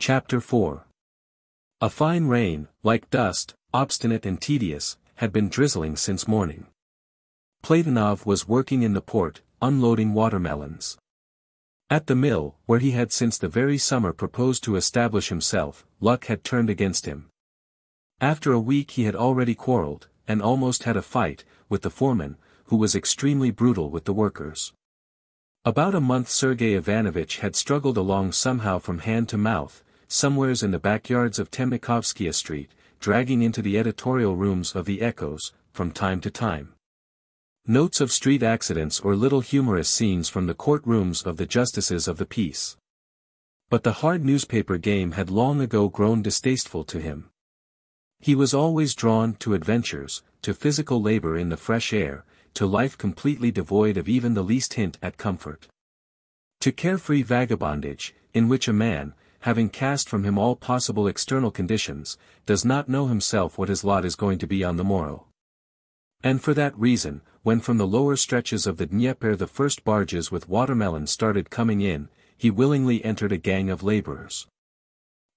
Chapter 4 A fine rain, like dust, obstinate and tedious, had been drizzling since morning. Platonov was working in the port, unloading watermelons. At the mill, where he had since the very summer proposed to establish himself, luck had turned against him. After a week he had already quarreled, and almost had a fight, with the foreman, who was extremely brutal with the workers. About a month Sergei Ivanovich had struggled along somehow from hand to mouth, somewheres in the backyards of Temnikovskaya Street, dragging into the editorial rooms of the Echoes, from time to time. Notes of street accidents or little humorous scenes from the courtrooms of the justices of the peace. But the hard newspaper game had long ago grown distasteful to him. He was always drawn to adventures, to physical labor in the fresh air, to life completely devoid of even the least hint at comfort. To carefree vagabondage, in which a man, having cast from him all possible external conditions, does not know himself what his lot is going to be on the morrow. And for that reason, when from the lower stretches of the Dnieper the first barges with watermelons started coming in, he willingly entered a gang of laborers.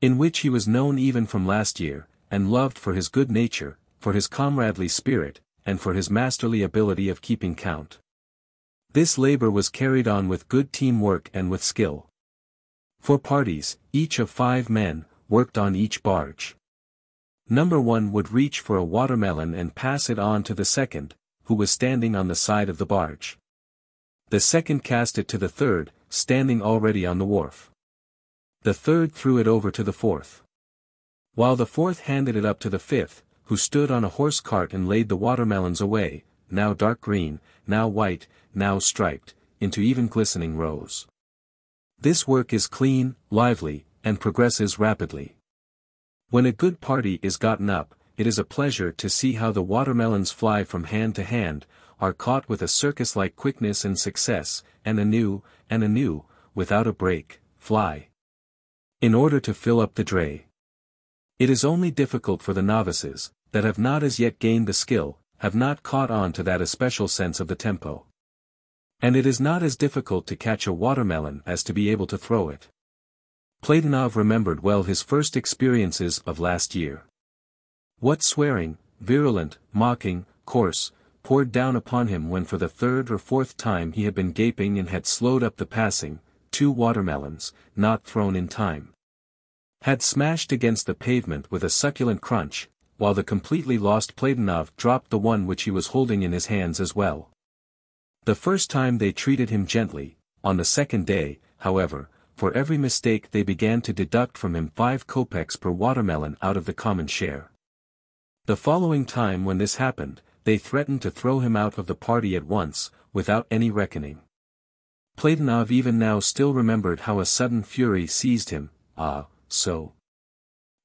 In which he was known even from last year, and loved for his good nature, for his comradely spirit, and for his masterly ability of keeping count. This labor was carried on with good teamwork and with skill. Four parties, each of five men, worked on each barge. Number one would reach for a watermelon and pass it on to the second, who was standing on the side of the barge. The second cast it to the third, standing already on the wharf. The third threw it over to the fourth. While the fourth handed it up to the fifth, who stood on a horse cart and laid the watermelons away, now dark green, now white, now striped, into even glistening rows. This work is clean, lively, and progresses rapidly. When a good party is gotten up, it is a pleasure to see how the watermelons fly from hand to hand, are caught with a circus-like quickness and success, and anew, and anew, without a break, fly. In order to fill up the dray. It is only difficult for the novices, that have not as yet gained the skill, have not caught on to that especial sense of the tempo. And it is not as difficult to catch a watermelon as to be able to throw it. Platonov remembered well his first experiences of last year. What swearing, virulent, mocking, coarse, poured down upon him when for the third or fourth time he had been gaping and had slowed up the passing, two watermelons, not thrown in time. Had smashed against the pavement with a succulent crunch, while the completely lost Platonov dropped the one which he was holding in his hands as well. The first time they treated him gently, on the second day, however, for every mistake they began to deduct from him five kopecks per watermelon out of the common share. The following time when this happened, they threatened to throw him out of the party at once, without any reckoning. Platonov even now still remembered how a sudden fury seized him, ah, so.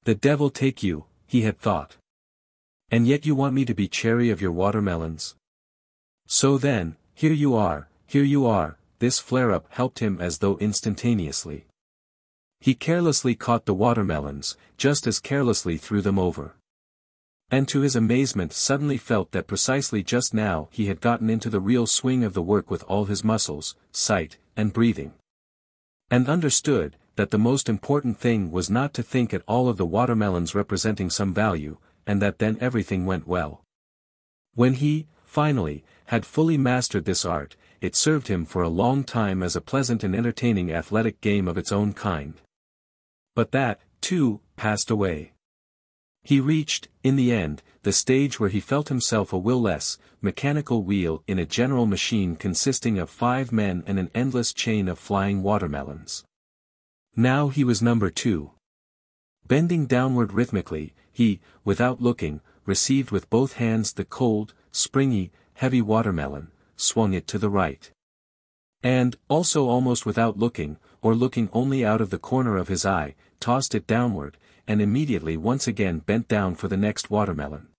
The devil take you, he had thought. And yet you want me to be cherry of your watermelons? So then, here you are, here you are, this flare-up helped him as though instantaneously. He carelessly caught the watermelons, just as carelessly threw them over. And to his amazement suddenly felt that precisely just now he had gotten into the real swing of the work with all his muscles, sight, and breathing. And understood, that the most important thing was not to think at all of the watermelons representing some value, and that then everything went well. When he, finally, had fully mastered this art, it served him for a long time as a pleasant and entertaining athletic game of its own kind. But that, too, passed away. He reached, in the end, the stage where he felt himself a will-less, mechanical wheel in a general machine consisting of five men and an endless chain of flying watermelons. Now he was number two. Bending downward rhythmically, he, without looking, received with both hands the cold, springy, heavy watermelon, swung it to the right. And, also almost without looking, or looking only out of the corner of his eye, tossed it downward, and immediately once again bent down for the next watermelon.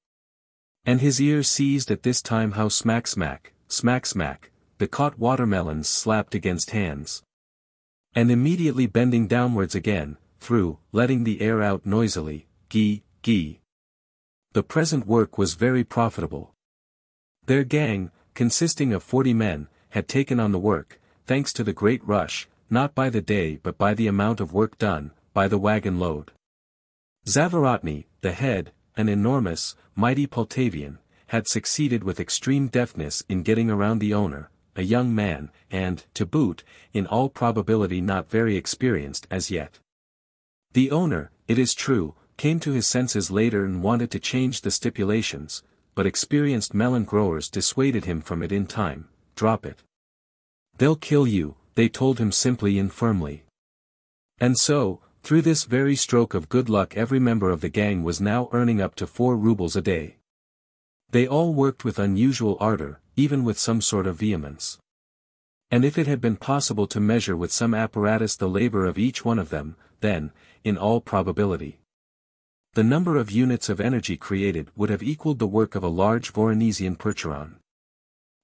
And his ear seized at this time how smack smack, smack smack, the caught watermelons slapped against hands. And immediately bending downwards again, through, letting the air out noisily, gee, gee. The present work was very profitable. Their gang, consisting of forty men, had taken on the work, thanks to the great rush, not by the day but by the amount of work done, by the wagon load. Zavarotny, the head, an enormous, mighty Poltavian, had succeeded with extreme deftness in getting around the owner, a young man, and, to boot, in all probability not very experienced as yet. The owner, it is true, came to his senses later and wanted to change the stipulations, but experienced melon growers dissuaded him from it in time, drop it. They'll kill you, they told him simply and firmly. And so, through this very stroke of good luck every member of the gang was now earning up to four rubles a day. They all worked with unusual ardor, even with some sort of vehemence. And if it had been possible to measure with some apparatus the labor of each one of them, then, in all probability, the number of units of energy created would have equaled the work of a large Voronesian Percheron.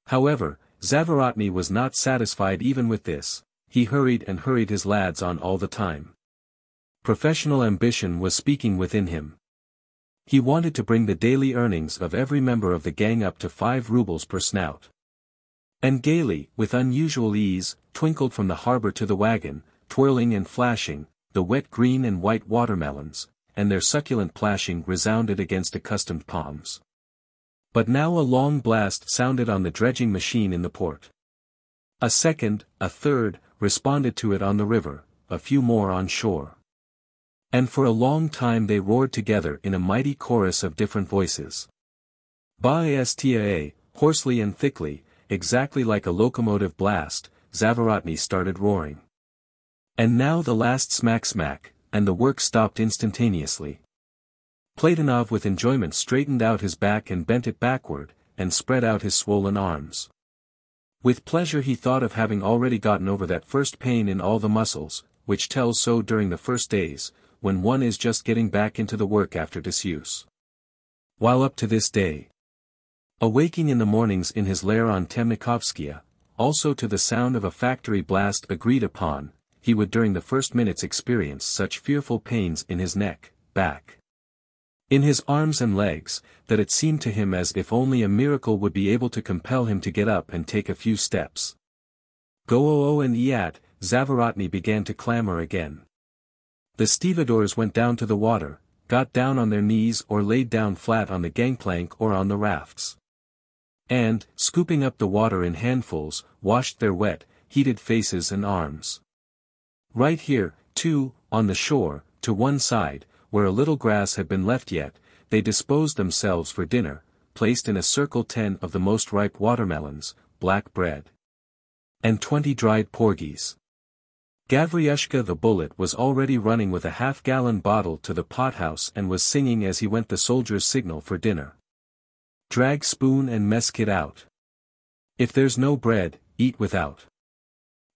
However, Zavarotny was not satisfied even with this, he hurried and hurried his lads on all the time. Professional ambition was speaking within him. He wanted to bring the daily earnings of every member of the gang up to five rubles per snout. And gaily, with unusual ease, twinkled from the harbor to the wagon, twirling and flashing, the wet green and white watermelons, and their succulent plashing resounded against accustomed palms. But now a long blast sounded on the dredging machine in the port. A second, a third, responded to it on the river, a few more on shore. And for a long time they roared together in a mighty chorus of different voices. Ba-sta, hoarsely and thickly, exactly like a locomotive blast, Zavarotny started roaring. And now the last smack-smack, and the work stopped instantaneously. Platonov with enjoyment straightened out his back and bent it backward, and spread out his swollen arms. With pleasure he thought of having already gotten over that first pain in all the muscles, which tells so during the first days, when one is just getting back into the work after disuse. While up to this day. Awaking in the mornings in his lair on Temnikovskaya, also to the sound of a factory blast agreed upon, he would during the first minutes experience such fearful pains in his neck, back, in his arms and legs, that it seemed to him as if only a miracle would be able to compel him to get up and take a few steps. Go-o-o and Iat, Zavarotny began to clamor again. The stevedores went down to the water, got down on their knees or laid down flat on the gangplank or on the rafts. And, scooping up the water in handfuls, washed their wet, heated faces and arms. Right here, too, on the shore, to one side, where a little grass had been left yet, they disposed themselves for dinner, placed in a circle ten of the most ripe watermelons, black bread, and twenty dried porgies. Gavriushka the bullet was already running with a half-gallon bottle to the pothouse and was singing as he went the soldier's signal for dinner. Drag spoon and mess kit out. If there's no bread, eat without.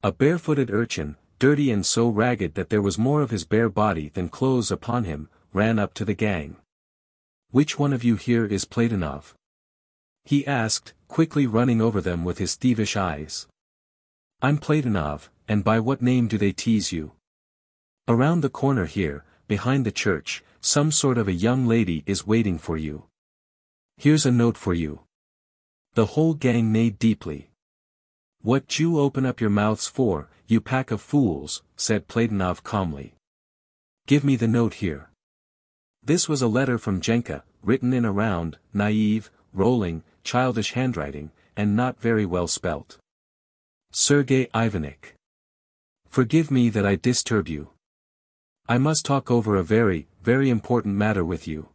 A barefooted urchin, dirty and so ragged that there was more of his bare body than clothes upon him, ran up to the gang. Which one of you here is Platonov? He asked, quickly running over them with his thievish eyes. I'm Platonov, and by what name do they tease you? Around the corner here, behind the church, some sort of a young lady is waiting for you. Here's a note for you. The whole gang neighed deeply. What you open up your mouths for, you pack of fools, said Platonov calmly. Give me the note here. This was a letter from Jenka, written in a round, naive, rolling, childish handwriting, and not very well spelt. Sergei Ivanych. Forgive me that I disturb you. I must talk over a very, very important matter with you.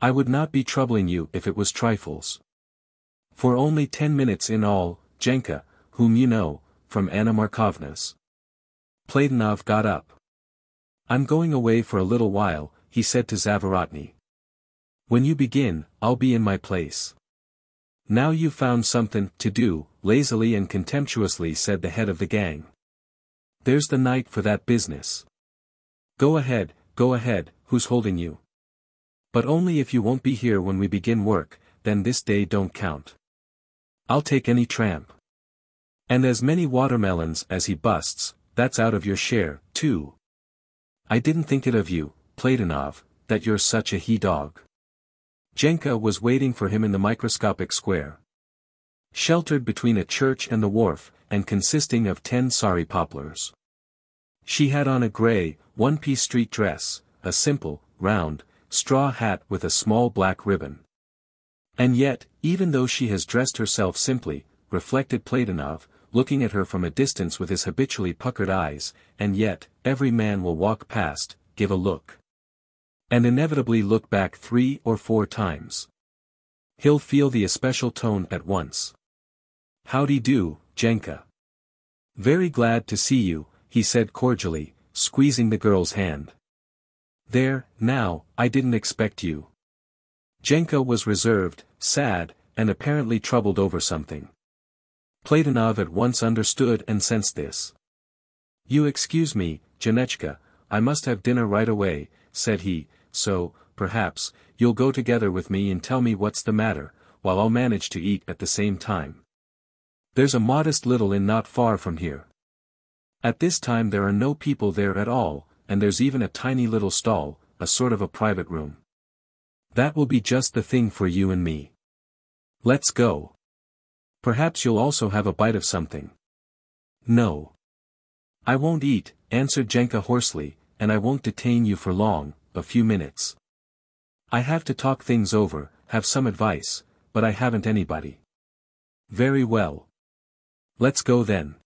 I would not be troubling you if it was trifles. For only ten minutes in all, Jenka, whom you know, from Anna Markovna's. Platonov got up. I'm going away for a little while, he said to Zavarotny. When you begin, I'll be in my place. Now you've found something to do, lazily and contemptuously said the head of the gang. There's the night for that business. Go ahead, go ahead, who's holding you? But only if you won't be here when we begin work, then this day don't count. I'll take any tramp. And as many watermelons as he busts, that's out of your share, too. I didn't think it of you, Platonov, that you're such a he-dog. Jenka was waiting for him in the microscopic square. Sheltered between a church and the wharf, and consisting of ten sorry poplars. She had on a grey, one-piece street dress, a simple, round, straw hat with a small black ribbon. And yet, even though she has dressed herself simply, reflected Platonov, looking at her from a distance with his habitually puckered eyes, and yet, every man will walk past, give a look. And inevitably look back three or four times. He'll feel the especial tone at once. Howdy do, Jenka. Very glad to see you, he said cordially, squeezing the girl's hand. There, now, I didn't expect you. Jenka was reserved, sad, and apparently troubled over something. Platonov at once understood and sensed this. You excuse me, Janechka, I must have dinner right away, said he, so, perhaps, you'll go together with me and tell me what's the matter, while I'll manage to eat at the same time. There's a modest little inn not far from here. At this time there are no people there at all, and there's even a tiny little stall, a sort of a private room. That will be just the thing for you and me. Let's go. Perhaps you'll also have a bite of something. No. I won't eat, answered Jenka hoarsely, and I won't detain you for long, a few minutes. I have to talk things over, have some advice, but I haven't anybody. Very well. Let's go then.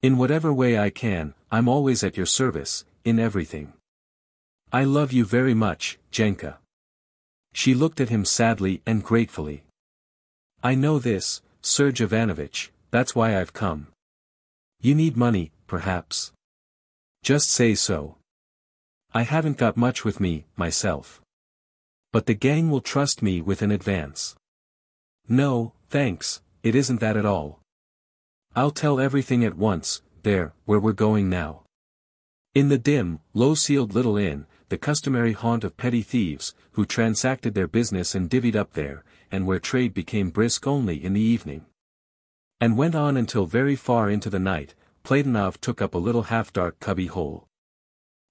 In whatever way I can, I'm always at your service, in everything. I love you very much, Jenka. She looked at him sadly and gratefully. I know this, Serge Ivanovich, that's why I've come. You need money, perhaps. Just say so. I haven't got much with me, myself. But the gang will trust me with an advance. No, thanks, it isn't that at all. I'll tell everything at once, there, where we're going now. In the dim, low-ceiled little inn, the customary haunt of petty thieves, who transacted their business and divvied up there, and where trade became brisk only in the evening. And went on until very far into the night, Platonov took up a little half-dark cubby hole.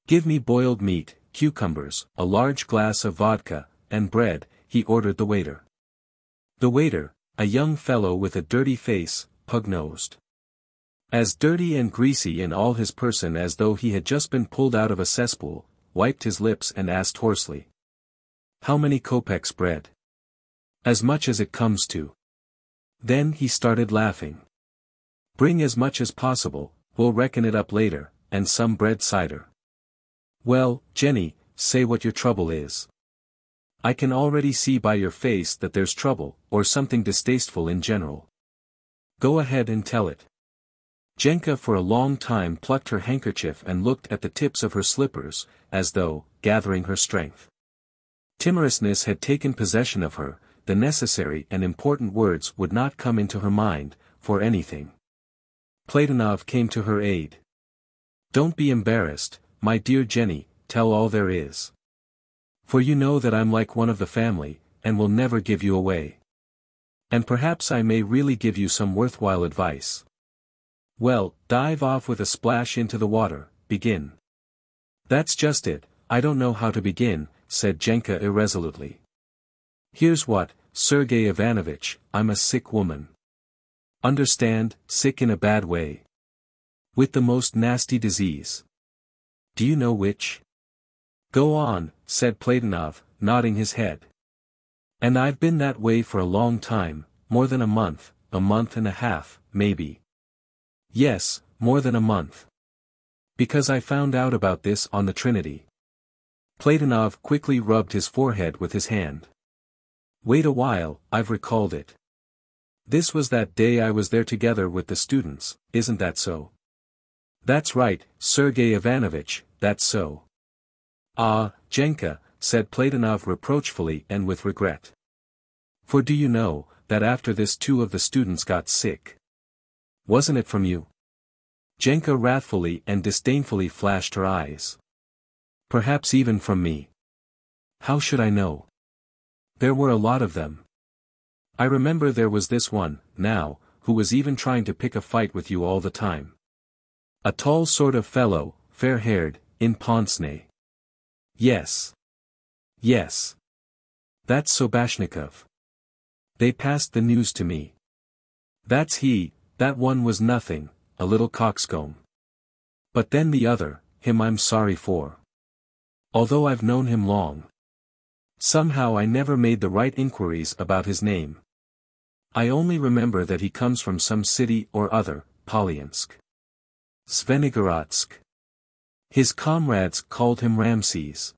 Give me boiled meat, cucumbers, a large glass of vodka, and bread, he ordered the waiter. The waiter, a young fellow with a dirty face, pug-nosed. As dirty and greasy in all his person as though he had just been pulled out of a cesspool, wiped his lips and asked hoarsely. How many kopecks bread? As much as it comes to. Then he started laughing. Bring as much as possible, we'll reckon it up later, and some bread cider. Well, Jenny, say what your trouble is. I can already see by your face that there's trouble, or something distasteful in general. Go ahead and tell it. Jenka for a long time plucked her handkerchief and looked at the tips of her slippers, as though, gathering her strength. Timorousness had taken possession of her, the necessary and important words would not come into her mind, for anything. Platonov came to her aid. Don't be embarrassed, my dear Jenny, tell all there is. For you know that I'm like one of the family, and will never give you away. And perhaps I may really give you some worthwhile advice. Well, dive off with a splash into the water, begin. That's just it, I don't know how to begin, said Jenka irresolutely. Here's what, Sergey Ivanovich, I'm a sick woman. Understand, sick in a bad way. With the most nasty disease. Do you know which? Go on, said Platonov, nodding his head. And I've been that way for a long time, more than a month, a month and a half, maybe. Yes, more than a month. Because I found out about this on the Trinity. Platonov quickly rubbed his forehead with his hand. Wait a while, I've recalled it. This was that day I was there together with the students, isn't that so? That's right, Sergey Ivanovich, that's so. Ah, Jenka, said Platonov reproachfully and with regret. For do you know, that after this two of the students got sick? Wasn't it from you? Jenka wrathfully and disdainfully flashed her eyes. Perhaps even from me. How should I know? There were a lot of them. I remember there was this one, now, who was even trying to pick a fight with you all the time. A tall sort of fellow, fair-haired, in pince-nez. Yes. Yes. That's Sobashnikov. They passed the news to me. That's he, that one was nothing, a little coxcomb. But then the other, him I'm sorry for. Although I've known him long. Somehow I never made the right inquiries about his name. I only remember that he comes from some city or other, Polyansk. Zvenigorodsk. His comrades called him Ramses.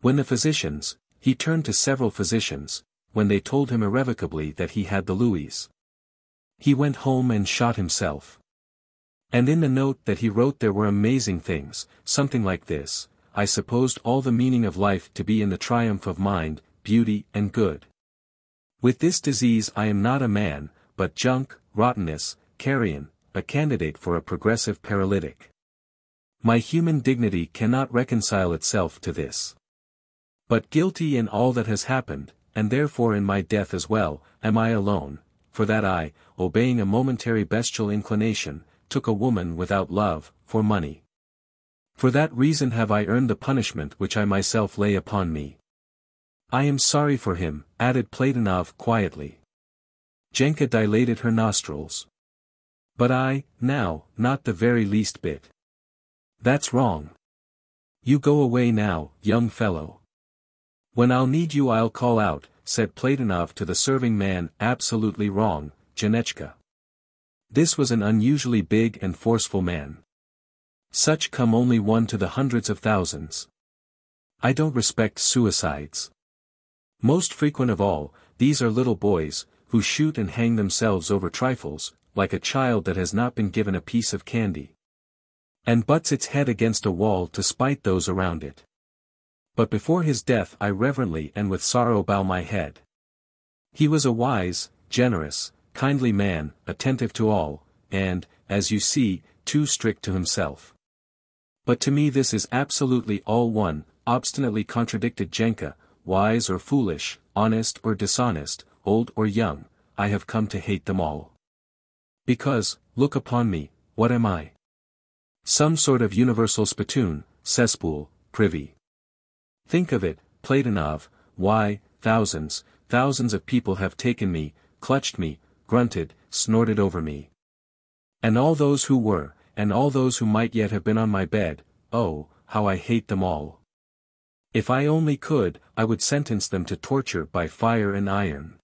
When the physicians, he turned to several physicians, when they told him irrevocably that he had the lues. He went home and shot himself. And in the note that he wrote there were amazing things, something like this, I supposed all the meaning of life to be in the triumph of mind, beauty and good. With this disease I am not a man, but junk, rottenness, carrion, a candidate for a progressive paralytic. My human dignity cannot reconcile itself to this. But guilty in all that has happened, and therefore in my death as well, am I alone, for that I, obeying a momentary bestial inclination, took a woman without love, for money. For that reason have I earned the punishment which I myself lay upon me. I am sorry for him, added Platonov quietly. Jenka dilated her nostrils. But I, now, not the very least bit. That's wrong. You go away now, young fellow. When I'll need you I'll call out, said Platonov to the serving man absolutely wrong, Janechka. This was an unusually big and forceful man. Such come only one to the hundreds of thousands. I don't respect suicides. Most frequent of all, these are little boys, who shoot and hang themselves over trifles, like a child that has not been given a piece of candy and butts its head against a wall to spite those around it. But before his death I reverently and with sorrow bow my head. He was a wise, generous, kindly man, attentive to all, and, as you see, too strict to himself. But to me this is absolutely all one, obstinately contradicted Jenka, wise or foolish, honest or dishonest, old or young, I have come to hate them all. Because, look upon me, what am I? Some sort of universal spittoon, cesspool, privy. Think of it, Platonov, why, thousands, thousands of people have taken me, clutched me, grunted, snorted over me. And all those who were, and all those who might yet have been on my bed, oh, how I hate them all. If I only could, I would sentence them to torture by fire and iron.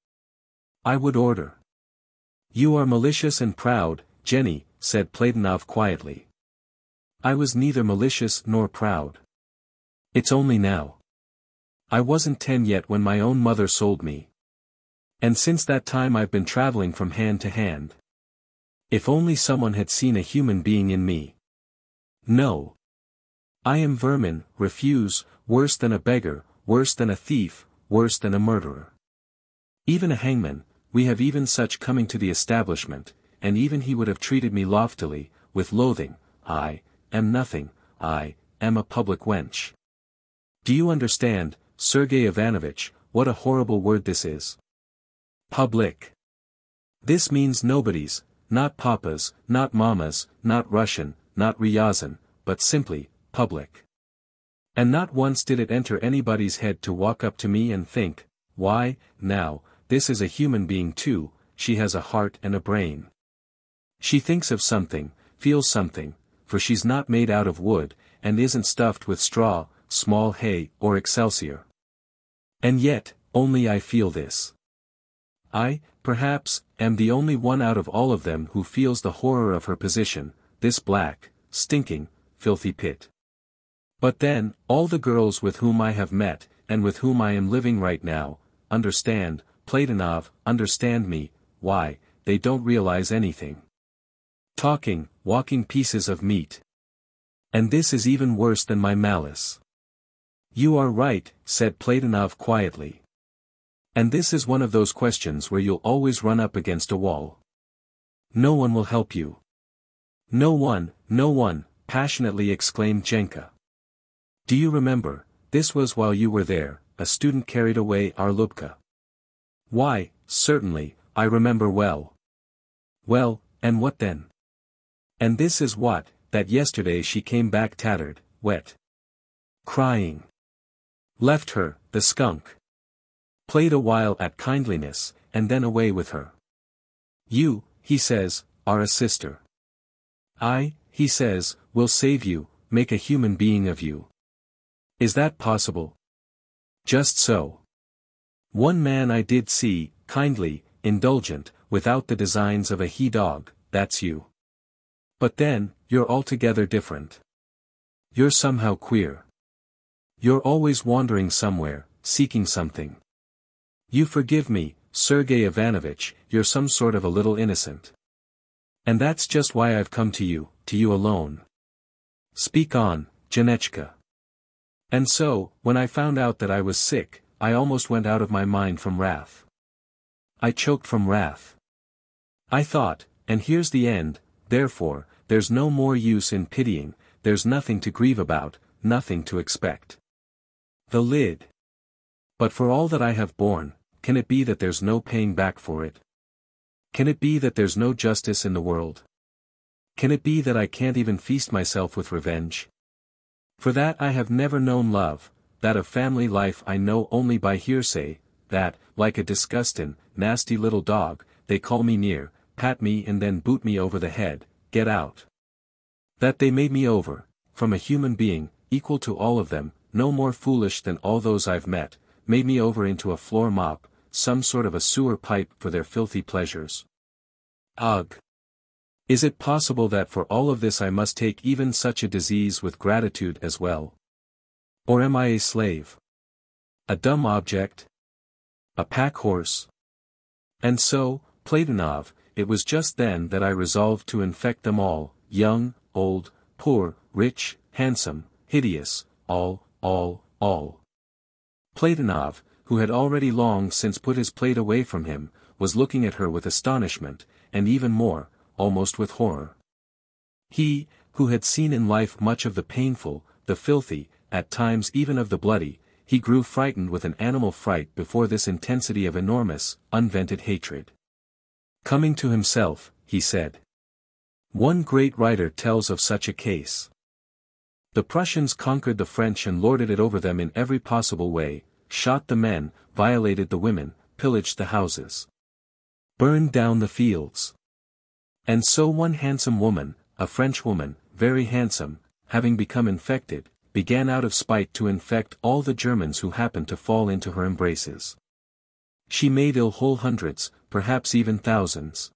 I would order. You are malicious and proud, Jenny, said Platonov quietly. I was neither malicious nor proud. It's only now. I wasn't ten yet when my own mother sold me. And since that time I've been traveling from hand to hand. If only someone had seen a human being in me. No. I am vermin, refuse, worse than a beggar, worse than a thief, worse than a murderer. Even a hangman, we have even such coming to the establishment, and even he would have treated me loftily, with loathing, I, am nothing, I, am a public wench. Do you understand, Sergei Ivanovitch, what a horrible word this is? Public. This means nobodies, not papas, not mamas, not Russian, not Ryazan, but simply, public. And not once did it enter anybody's head to walk up to me and think, why, now, this is a human being too, she has a heart and a brain. She thinks of something, feels something, for she's not made out of wood, and isn't stuffed with straw, small hay, or excelsior. And yet, only I feel this. I, perhaps, am the only one out of all of them who feels the horror of her position, this black, stinking, filthy pit. But then, all the girls with whom I have met, and with whom I am living right now, understand, Platonov, understand me, why, they don't realize anything. Talking, walking pieces of meat. And this is even worse than my malice. You are right, said Platonov quietly. And this is one of those questions where you'll always run up against a wall. No one will help you. No one, no one, passionately exclaimed Jenka. Do you remember, this was while you were there, a student carried away our Lubka. Why, certainly, I remember well. Well, and what then? And this is what, that yesterday she came back tattered, wet. Crying. Left her, the skunk. Played a while at kindliness, and then away with her. You, he says, are a sister. I, he says, will save you, make a human being of you. Is that possible? Just so. One man I did see, kindly, indulgent, without the designs of a he-dog, that's you. But then, you're altogether different. You're somehow queer. You're always wandering somewhere, seeking something. You forgive me, Sergey Ivanovich, you're some sort of a little innocent. And that's just why I've come to you, to you alone. Speak on, Janechka. And so, when I found out that I was sick, I almost went out of my mind from wrath. I choked from wrath. I thought, and here's the end, therefore, there's no more use in pitying, there's nothing to grieve about, nothing to expect. The lid. But for all that I have borne, can it be that there's no paying back for it? Can it be that there's no justice in the world? Can it be that I can't even feast myself with revenge? For that I have never known love, that of family life I know only by hearsay, that, like a disgusting, nasty little dog, they call me near, pat me and then boot me over the head, get out. That they made me over, from a human being, equal to all of them, no more foolish than all those I've met, made me over into a floor mop, some sort of a sewer pipe for their filthy pleasures. Ugh! Is it possible that for all of this I must take even such a disease with gratitude as well? Or am I a slave? A dumb object? A pack horse? And so, Platonov, it was just then that I resolved to infect them all, young, old, poor, rich, handsome, hideous, all, all, all. Platonov, who had already long since put his plate away from him, was looking at her with astonishment, and even more, almost with horror. He, who had seen in life much of the painful, the filthy, at times even of the bloody, he grew frightened with an animal fright before this intensity of enormous, unvented hatred. Coming to himself, he said. One great writer tells of such a case. The Prussians conquered the French and lorded it over them in every possible way, shot the men, violated the women, pillaged the houses. Burned down the fields. And so one handsome woman, a French woman, very handsome, having become infected, began out of spite to infect all the Germans who happened to fall into her embraces. She made ill whole hundreds, perhaps even thousands.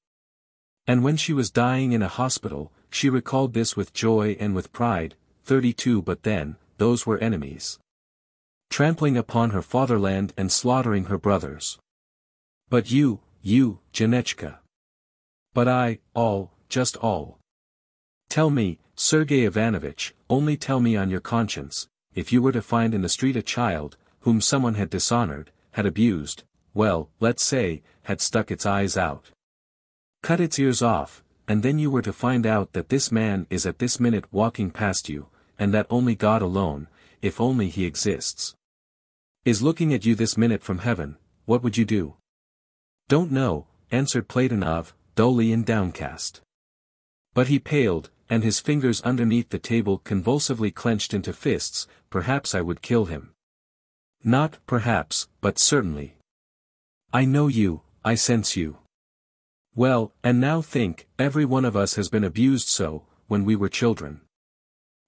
And when she was dying in a hospital, she recalled this with joy and with pride, 32 but then, those were enemies. Trampling upon her fatherland and slaughtering her brothers. But you, you, Janechka. But I, all, just all. Tell me, Sergey Ivanovich, only tell me on your conscience, if you were to find in the street a child, whom someone had dishonored, had abused, well, let's say, had stuck its eyes out. Cut its ears off, and then you were to find out that this man is at this minute walking past you, and that only God alone, if only he exists, is looking at you this minute from heaven, what would you do? Don't know, answered Platonov, dully and downcast. But he paled, and his fingers underneath the table convulsively clenched into fists, perhaps I would kill him. Not perhaps, but certainly. I know you, I sense you. Well, and now think, every one of us has been abused so, when we were children.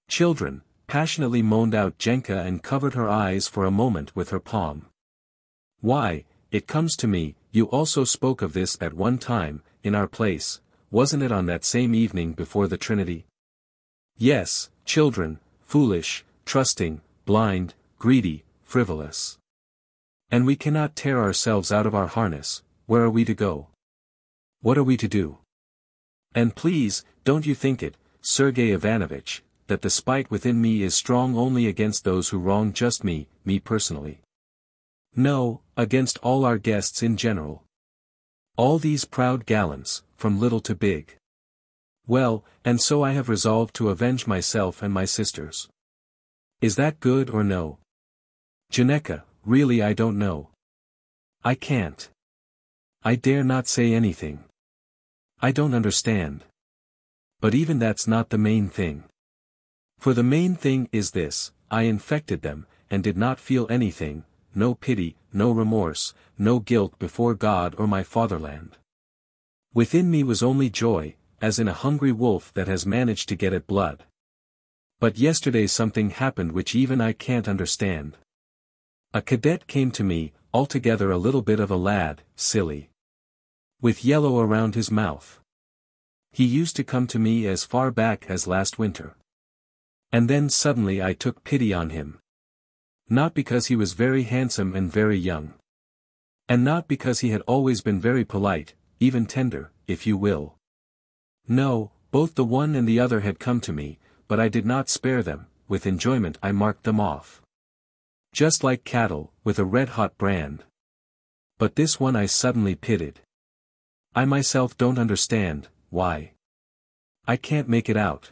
Children, passionately moaned out Jenka and covered her eyes for a moment with her palm. Why, it comes to me, you also spoke of this at one time, in our place, wasn't it on that same evening before the Trinity? Yes, children, foolish, trusting, blind, greedy, frivolous. And we cannot tear ourselves out of our harness, where are we to go? What are we to do? And please, don't you think it, Sergey Ivanovich, that the spite within me is strong only against those who wrong just me, me personally. No, against all our guests in general. All these proud gallants, from little to big. Well, and so I have resolved to avenge myself and my sisters. Is that good or no? Janeka, really I don't know. I can't. I dare not say anything. I don't understand. But even that's not the main thing. For the main thing is this, I infected them, and did not feel anything, no pity, no remorse, no guilt before God or my fatherland. Within me was only joy, as in a hungry wolf that has managed to get at blood. But yesterday something happened which even I can't understand. A cadet came to me, altogether a little bit of a lad, silly. With yellow around his mouth. He used to come to me as far back as last winter. And then suddenly I took pity on him. Not because he was very handsome and very young. And not because he had always been very polite, even tender, if you will. No, both the one and the other had come to me, but I did not spare them, with enjoyment I marked them off. Just like cattle, with a red-hot brand. But this one I suddenly pitied. I myself don't understand, why. I can't make it out.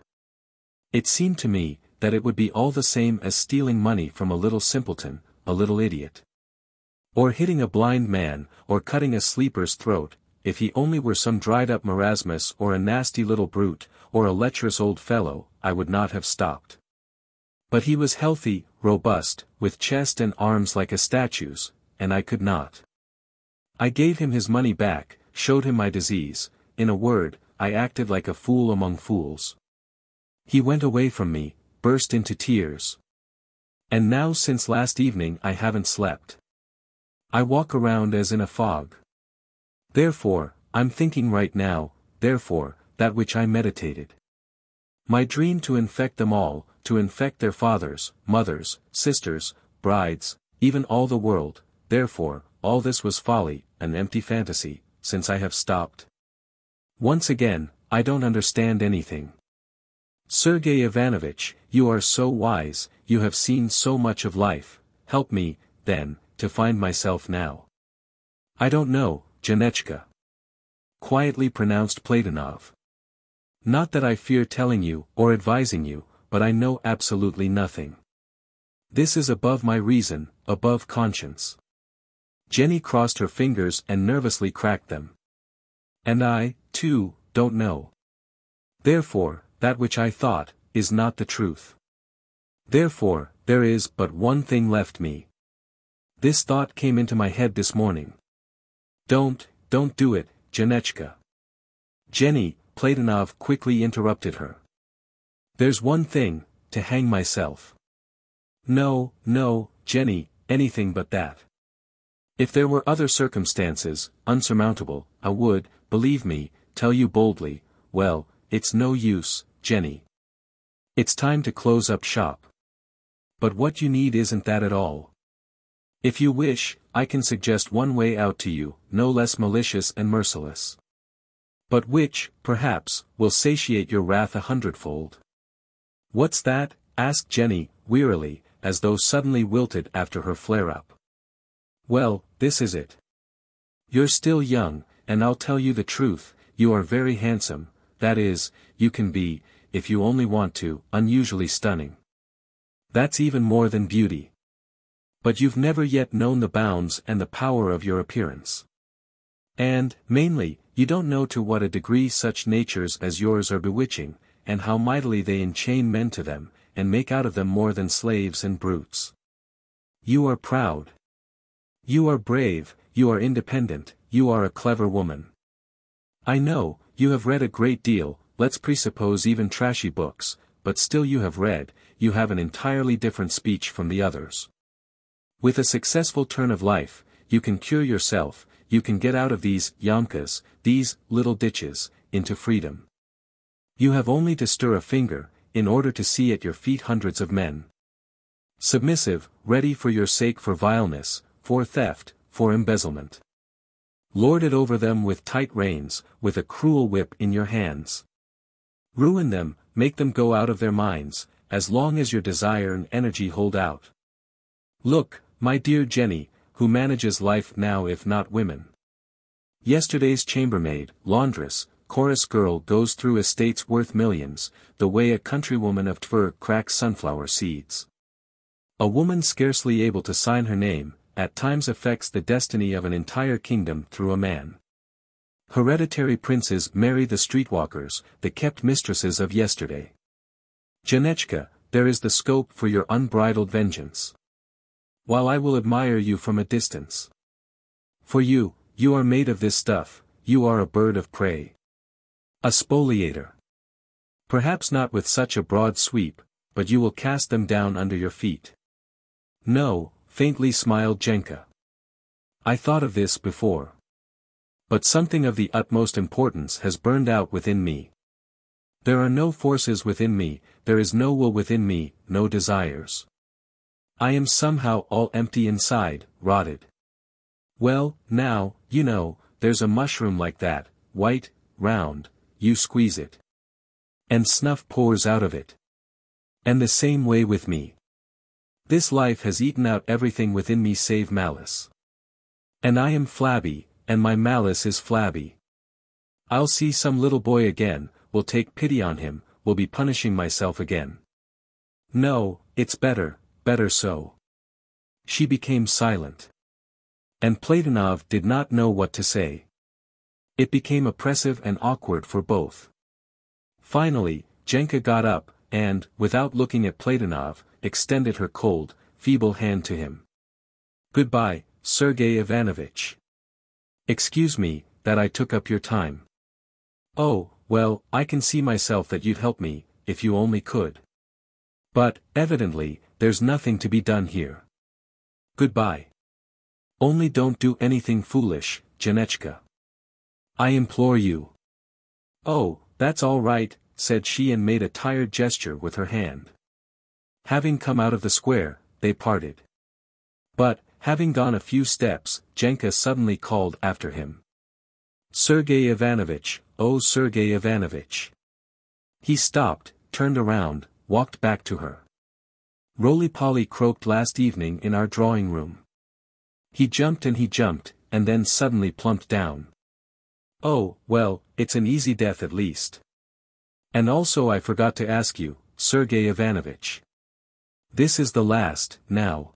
It seemed to me, that it would be all the same as stealing money from a little simpleton, a little idiot. Or hitting a blind man, or cutting a sleeper's throat, if he only were some dried-up marasmus or a nasty little brute, or a lecherous old fellow, I would not have stopped. But he was healthy, robust, with chest and arms like a statue's, and I could not. I gave him his money back, showed him my disease, in a word, I acted like a fool among fools. He went away from me, burst into tears. And now since last evening I haven't slept. I walk around as in a fog. Therefore, I'm thinking right now, therefore, that which I meditated. My dream to infect them all, to infect their fathers, mothers, sisters, brides, even all the world, therefore, all this was folly, an empty fantasy, since I have stopped. Once again, I don't understand anything. Sergey Ivanovitch, you are so wise, you have seen so much of life, help me, then, to find myself now. I don't know, Janechka. Quietly pronounced Platonov. Not that I fear telling you, or advising you, but I know absolutely nothing. This is above my reason, above conscience. Jenny crossed her fingers and nervously cracked them. And I, too, don't know. Therefore, that which I thought, is not the truth. Therefore, there is but one thing left me. This thought came into my head this morning. Don't, don't do it, Janechka. Jenny, Platonov quickly interrupted her. There's one thing, to hang myself. No, no, Jenny, anything but that. If there were other circumstances, unsurmountable, I would, believe me, tell you boldly, well, it's no use, Jenny. It's time to close up shop. But what you need isn't that at all. If you wish, I can suggest one way out to you, no less malicious and merciless but which, perhaps, will satiate your wrath a hundredfold. What's that? asked Jenny, wearily, as though suddenly wilted after her flare-up. Well, this is it. You're still young, and I'll tell you the truth, you are very handsome, that is, you can be, if you only want to, unusually stunning. That's even more than beauty. But you've never yet known the bounds and the power of your appearance. And, mainly, you don't know to what a degree such natures as yours are bewitching, and how mightily they enchain men to them, and make out of them more than slaves and brutes. You are proud. You are brave, you are independent, you are a clever woman. I know, you have read a great deal, let's presuppose even trashy books, but still you have read, you have an entirely different speech from the others. With a successful turn of life, you can cure yourself, you can get out of these yamkas, these little ditches, into freedom. You have only to stir a finger, in order to see at your feet hundreds of men. Submissive, ready for your sake for vileness, for theft, for embezzlement. Lord it over them with tight reins, with a cruel whip in your hands. Ruin them, make them go out of their minds, as long as your desire and energy hold out. Look, my dear Jenny, who manages life now if not women. Yesterday's chambermaid, laundress, chorus girl goes through estates worth millions, the way a countrywoman of Tver cracks sunflower seeds. A woman scarcely able to sign her name, at times affects the destiny of an entire kingdom through a man. Hereditary princes marry the streetwalkers, the kept mistresses of yesterday. Janechka, there is the scope for your unbridled vengeance while I will admire you from a distance. For you, you are made of this stuff, you are a bird of prey. A spoliator. Perhaps not with such a broad sweep, but you will cast them down under your feet. No, faintly smiled Jenka. I thought of this before. But something of the utmost importance has burned out within me. There are no forces within me, there is no will within me, no desires. I am somehow all empty inside, rotted. Well, now, you know, there's a mushroom like that, white, round, you squeeze it. And snuff pours out of it. And the same way with me. This life has eaten out everything within me save malice. And I am flabby, and my malice is flabby. I'll see some little boy again, will take pity on him, will be punishing myself again. No, it's better, better so. She became silent. And Platonov did not know what to say. It became oppressive and awkward for both. Finally, Jenka got up, and, without looking at Platonov, extended her cold, feeble hand to him. Goodbye, Sergei Ivanovitch. Excuse me, that I took up your time. Oh, well, I can see myself that you'd help me, if you only could. But, evidently, there's nothing to be done here. Goodbye. Only don't do anything foolish, Janechka. I implore you. Oh, that's all right, said she and made a tired gesture with her hand. Having come out of the square, they parted. But, Having gone a few steps, Jenka suddenly called after him. Sergey Ivanovitch, oh Sergey Ivanovitch. He stopped, turned around, walked back to her. Roly-poly croaked last evening in our drawing room. He jumped and he jumped, and then suddenly plumped down. Oh, well, it's an easy death at least. And also I forgot to ask you, Sergey Ivanovitch. This is the last, now.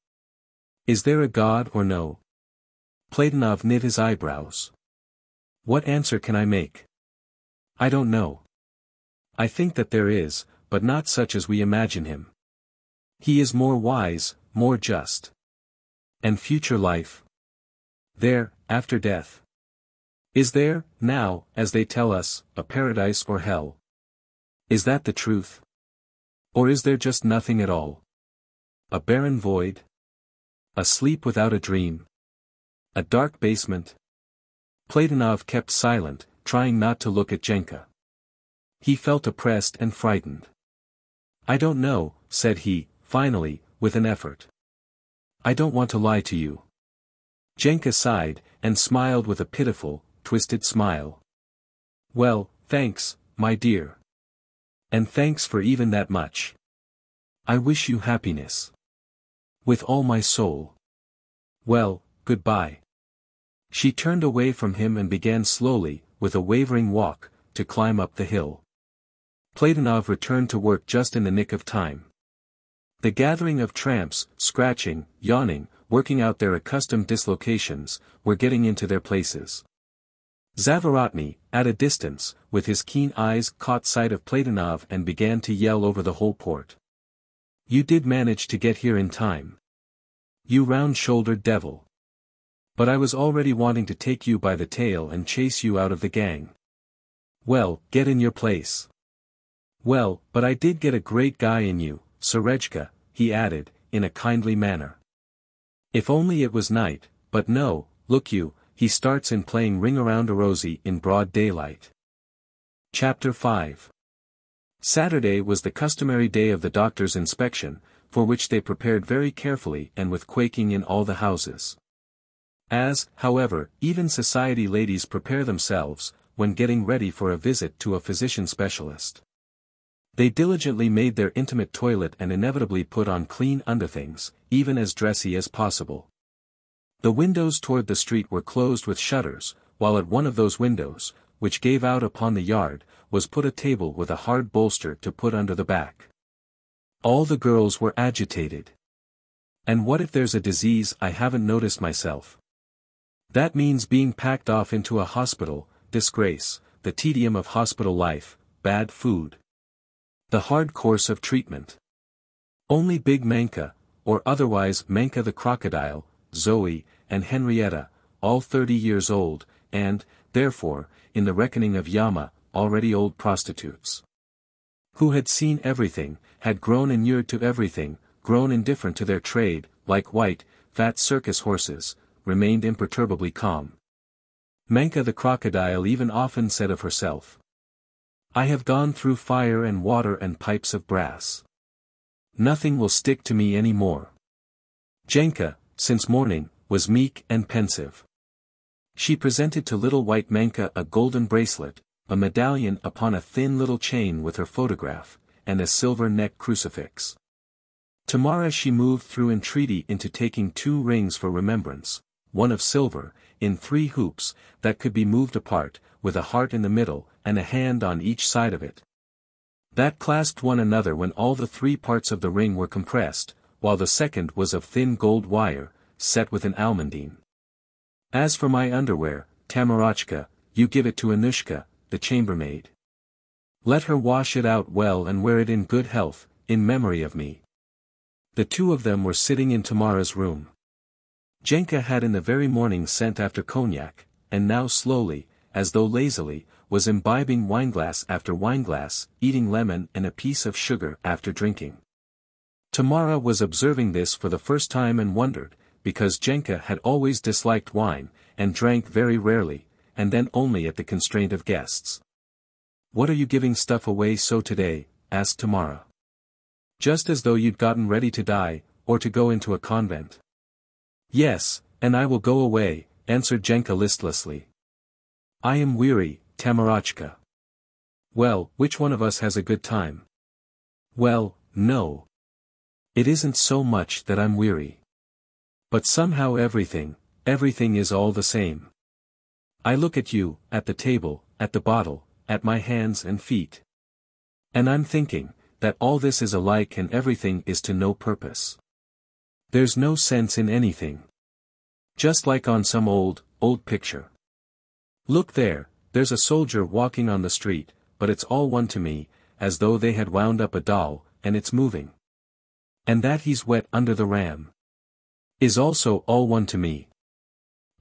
Is there a God or no? Platonov knit his eyebrows. What answer can I make? I don't know. I think that there is, but not such as we imagine him. He is more wise, more just. And future life? There, after death. Is there, now, as they tell us, a paradise or hell? Is that the truth? Or is there just nothing at all? A barren void? A sleep without a dream. A dark basement. Platonov kept silent, trying not to look at Jenka. He felt oppressed and frightened. I don't know, said he, finally, with an effort. I don't want to lie to you. Jenka sighed, and smiled with a pitiful, twisted smile. Well, thanks, my dear. And thanks for even that much. I wish you happiness. With all my soul. Well, goodbye. She turned away from him and began slowly, with a wavering walk, to climb up the hill. Platonov returned to work just in the nick of time. The gathering of tramps, scratching, yawning, working out their accustomed dislocations, were getting into their places. Zavarotny, at a distance, with his keen eyes caught sight of Platonov and began to yell over the whole port. You did manage to get here in time. You round-shouldered devil. But I was already wanting to take you by the tail and chase you out of the gang. Well, get in your place. Well, but I did get a great guy in you, Serejka, he added, in a kindly manner. If only it was night, but no, look you, he starts in playing Ring Around a Rosie in broad daylight. Chapter 5 Saturday was the customary day of the doctor's inspection, for which they prepared very carefully and with quaking in all the houses. As, however, even society ladies prepare themselves, when getting ready for a visit to a physician specialist. They diligently made their intimate toilet and inevitably put on clean underthings, even as dressy as possible. The windows toward the street were closed with shutters, while at one of those windows, which gave out upon the yard, was put a table with a hard bolster to put under the back. All the girls were agitated. And what if there's a disease I haven't noticed myself? That means being packed off into a hospital, disgrace, the tedium of hospital life, bad food. The hard course of treatment. Only Big Manka, or otherwise Manka the crocodile, Zoe, and Henrietta, all thirty years old, and, therefore, in the reckoning of Yama, already old prostitutes. Who had seen everything, had grown inured to everything, grown indifferent to their trade, like white, fat circus horses, remained imperturbably calm. Menka the crocodile even often said of herself. I have gone through fire and water and pipes of brass. Nothing will stick to me any more. Jenka, since morning, was meek and pensive. She presented to little white Menka a golden bracelet, a medallion upon a thin little chain with her photograph, and a silver neck crucifix. Tamara she moved through entreaty into taking two rings for remembrance, one of silver, in three hoops, that could be moved apart, with a heart in the middle, and a hand on each side of it. That clasped one another when all the three parts of the ring were compressed, while the second was of thin gold wire, set with an almandine. As for my underwear, Tamarachka, you give it to Anushka, the chambermaid. Let her wash it out well and wear it in good health, in memory of me. The two of them were sitting in Tamara's room. Jenka had in the very morning sent after cognac, and now slowly, as though lazily, was imbibing wineglass after wineglass, eating lemon and a piece of sugar after drinking. Tamara was observing this for the first time and wondered, because Jenka had always disliked wine, and drank very rarely, and then only at the constraint of guests. What are you giving stuff away so today? asked Tamara. Just as though you'd gotten ready to die, or to go into a convent. Yes, and I will go away, answered Jenka listlessly. I am weary, Tamarachka. Well, which one of us has a good time? Well, no. It isn't so much that I'm weary. But somehow everything, everything is all the same. I look at you, at the table, at the bottle, at my hands and feet. And I'm thinking, that all this is alike and everything is to no purpose. There's no sense in anything. Just like on some old, old picture. Look there, there's a soldier walking on the street, but it's all one to me, as though they had wound up a doll, and it's moving. And that he's wet under the ram. Is also all one to me.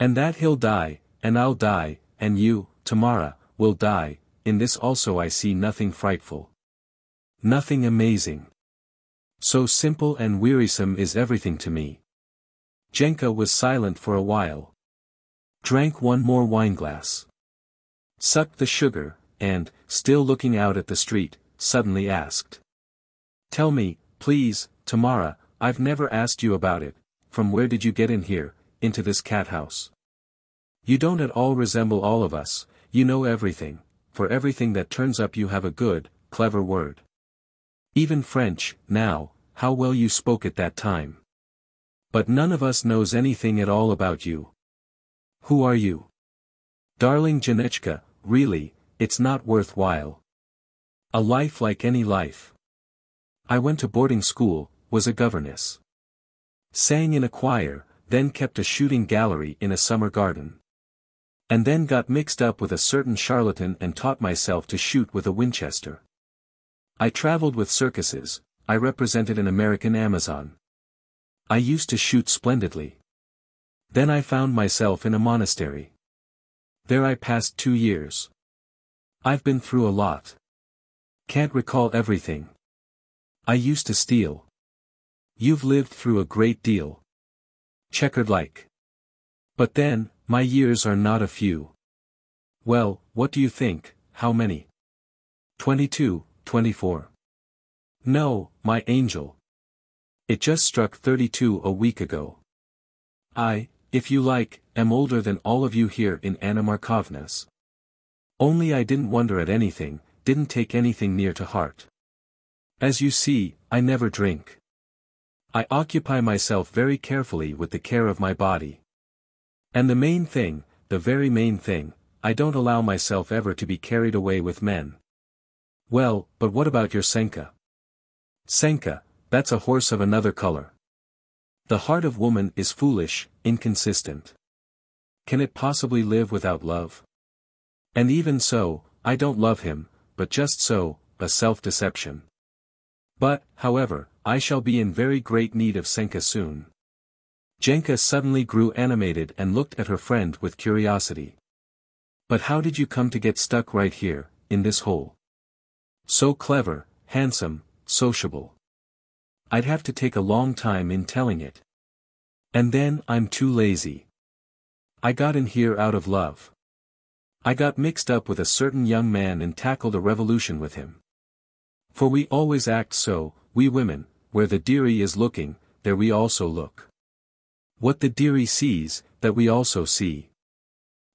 And that he'll die, and I'll die, and you, Tamara, will die, in this also I see nothing frightful. Nothing amazing. So simple and wearisome is everything to me. Jenka was silent for a while. Drank one more wineglass. Sucked the sugar, and, still looking out at the street, suddenly asked. Tell me, please, Tamara, I've never asked you about it, from where did you get in here, into this cat house? You don't at all resemble all of us, you know everything, for everything that turns up you have a good, clever word. Even French, now, how well you spoke at that time. But none of us knows anything at all about you. Who are you? Darling Janechka, really, it's not worthwhile. A life like any life. I went to boarding school, was a governess. Sang in a choir, then kept a shooting gallery in a summer garden. And then got mixed up with a certain charlatan and taught myself to shoot with a Winchester. I traveled with circuses, I represented an American Amazon. I used to shoot splendidly. Then I found myself in a monastery. There I passed two years. I've been through a lot. Can't recall everything. I used to steal. You've lived through a great deal. Checkered like. But then, my years are not a few. Well, what do you think, how many? Twenty-two, 24. No, my angel. It just struck 32 a week ago. I, if you like, am older than all of you here in Anna Markovna's. Only I didn't wonder at anything, didn't take anything near to heart. As you see, I never drink. I occupy myself very carefully with the care of my body. And the main thing, the very main thing, I don't allow myself ever to be carried away with men. Well, but what about your Senka? Senka, that's a horse of another color. The heart of woman is foolish, inconsistent. Can it possibly live without love? And even so, I don't love him, but just so, a self-deception. But, however, I shall be in very great need of Senka soon. Jenka suddenly grew animated and looked at her friend with curiosity. But how did you come to get stuck right here, in this hole? So clever, handsome, sociable. I'd have to take a long time in telling it. And then I'm too lazy. I got in here out of love. I got mixed up with a certain young man and tackled a revolution with him. For we always act so, we women, where the dearie is looking, there we also look. What the dearie sees, that we also see.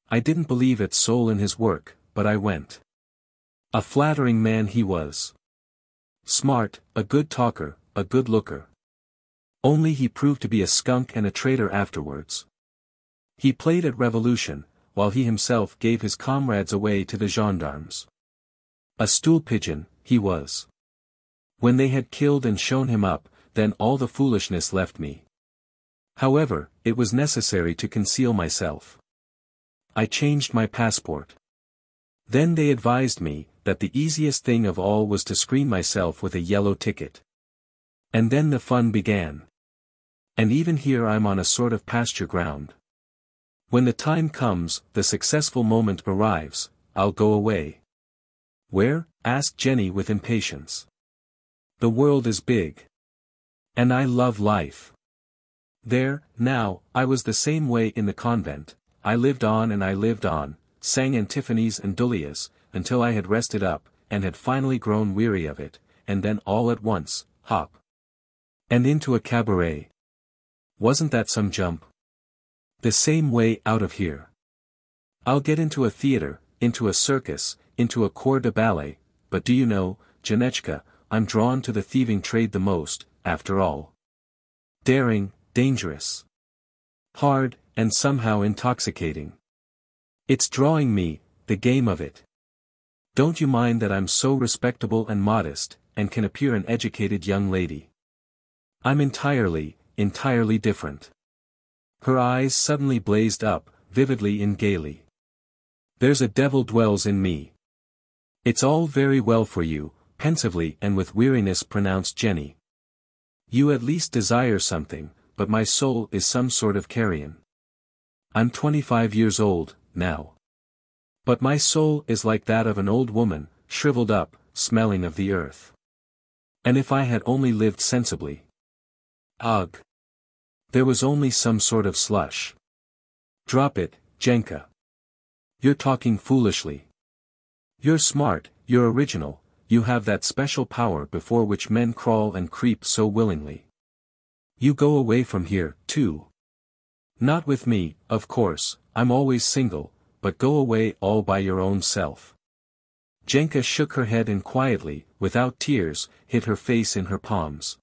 I didn't believe its soul in his work, but I went. A flattering man he was. Smart, a good talker, a good looker. Only he proved to be a skunk and a traitor afterwards. He played at revolution, while he himself gave his comrades away to the gendarmes. A stool pigeon, he was. When they had killed and shown him up, then all the foolishness left me. However, it was necessary to conceal myself. I changed my passport. Then they advised me, that the easiest thing of all was to screen myself with a yellow ticket. And then the fun began. And even here I'm on a sort of pasture ground. When the time comes, the successful moment arrives, I'll go away. Where? asked Jenny with impatience. The world is big. And I love life. There, now, I was the same way in the convent, I lived on and I lived on, sang antiphonies and dullias, until I had rested up, and had finally grown weary of it, and then all at once, hop. And into a cabaret. Wasn't that some jump? The same way out of here. I'll get into a theater, into a circus, into a corps de ballet, but do you know, Janechka, I'm drawn to the thieving trade the most, after all. Daring, dangerous. Hard, and somehow intoxicating. It's drawing me, the game of it. Don't you mind that I'm so respectable and modest, and can appear an educated young lady. I'm entirely, entirely different. Her eyes suddenly blazed up, vividly and gaily. There's a devil dwells in me. It's all very well for you, pensively and with weariness pronounced Jenny. You at least desire something, but my soul is some sort of carrion. I'm 25 years old, now. But my soul is like that of an old woman, shriveled up, smelling of the earth. And if I had only lived sensibly. Ugh. There was only some sort of slush. Drop it, Jenka. You're talking foolishly. You're smart, you're original, you have that special power before which men crawl and creep so willingly. You go away from here, too, not with me, of course, I'm always single, but go away all by your own self. Jenka shook her head and quietly, without tears, hid her face in her palms.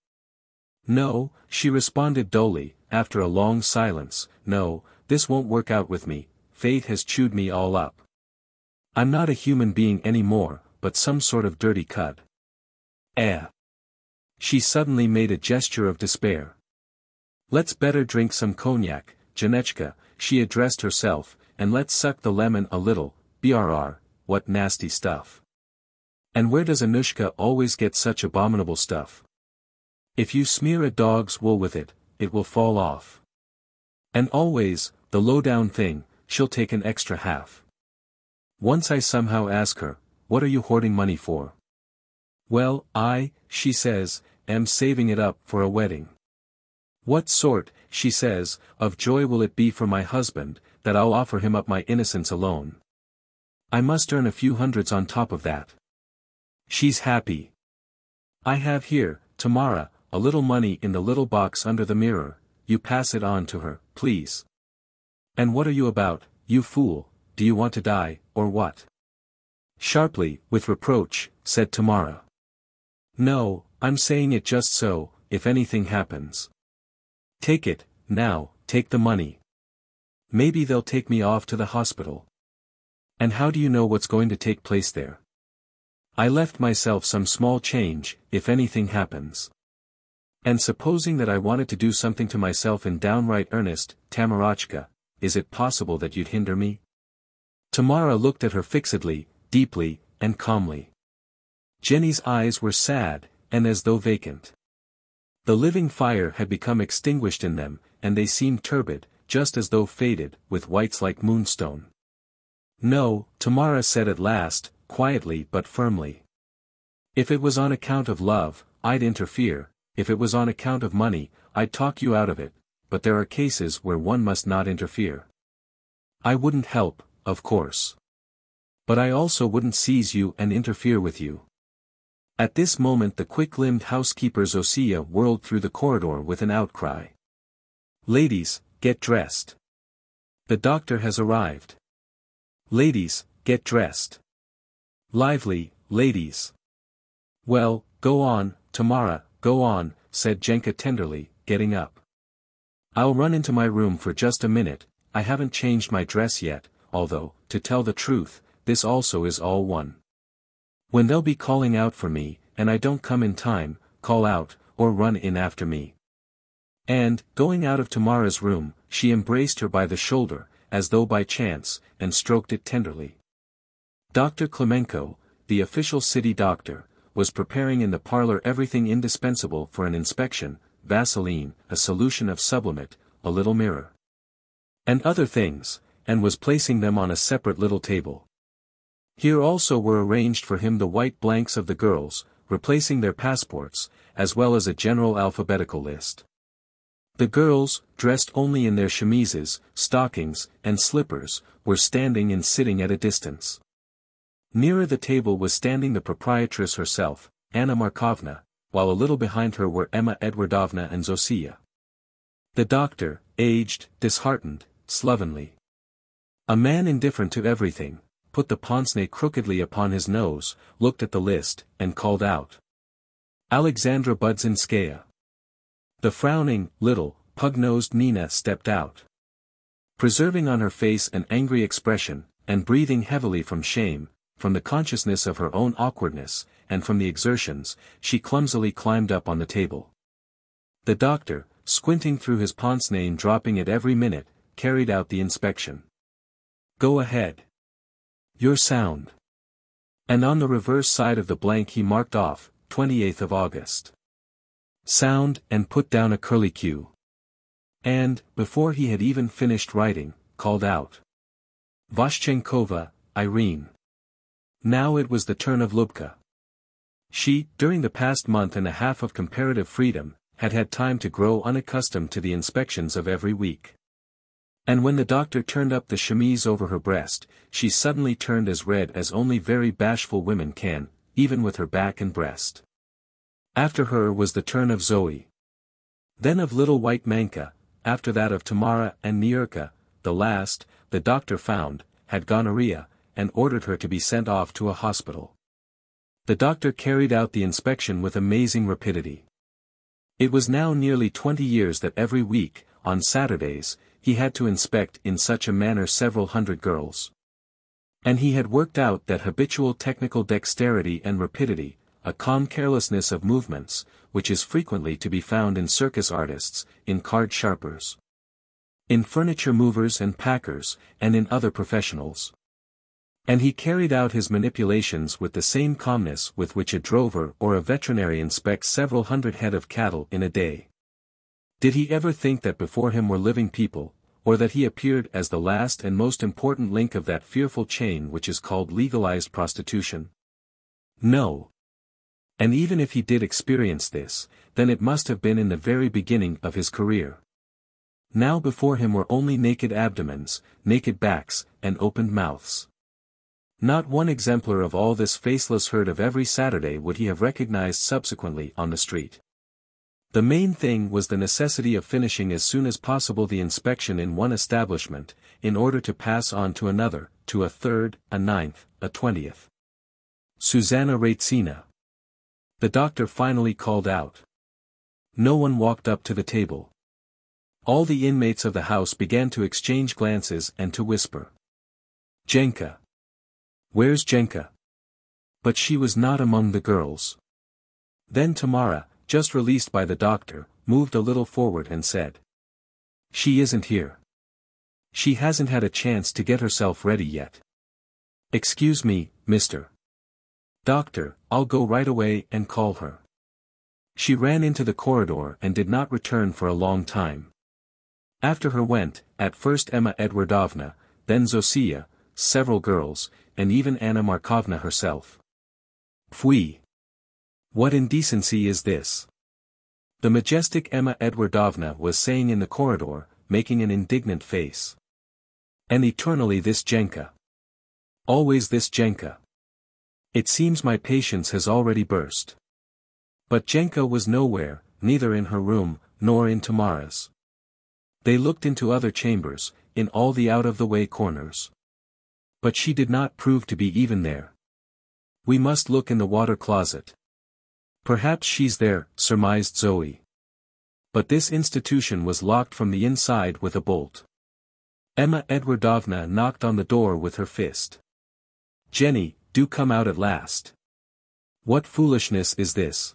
No, she responded dully, after a long silence, no, this won't work out with me, fate has chewed me all up. I'm not a human being any more, but some sort of dirty cut. Eh. She suddenly made a gesture of despair. Let's better drink some cognac, Janechka, she addressed herself, and let's suck the lemon a little, brr, what nasty stuff. And where does Anushka always get such abominable stuff? If you smear a dog's wool with it, it will fall off. And always, the low-down thing, she'll take an extra half. Once I somehow ask her, what are you hoarding money for? Well, I, she says, am saving it up for a wedding. What sort, she says, of joy will it be for my husband, that I'll offer him up my innocence alone. I must earn a few hundreds on top of that. She's happy. I have here, Tamara, a little money in the little box under the mirror, you pass it on to her, please. And what are you about, you fool, do you want to die, or what? Sharply, with reproach, said Tamara. No, I'm saying it just so, if anything happens. Take it, now, take the money. Maybe they'll take me off to the hospital. And how do you know what's going to take place there? I left myself some small change, if anything happens. And supposing that I wanted to do something to myself in downright earnest, Tamarachka, is it possible that you'd hinder me? Tamara looked at her fixedly, deeply, and calmly. Jenny's eyes were sad, and as though vacant. The living fire had become extinguished in them, and they seemed turbid, just as though faded, with whites like moonstone. No, Tamara said at last, quietly but firmly. If it was on account of love, I'd interfere, if it was on account of money, I'd talk you out of it, but there are cases where one must not interfere. I wouldn't help, of course. But I also wouldn't seize you and interfere with you. At this moment the quick-limbed housekeeper Zosia whirled through the corridor with an outcry. Ladies, get dressed. The doctor has arrived. Ladies, get dressed. Lively, ladies. Well, go on, Tamara, go on, said Jenka tenderly, getting up. I'll run into my room for just a minute, I haven't changed my dress yet, although, to tell the truth, this also is all one. When they'll be calling out for me, and I don't come in time, call out, or run in after me. And, going out of Tamara's room, she embraced her by the shoulder, as though by chance, and stroked it tenderly. Dr. Klemenko, the official city doctor, was preparing in the parlor everything indispensable for an inspection, Vaseline, a solution of sublimate, a little mirror. And other things, and was placing them on a separate little table. Here also were arranged for him the white blanks of the girls, replacing their passports, as well as a general alphabetical list. The girls, dressed only in their chemises, stockings, and slippers, were standing and sitting at a distance. Nearer the table was standing the proprietress herself, Anna Markovna, while a little behind her were Emma Edwardovna and Zosia. The doctor, aged, disheartened, slovenly. A man indifferent to everything, put the pince-nez crookedly upon his nose, looked at the list, and called out. Alexandra Budzinskaya. The frowning, little, pug-nosed Nina stepped out. Preserving on her face an angry expression, and breathing heavily from shame, from the consciousness of her own awkwardness, and from the exertions, she clumsily climbed up on the table. The doctor, squinting through his pince-nez and dropping it every minute, carried out the inspection. Go ahead. You're sound. And on the reverse side of the blank he marked off, 28th of August. Sound, and put down a curlicue. And, before he had even finished writing, called out. Vashchenkova, Irene. Now it was the turn of Lubka. She, during the past month and a half of comparative freedom, had had time to grow unaccustomed to the inspections of every week. And when the doctor turned up the chemise over her breast, she suddenly turned as red as only very bashful women can, even with her back and breast. After her was the turn of Zoe. Then of little white Manka, after that of Tamara and Nyurka, the last, the doctor found, had gonorrhea, and ordered her to be sent off to a hospital. The doctor carried out the inspection with amazing rapidity. It was now nearly twenty years that every week, on Saturdays, he had to inspect in such a manner several hundred girls. And he had worked out that habitual technical dexterity and rapidity, a calm carelessness of movements, which is frequently to be found in circus artists, in card sharpers, in furniture movers and packers, and in other professionals. And he carried out his manipulations with the same calmness with which a drover or a veterinary inspects several hundred head of cattle in a day. Did he ever think that before him were living people, or that he appeared as the last and most important link of that fearful chain which is called legalized prostitution? No. And even if he did experience this, then it must have been in the very beginning of his career. Now before him were only naked abdomens, naked backs, and opened mouths. Not one exemplar of all this faceless herd of every Saturday would he have recognized subsequently on the street. The main thing was the necessity of finishing as soon as possible the inspection in one establishment, in order to pass on to another, to a third, a ninth, a twentieth. Susanna Ratsina. The doctor finally called out. No one walked up to the table. All the inmates of the house began to exchange glances and to whisper. Jenka. Where's Jenka? But she was not among the girls. Then Tamara, just released by the doctor, moved a little forward and said. She isn't here. She hasn't had a chance to get herself ready yet. Excuse me, mister. Doctor, I'll go right away and call her. She ran into the corridor and did not return for a long time. After her went, at first Emma Edwardovna, then Zosia, several girls, and even Anna Markovna herself. Pfui! What indecency is this? The majestic Emma Edwardovna was saying in the corridor, making an indignant face. And eternally this Jenka. Always this Jenka. It seems my patience has already burst. But Jenka was nowhere, neither in her room, nor in Tamara's. They looked into other chambers, in all the out-of-the-way corners. But she did not prove to be even there. We must look in the water closet. Perhaps she's there, surmised Zoe. But this institution was locked from the inside with a bolt. Emma Edwardovna knocked on the door with her fist. Jenny, do come out at last. What foolishness is this?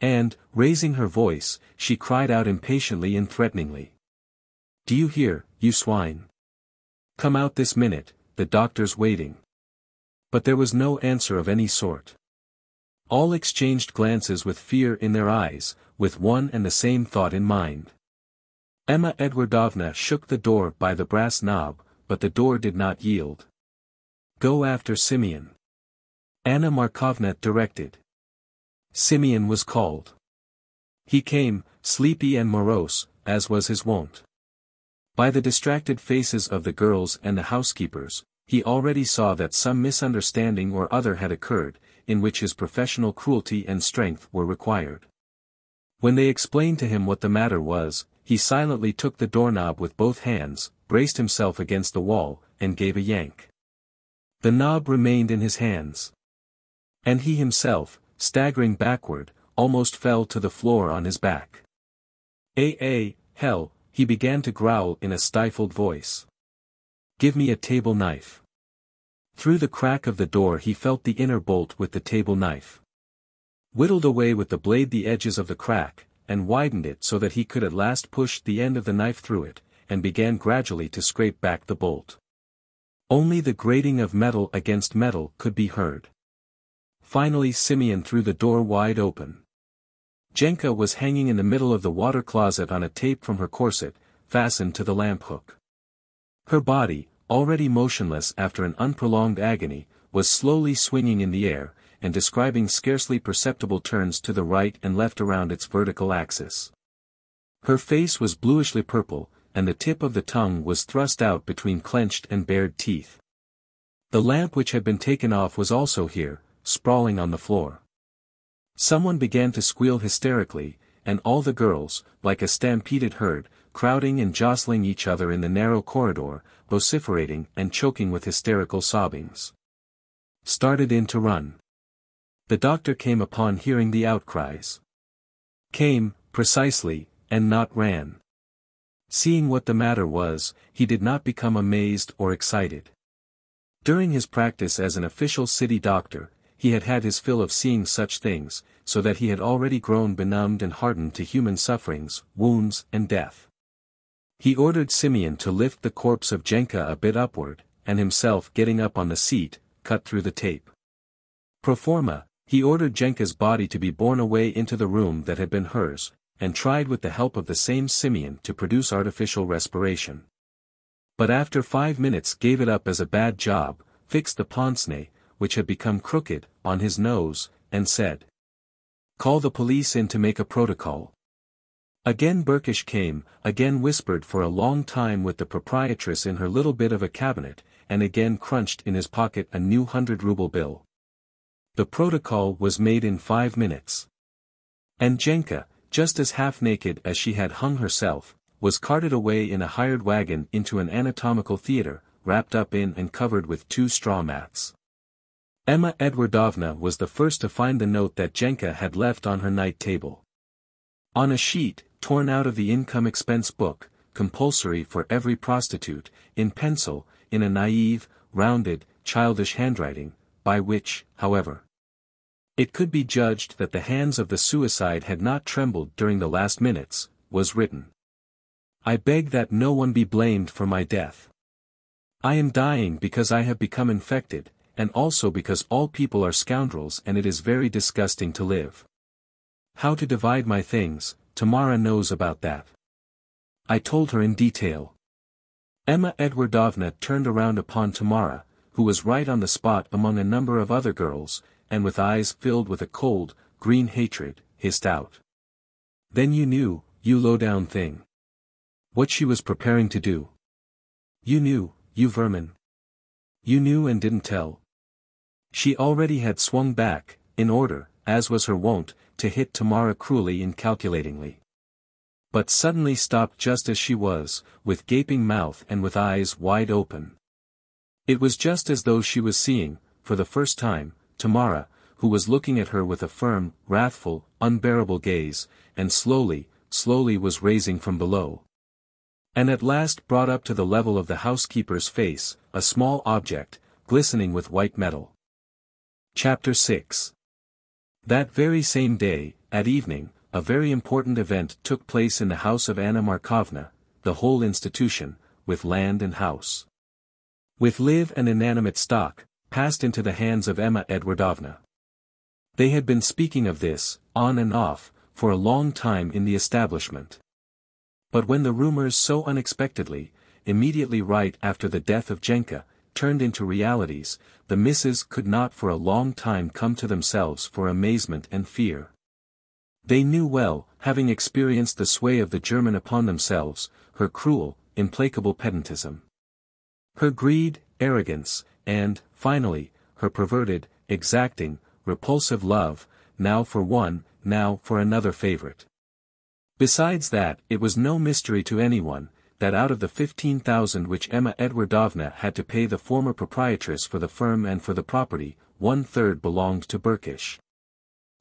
And, raising her voice, she cried out impatiently and threateningly. Do you hear, you swine? Come out this minute, the doctor's waiting. But there was no answer of any sort. All exchanged glances with fear in their eyes, with one and the same thought in mind. Emma Edwardovna shook the door by the brass knob, but the door did not yield. Go after Simeon. Anna Markovna directed. Simeon was called. He came, sleepy and morose, as was his wont. By the distracted faces of the girls and the housekeepers, he already saw that some misunderstanding or other had occurred, in which his professional cruelty and strength were required. When they explained to him what the matter was, he silently took the doorknob with both hands, braced himself against the wall, and gave a yank. The knob remained in his hands. And he himself, staggering backward, almost fell to the floor on his back. A a, hell, he began to growl in a stifled voice. Give me a table knife. Through the crack of the door he felt the inner bolt with the table knife. Whittled away with the blade the edges of the crack, and widened it so that he could at last push the end of the knife through it, and began gradually to scrape back the bolt. Only the grating of metal against metal could be heard. Finally Simeon threw the door wide open. Jenka was hanging in the middle of the water closet on a tape from her corset, fastened to the lamp hook. Her body, already motionless after an unprolonged agony, was slowly swinging in the air, and describing scarcely perceptible turns to the right and left around its vertical axis. Her face was bluishly purple, and the tip of the tongue was thrust out between clenched and bared teeth. The lamp which had been taken off was also here, sprawling on the floor. Someone began to squeal hysterically, and all the girls, like a stampeded herd, crowding and jostling each other in the narrow corridor, vociferating and choking with hysterical sobbings. Started in to run. The doctor came upon hearing the outcries. Came, precisely, and not ran. Seeing what the matter was, he did not become amazed or excited. During his practice as an official city doctor, he had had his fill of seeing such things, so that he had already grown benumbed and hardened to human sufferings, wounds, and death. He ordered Simeon to lift the corpse of Jenka a bit upward, and himself getting up on the seat, cut through the tape. Pro forma, he ordered Jenka's body to be borne away into the room that had been hers, and tried with the help of the same Simeon to produce artificial respiration. But after five minutes gave it up as a bad job, fixed the pince-nez, which had become crooked, on his nose, and said. Call the police in to make a protocol. Again Burkish came, again whispered for a long time with the proprietress in her little bit of a cabinet, and again crunched in his pocket a new hundred-ruble bill. The protocol was made in five minutes. And Jenka, just as half-naked as she had hung herself, was carted away in a hired wagon into an anatomical theater, wrapped up in and covered with two straw mats. Emma Edwardovna was the first to find the note that Jenka had left on her night table. On a sheet, torn out of the income expense book, compulsory for every prostitute, in pencil, in a naive, rounded, childish handwriting, by which, however, it could be judged that the hands of the suicide had not trembled during the last minutes, was written. I beg that no one be blamed for my death. I am dying because I have become infected, and also because all people are scoundrels and it is very disgusting to live. How to divide my things, Tamara knows about that. I told her in detail. Emma Edwardovna turned around upon Tamara, who was right on the spot among a number of other girls, and with eyes filled with a cold, green hatred, hissed out. Then you knew, you low-down thing. What she was preparing to do. You knew, you vermin. You knew and didn't tell. She already had swung back, in order, as was her wont, to hit Tamara cruelly and calculatingly. But suddenly stopped just as she was, with gaping mouth and with eyes wide open. It was just as though she was seeing, for the first time, Tamara, who was looking at her with a firm, wrathful, unbearable gaze, and slowly, slowly was raising from below. And at last brought up to the level of the housekeeper's face, a small object, glistening with white metal. Chapter 6 That very same day, at evening, a very important event took place in the house of Anna Markovna, the whole institution, with land and house. With live and inanimate stock, passed into the hands of Emma Edwardovna. They had been speaking of this, on and off, for a long time in the establishment. But when the rumors so unexpectedly, immediately right after the death of Jenka, turned into realities, the misses could not for a long time come to themselves for amazement and fear. They knew well, having experienced the sway of the German upon themselves, her cruel, implacable pedantism. Her greed, arrogance, and, finally, her perverted, exacting, repulsive love, now for one, now for another favorite. Besides that, it was no mystery to anyone, that out of the fifteen thousand which Emma Edwardovna had to pay the former proprietress for the firm and for the property, one-third belonged to Burkish.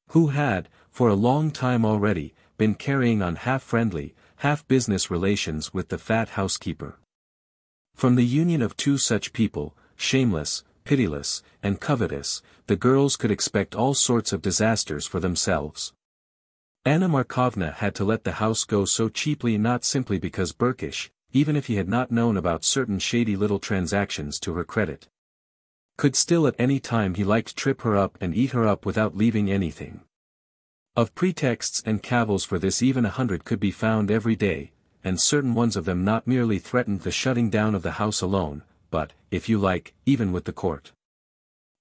Who had, for a long time already, been carrying on half-friendly, half-business relations with the fat housekeeper. From the union of two such people, shameless, pitiless, and covetous, the girls could expect all sorts of disasters for themselves. Anna Markovna had to let the house go so cheaply not simply because Burkish, even if he had not known about certain shady little transactions to her credit. Could still at any time he liked trip her up and eat her up without leaving anything. Of pretexts and cavils for this even a hundred could be found every day, and certain ones of them not merely threatened the shutting down of the house alone, but, if you like, even with the court.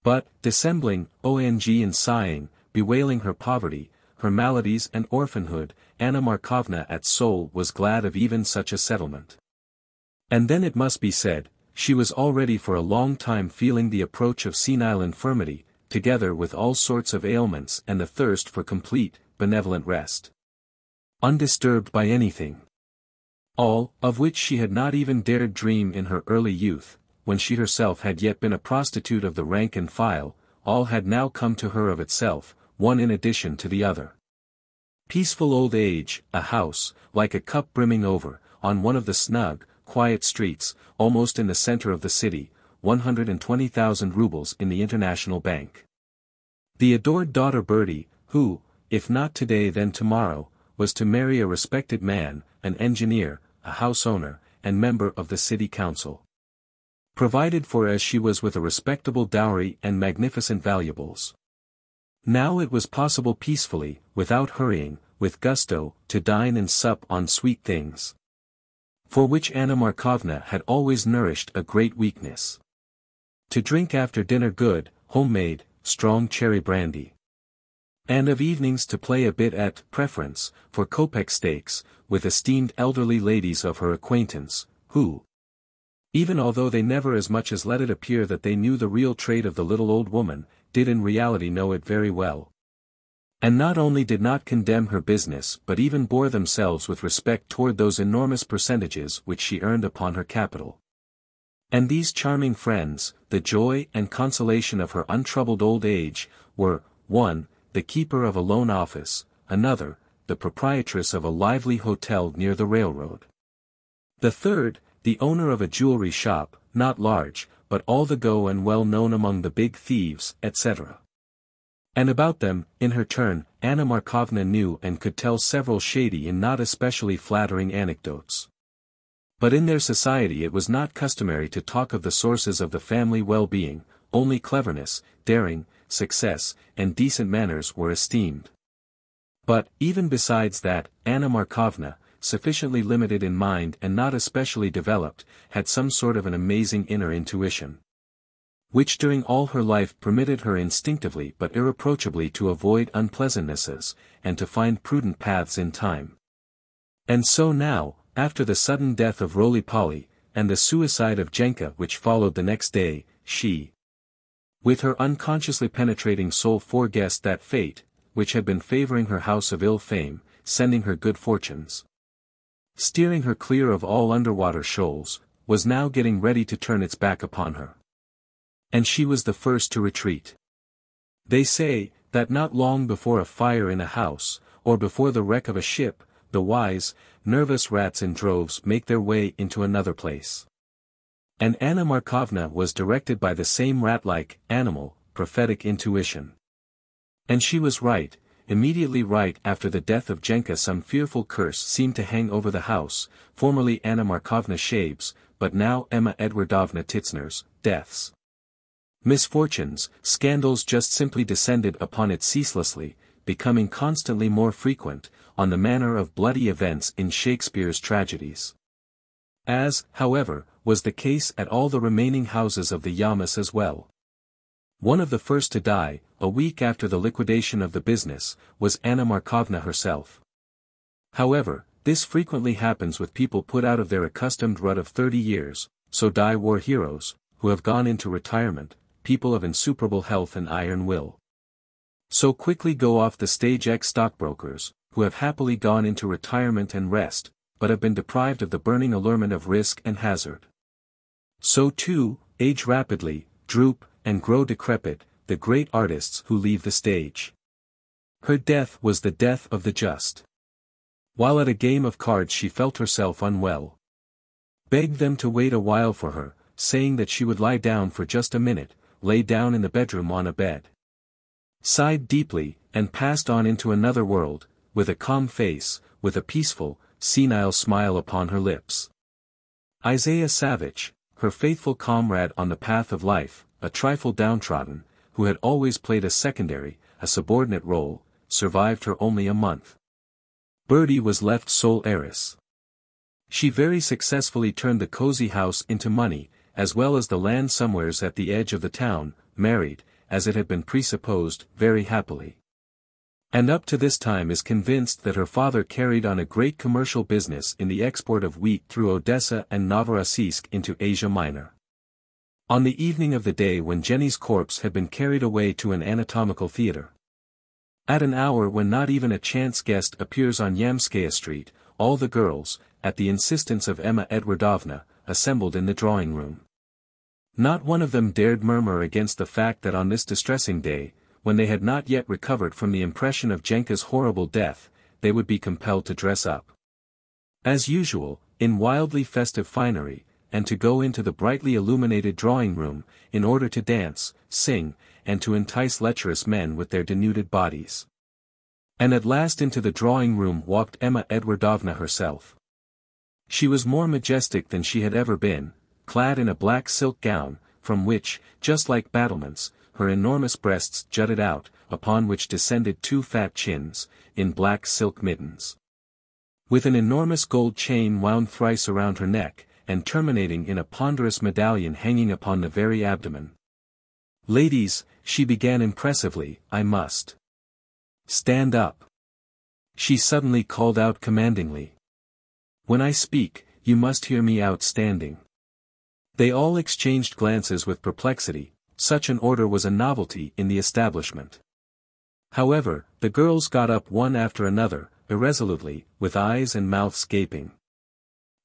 But, dissembling, ONG and sighing, bewailing her poverty, her maladies and orphanhood, Anna Markovna at soul was glad of even such a settlement. And then it must be said, she was already for a long time feeling the approach of senile infirmity, together with all sorts of ailments and the thirst for complete, benevolent rest. Undisturbed by anything. All, of which she had not even dared dream in her early youth, when she herself had yet been a prostitute of the rank and file, all had now come to her of itself, one in addition to the other. Peaceful old age, a house, like a cup brimming over, on one of the snug, quiet streets, almost in the center of the city, 120,000 rubles in the International Bank. The adored daughter Bertie, who, if not today then tomorrow, was to marry a respected man, an engineer, a house owner, and member of the city council provided for as she was with a respectable dowry and magnificent valuables. Now it was possible peacefully, without hurrying, with gusto, to dine and sup on sweet things. For which Anna Markovna had always nourished a great weakness. To drink after dinner good, homemade, strong cherry brandy. And of evenings to play a bit at preference, for kopeck stakes, with esteemed elderly ladies of her acquaintance, who, even although they never as much as let it appear that they knew the real trade of the little old woman, did in reality know it very well. And not only did not condemn her business but even bore themselves with respect toward those enormous percentages which she earned upon her capital. And these charming friends, the joy and consolation of her untroubled old age, were, one, the keeper of a loan office, another, the proprietress of a lively hotel near the railroad. The third, the owner of a jewelry shop, not large, but all the go and well known among the big thieves, etc. And about them, in her turn, Anna Markovna knew and could tell several shady and not especially flattering anecdotes. But in their society it was not customary to talk of the sources of the family well-being, only cleverness, daring, success, and decent manners were esteemed. But, even besides that, Anna Markovna, sufficiently limited in mind and not especially developed, had some sort of an amazing inner intuition. which during all her life permitted her instinctively but irreproachably to avoid unpleasantnesses, and to find prudent paths in time. And so now, after the sudden death of Roly Poly, and the suicide of Jenka which followed the next day, she, with her unconsciously penetrating soul foreguessed that fate, which had been favoring her house of ill fame, sending her good fortunes. Steering her clear of all underwater shoals, was now getting ready to turn its back upon her. And she was the first to retreat. They say, that not long before a fire in a house, or before the wreck of a ship, the wise, nervous rats in droves make their way into another place. And Anna Markovna was directed by the same rat-like, animal, prophetic intuition. And she was right, immediately right after the death of Jenka some fearful curse seemed to hang over the house, formerly Anna Markovna Shabe's, but now Emma Edwardovna Titsner's, deaths. Misfortunes, scandals just simply descended upon it ceaselessly, becoming constantly more frequent, on the manner of bloody events in Shakespeare's tragedies. As, however, was the case at all the remaining houses of the Yamas as well. One of the first to die, a week after the liquidation of the business, was Anna Markovna herself. However, this frequently happens with people put out of their accustomed rut of 30 years, so die war heroes, who have gone into retirement, people of insuperable health and iron will. So quickly go off the stage ex-stockbrokers, who have happily gone into retirement and rest, but have been deprived of the burning allurement of risk and hazard. So too, age rapidly, droop, and grow decrepit, the great artists who leave the stage. Her death was the death of the just. While at a game of cards she felt herself unwell. Begged them to wait a while for her, saying that she would lie down for just a minute, lay down in the bedroom on a bed. Sighed deeply, and passed on into another world, with a calm face, with a peaceful, senile smile upon her lips. Isai Savvich, her faithful comrade on the path of life, a trifle downtrodden, who had always played a secondary, a subordinate role, survived her only a month. Bertie was left sole heiress. She very successfully turned the cozy house into money, as well as the land somewheres at the edge of the town, married, as it had been presupposed, very happily. And up to this time is convinced that her father carried on a great commercial business in the export of wheat through Odessa and Novorossiysk into Asia Minor. On the evening of the day when Jenny's corpse had been carried away to an anatomical theater. At an hour when not even a chance guest appears on Yamskaya Street, all the girls, at the insistence of Emma Edwardovna, assembled in the drawing room. Not one of them dared murmur against the fact that on this distressing day, when they had not yet recovered from the impression of Jenka's horrible death, they would be compelled to dress up. As usual, in wildly festive finery, and to go into the brightly illuminated drawing room, in order to dance, sing, and to entice lecherous men with their denuded bodies. And at last into the drawing room walked Emma Edwardovna herself. She was more majestic than she had ever been, clad in a black silk gown, from which, just like battlements, her enormous breasts jutted out, upon which descended two fat chins, in black silk mittens. With an enormous gold chain wound thrice around her neck, and terminating in a ponderous medallion hanging upon the very abdomen. Ladies, she began impressively, I must. Stand up. She suddenly called out commandingly. When I speak, you must hear me out standing. They all exchanged glances with perplexity, such an order was a novelty in the establishment. However, the girls got up one after another, irresolutely, with eyes and mouths gaping.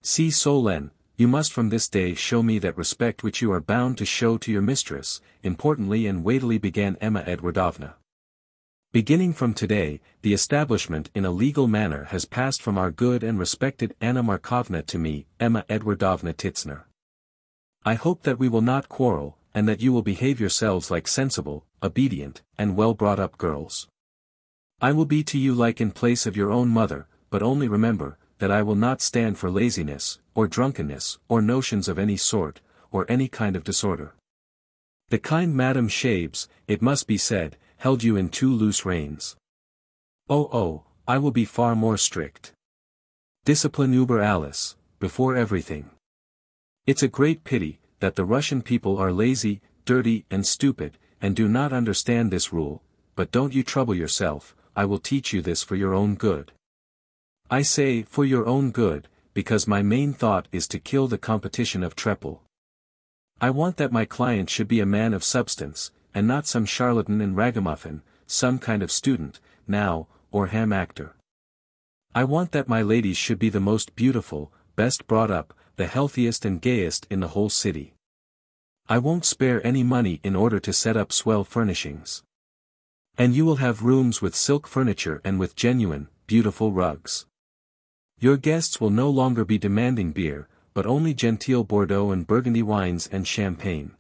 See Solen, you must from this day show me that respect which you are bound to show to your mistress, importantly and weightily began Emma Edwardovna. Beginning from today, the establishment in a legal manner has passed from our good and respected Anna Markovna to me, Emma Edwardovna Titsner. I hope that we will not quarrel, and that you will behave yourselves like sensible, obedient, and well-brought-up girls. I will be to you like in place of your own mother, but only remember, that I will not stand for laziness, or drunkenness, or notions of any sort, or any kind of disorder. The kind Madame Shabes, it must be said, held you in two loose reins. Oh oh, I will be far more strict. Discipline über alles, before everything. It's a great pity, that the Russian people are lazy, dirty and stupid, and do not understand this rule, but don't you trouble yourself, I will teach you this for your own good. I say, for your own good, because my main thought is to kill the competition of Treppel. I want that my client should be a man of substance, and not some charlatan and ragamuffin, some kind of student, now, or ham actor. I want that my ladies should be the most beautiful, best brought up, the healthiest and gayest in the whole city. I won't spare any money in order to set up swell furnishings. And you will have rooms with silk furniture and with genuine, beautiful rugs. Your guests will no longer be demanding beer, but only genteel Bordeaux and Burgundy wines and champagne.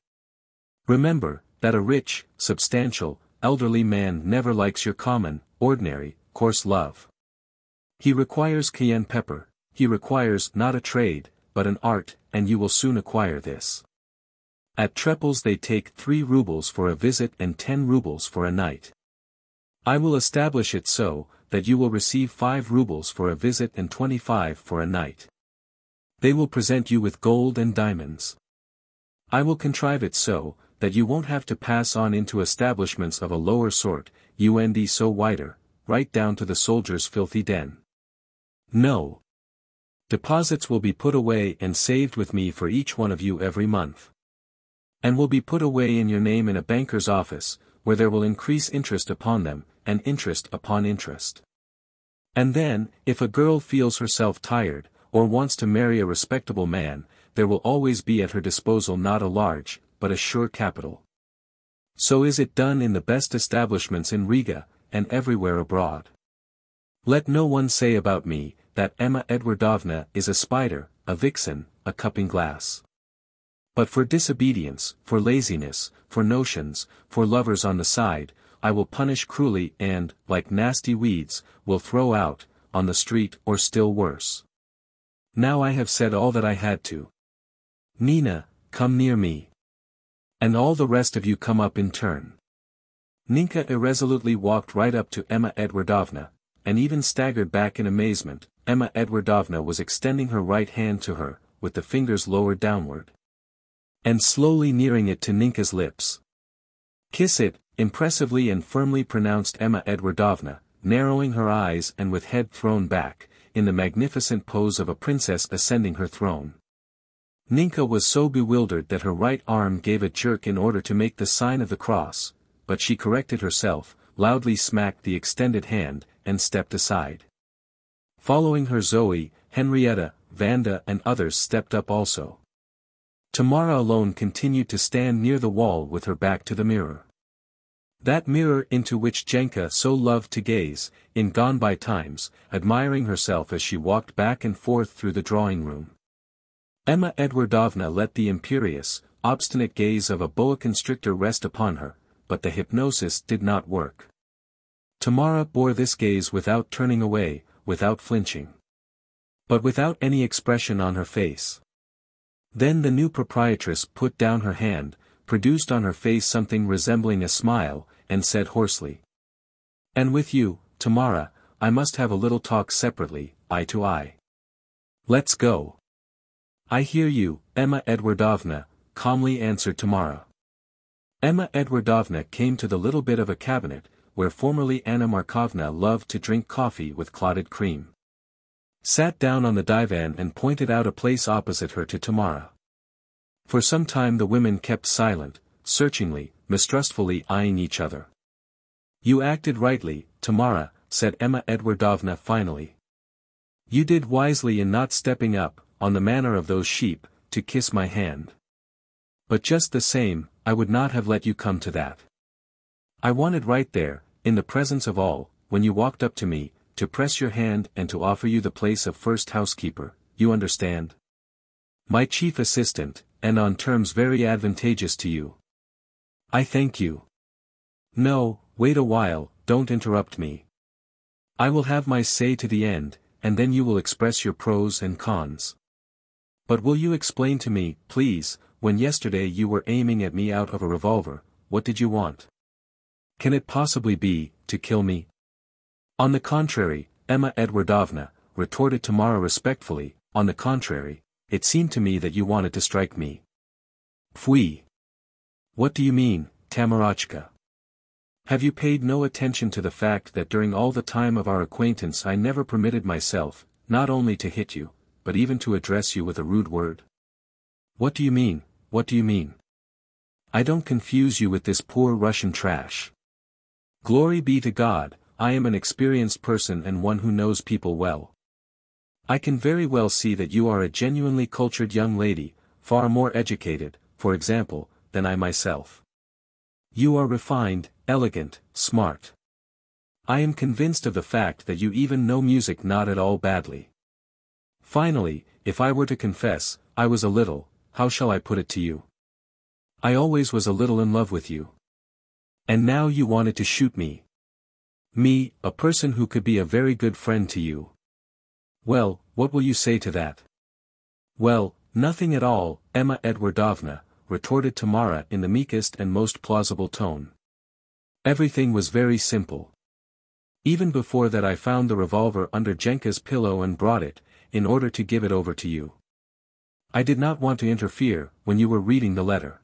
Remember, that a rich, substantial, elderly man never likes your common, ordinary, coarse love. He requires cayenne pepper, he requires not a trade, but an art, and you will soon acquire this. At Treppel's they take 3 rubles for a visit and 10 rubles for a night. I will establish it so, that you will receive 5 rubles for a visit and 25 for a night. They will present you with gold and diamonds. I will contrive it so, that you won't have to pass on into establishments of a lower sort, und so wider, right down to the soldier's filthy den. No. Deposits will be put away and saved with me for each one of you every month. And will be put away in your name in a banker's office, where there will increase interest upon them, and interest upon interest. And then, if a girl feels herself tired, or wants to marry a respectable man, there will always be at her disposal not a large, but a sure capital. So is it done in the best establishments in Riga, and everywhere abroad. Let no one say about me, that Emma Edwardovna is a spider, a vixen, a cupping glass. But for disobedience, for laziness, for notions, for lovers on the side, I will punish cruelly and, like nasty weeds, will throw out, on the street or still worse. Now I have said all that I had to. Nina, come near me. And all the rest of you come up in turn. Ninka irresolutely walked right up to Emma Edwardovna, and even staggered back in amazement, Emma Edwardovna was extending her right hand to her, with the fingers lowered downward. And slowly nearing it to Ninka's lips. Kiss it, Impressively and firmly pronounced Emma Edwardovna, narrowing her eyes and with head thrown back, in the magnificent pose of a princess ascending her throne. Ninka was so bewildered that her right arm gave a jerk in order to make the sign of the cross, but she corrected herself, loudly smacked the extended hand, and stepped aside. Following her Zoe, Henrietta, Vanda and others stepped up also. Tamara alone continued to stand near the wall with her back to the mirror. That mirror into which Jenka so loved to gaze, in gone-by times, admiring herself as she walked back and forth through the drawing-room. Emma Edwardovna let the imperious, obstinate gaze of a boa constrictor rest upon her, but the hypnosis did not work. Tamara bore this gaze without turning away, without flinching. But without any expression on her face. Then the new proprietress put down her hand, produced on her face something resembling a smile, and said hoarsely. And with you, Tamara, I must have a little talk separately, eye to eye. Let's go. I hear you, Emma Edwardovna, calmly answered Tamara. Emma Edwardovna came to the little bit of a cabinet, where formerly Anna Markovna loved to drink coffee with clotted cream. Sat down on the divan and pointed out a place opposite her to Tamara. For some time the women kept silent, searchingly, mistrustfully eyeing each other. You acted rightly, Tamara, said Emma Edwardovna finally. You did wisely in not stepping up, on the manner of those sheep, to kiss my hand. But just the same, I would not have let you come to that. I wanted right there, in the presence of all, when you walked up to me, to press your hand and to offer you the place of first housekeeper, you understand? My chief assistant, and on terms very advantageous to you. I thank you. No, wait a while, don't interrupt me. I will have my say to the end, and then you will express your pros and cons. But will you explain to me, please, when yesterday you were aiming at me out of a revolver, what did you want? Can it possibly be, to kill me? On the contrary, Emma Edwardovna, retorted Tamara respectfully, on the contrary, it seemed to me that you wanted to strike me. Pfui. What do you mean, Tamarachka? Have you paid no attention to the fact that during all the time of our acquaintance I never permitted myself, not only to hit you, but even to address you with a rude word? What do you mean, what do you mean? I don't confuse you with this poor Russian trash. Glory be to God, I am an experienced person and one who knows people well. I can very well see that you are a genuinely cultured young lady, far more educated, for example, than I myself. You are refined, elegant, smart. I am convinced of the fact that you even know music not at all badly. Finally, if I were to confess, I was a little, how shall I put it to you? I always was a little in love with you. And now you wanted to shoot me. Me, a person who could be a very good friend to you. Well, what will you say to that? Well, nothing at all, Emma Edwardovna, retorted Tamara in the meekest and most plausible tone. Everything was very simple. Even before that I found the revolver under Jenka's pillow and brought it, in order to give it over to you. I did not want to interfere, when you were reading the letter.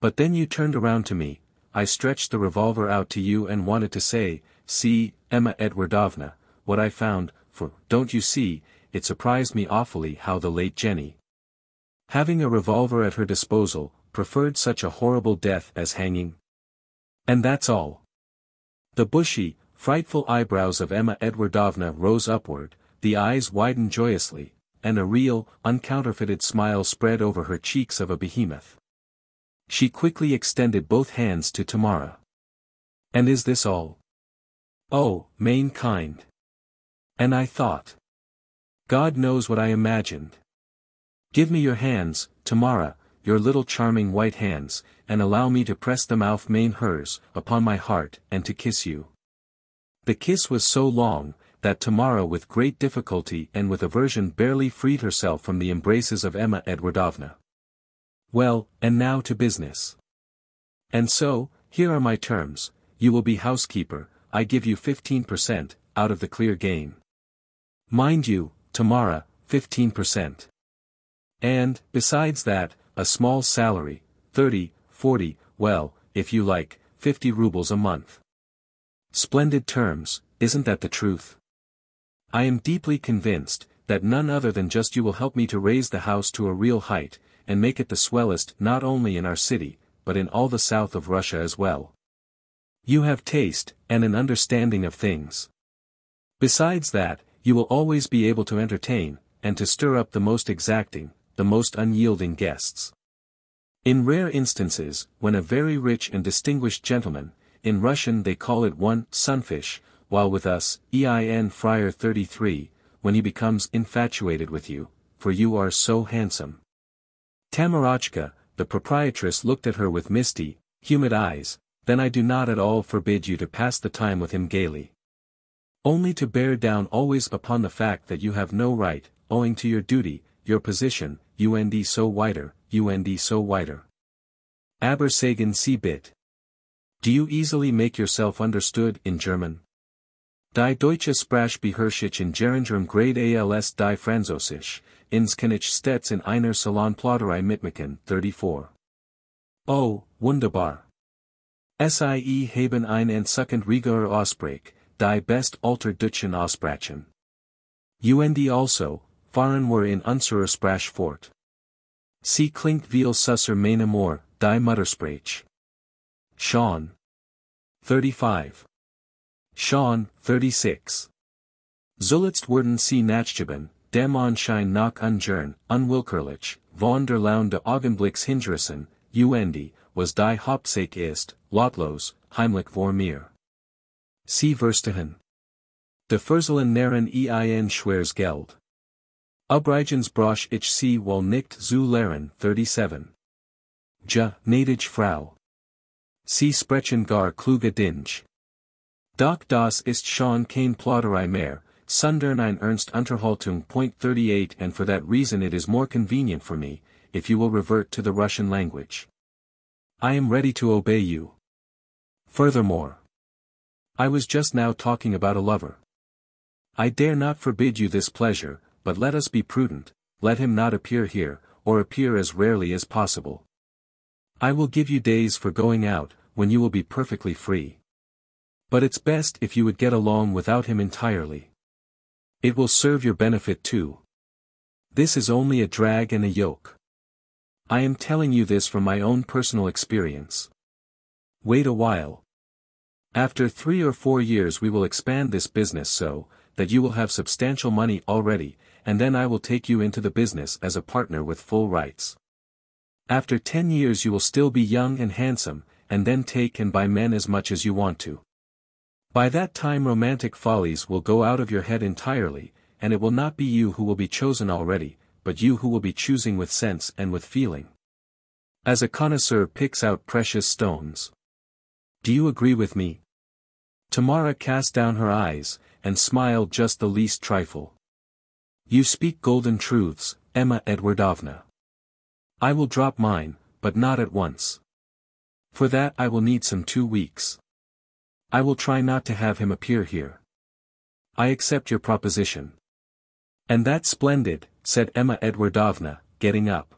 But then you turned around to me, I stretched the revolver out to you and wanted to say, see, Emma Edwardovna, what I found, for, don't you see, it surprised me awfully how the late Jenny, having a revolver at her disposal, preferred such a horrible death as hanging. And that's all. The bushy, frightful eyebrows of Emma Edwardovna rose upward, the eyes widened joyously, and a real, uncounterfeited smile spread over her cheeks of a behemoth. She quickly extended both hands to Tamara. And is this all? Oh, main kind. And I thought. God knows what I imagined. Give me your hands, Tamara, your little charming white hands, and allow me to press them auf main hers, upon my heart, and to kiss you. The kiss was so long, that Tamara with great difficulty and with aversion barely freed herself from the embraces of Emma Edwardovna. Well, and now to business. And so, here are my terms, you will be housekeeper, I give you 15%, out of the clear gain. Mind you, Tamara, 15%. And, besides that, a small salary, 30, 40, well, if you like, 50 rubles a month. Splendid terms, isn't that the truth? I am deeply convinced, that none other than just you will help me to raise the house to a real height, and make it the swellest not only in our city, but in all the south of Russia as well. You have taste, and an understanding of things. Besides that, you will always be able to entertain, and to stir up the most exacting, the most unyielding guests. In rare instances, when a very rich and distinguished gentleman, in Russian they call it one sunfish, while with us, EIN Friar 33, when he becomes infatuated with you, for you are so handsome. Tamarachka, the proprietress looked at her with misty, humid eyes, then I do not at all forbid you to pass the time with him gaily. Only to bear down always upon the fact that you have no right, owing to your duty, your position, UND so wider, UND so wider. Aber sagen Sie bit. Do you easily make yourself understood in German? Die deutsche Sprache beherrscht in Geringerem Grade als die Französisch, ins Kenich stets in einer Salonplauderei mitmachen 34. Oh, wunderbar. Sie haben ein entzückend rigueur Ausbreak, die best alter Deutschen Aussprachen. UND also, fahren wir in unserer Sprache fort. Sie klingt viel susser mein Amor, die Muttersprache. Sean. 35. Sean, 36. Zuletzt werden sie nachgeben, dem Anschein nach ungern, unwillkürlich, von der Laune Augenblicks hingerissen, UND, was die Hauptsache ist, lotlos, heimlich vor mir. Sie verstehen. De Verzelen naren ein schweres Geld. Ubrigens brosch ich sie wohl nicht zu lehren 37. Ja, gnädige Frau. Sie sprechen gar kluge Dinge. Doch das ist schon kein Plauderei mehr, sondern ein Ernst Unterhaltung. Point 38 and for that reason it is more convenient for me, if you will revert to the Russian language. I am ready to obey you. Furthermore. I was just now talking about a lover. I dare not forbid you this pleasure, but let us be prudent, let him not appear here, or appear as rarely as possible. I will give you days for going out, when you will be perfectly free. But it's best if you would get along without him entirely. It will serve your benefit too. This is only a drag and a yoke. I am telling you this from my own personal experience. Wait a while. After three or four years we will expand this business so, that you will have substantial money already, and then I will take you into the business as a partner with full rights. After ten years you will still be young and handsome, and then take and buy men as much as you want to. By that time romantic follies will go out of your head entirely, and it will not be you who will be chosen already, but you who will be choosing with sense and with feeling. As a connoisseur picks out precious stones. Do you agree with me? Tamara cast down her eyes, and smiled just the least trifle. You speak golden truths, Emma Edwardovna. I will drop mine, but not at once. For that I will need some two weeks. I will try not to have him appear here. I accept your proposition. And that's splendid, said Emma Edwardovna, getting up.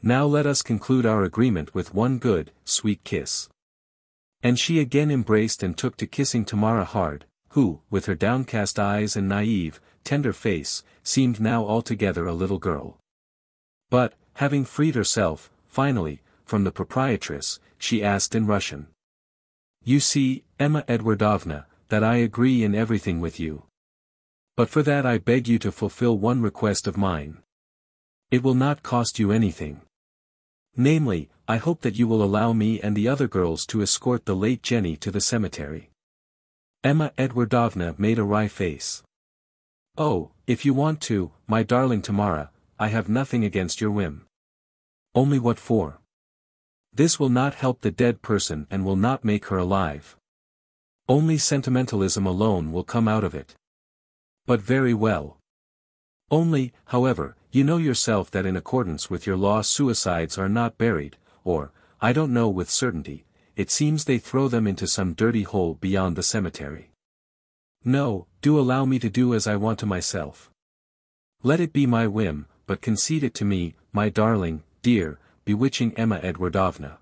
Now let us conclude our agreement with one good, sweet kiss. And she again embraced and took to kissing Tamara hard, who, with her downcast eyes and naive, tender face, seemed now altogether a little girl. But, having freed herself, finally, from the proprietress, she asked in Russian. You see, Emma Edwardovna, that I agree in everything with you. But for that I beg you to fulfill one request of mine. It will not cost you anything. Namely, I hope that you will allow me and the other girls to escort the late Jenny to the cemetery. Emma Edwardovna made a wry face. Oh, if you want to, my darling Tamara, I have nothing against your whim. Only what for? This will not help the dead person and will not make her alive. Only sentimentalism alone will come out of it. But very well. Only, however, you know yourself that in accordance with your law suicides are not buried, or, I don't know with certainty, it seems they throw them into some dirty hole beyond the cemetery. No, do allow me to do as I want to myself. Let it be my whim, but concede it to me, my darling, dear, bewitching Emma Edwardovna.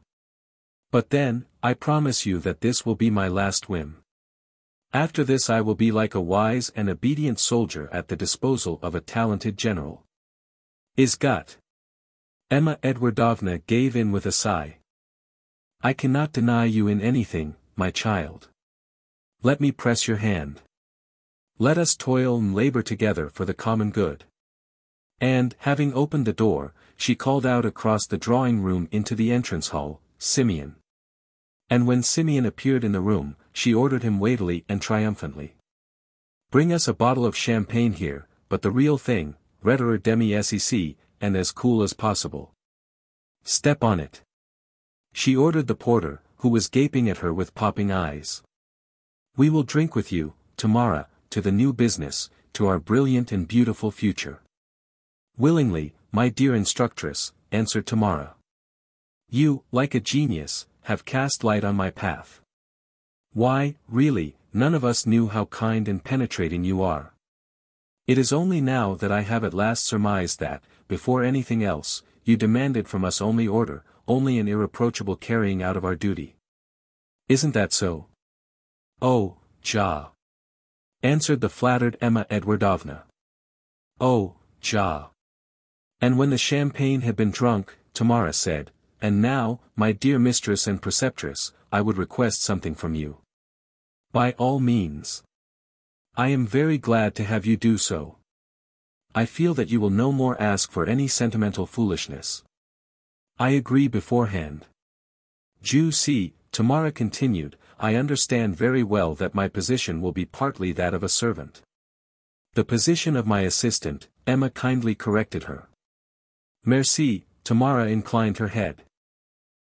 But then, I promise you that this will be my last whim. After this I will be like a wise and obedient soldier at the disposal of a talented general. Is got. Emma Edwardovna gave in with a sigh. I cannot deny you in anything, my child. Let me press your hand. Let us toil and labor together for the common good. And, having opened the door, she called out across the drawing room into the entrance hall, Simeon. And when Simeon appeared in the room, she ordered him weightily and triumphantly. Bring us a bottle of champagne here, but the real thing, Roederer demi-sec, and as cool as possible. Step on it. She ordered the porter, who was gaping at her with popping eyes. We will drink with you, Tamara, to the new business, to our brilliant and beautiful future. Willingly, my dear instructress, answered Tamara. You, like a genius, have cast light on my path. Why, really, none of us knew how kind and penetrating you are. It is only now that I have at last surmised that, before anything else, you demanded from us only order, only an irreproachable carrying out of our duty. Isn't that so? Oh, Ja. Answered the flattered Emma Edwardovna. Oh, Ja. And when the champagne had been drunk, Tamara said, And now, my dear mistress and preceptress, I would request something from you. By all means. I am very glad to have you do so. I feel that you will no more ask for any sentimental foolishness. I agree beforehand. Jew C, Tamara continued, I understand very well that my position will be partly that of a servant. The position of my assistant, Emma kindly corrected her. Merci, Tamara inclined her head.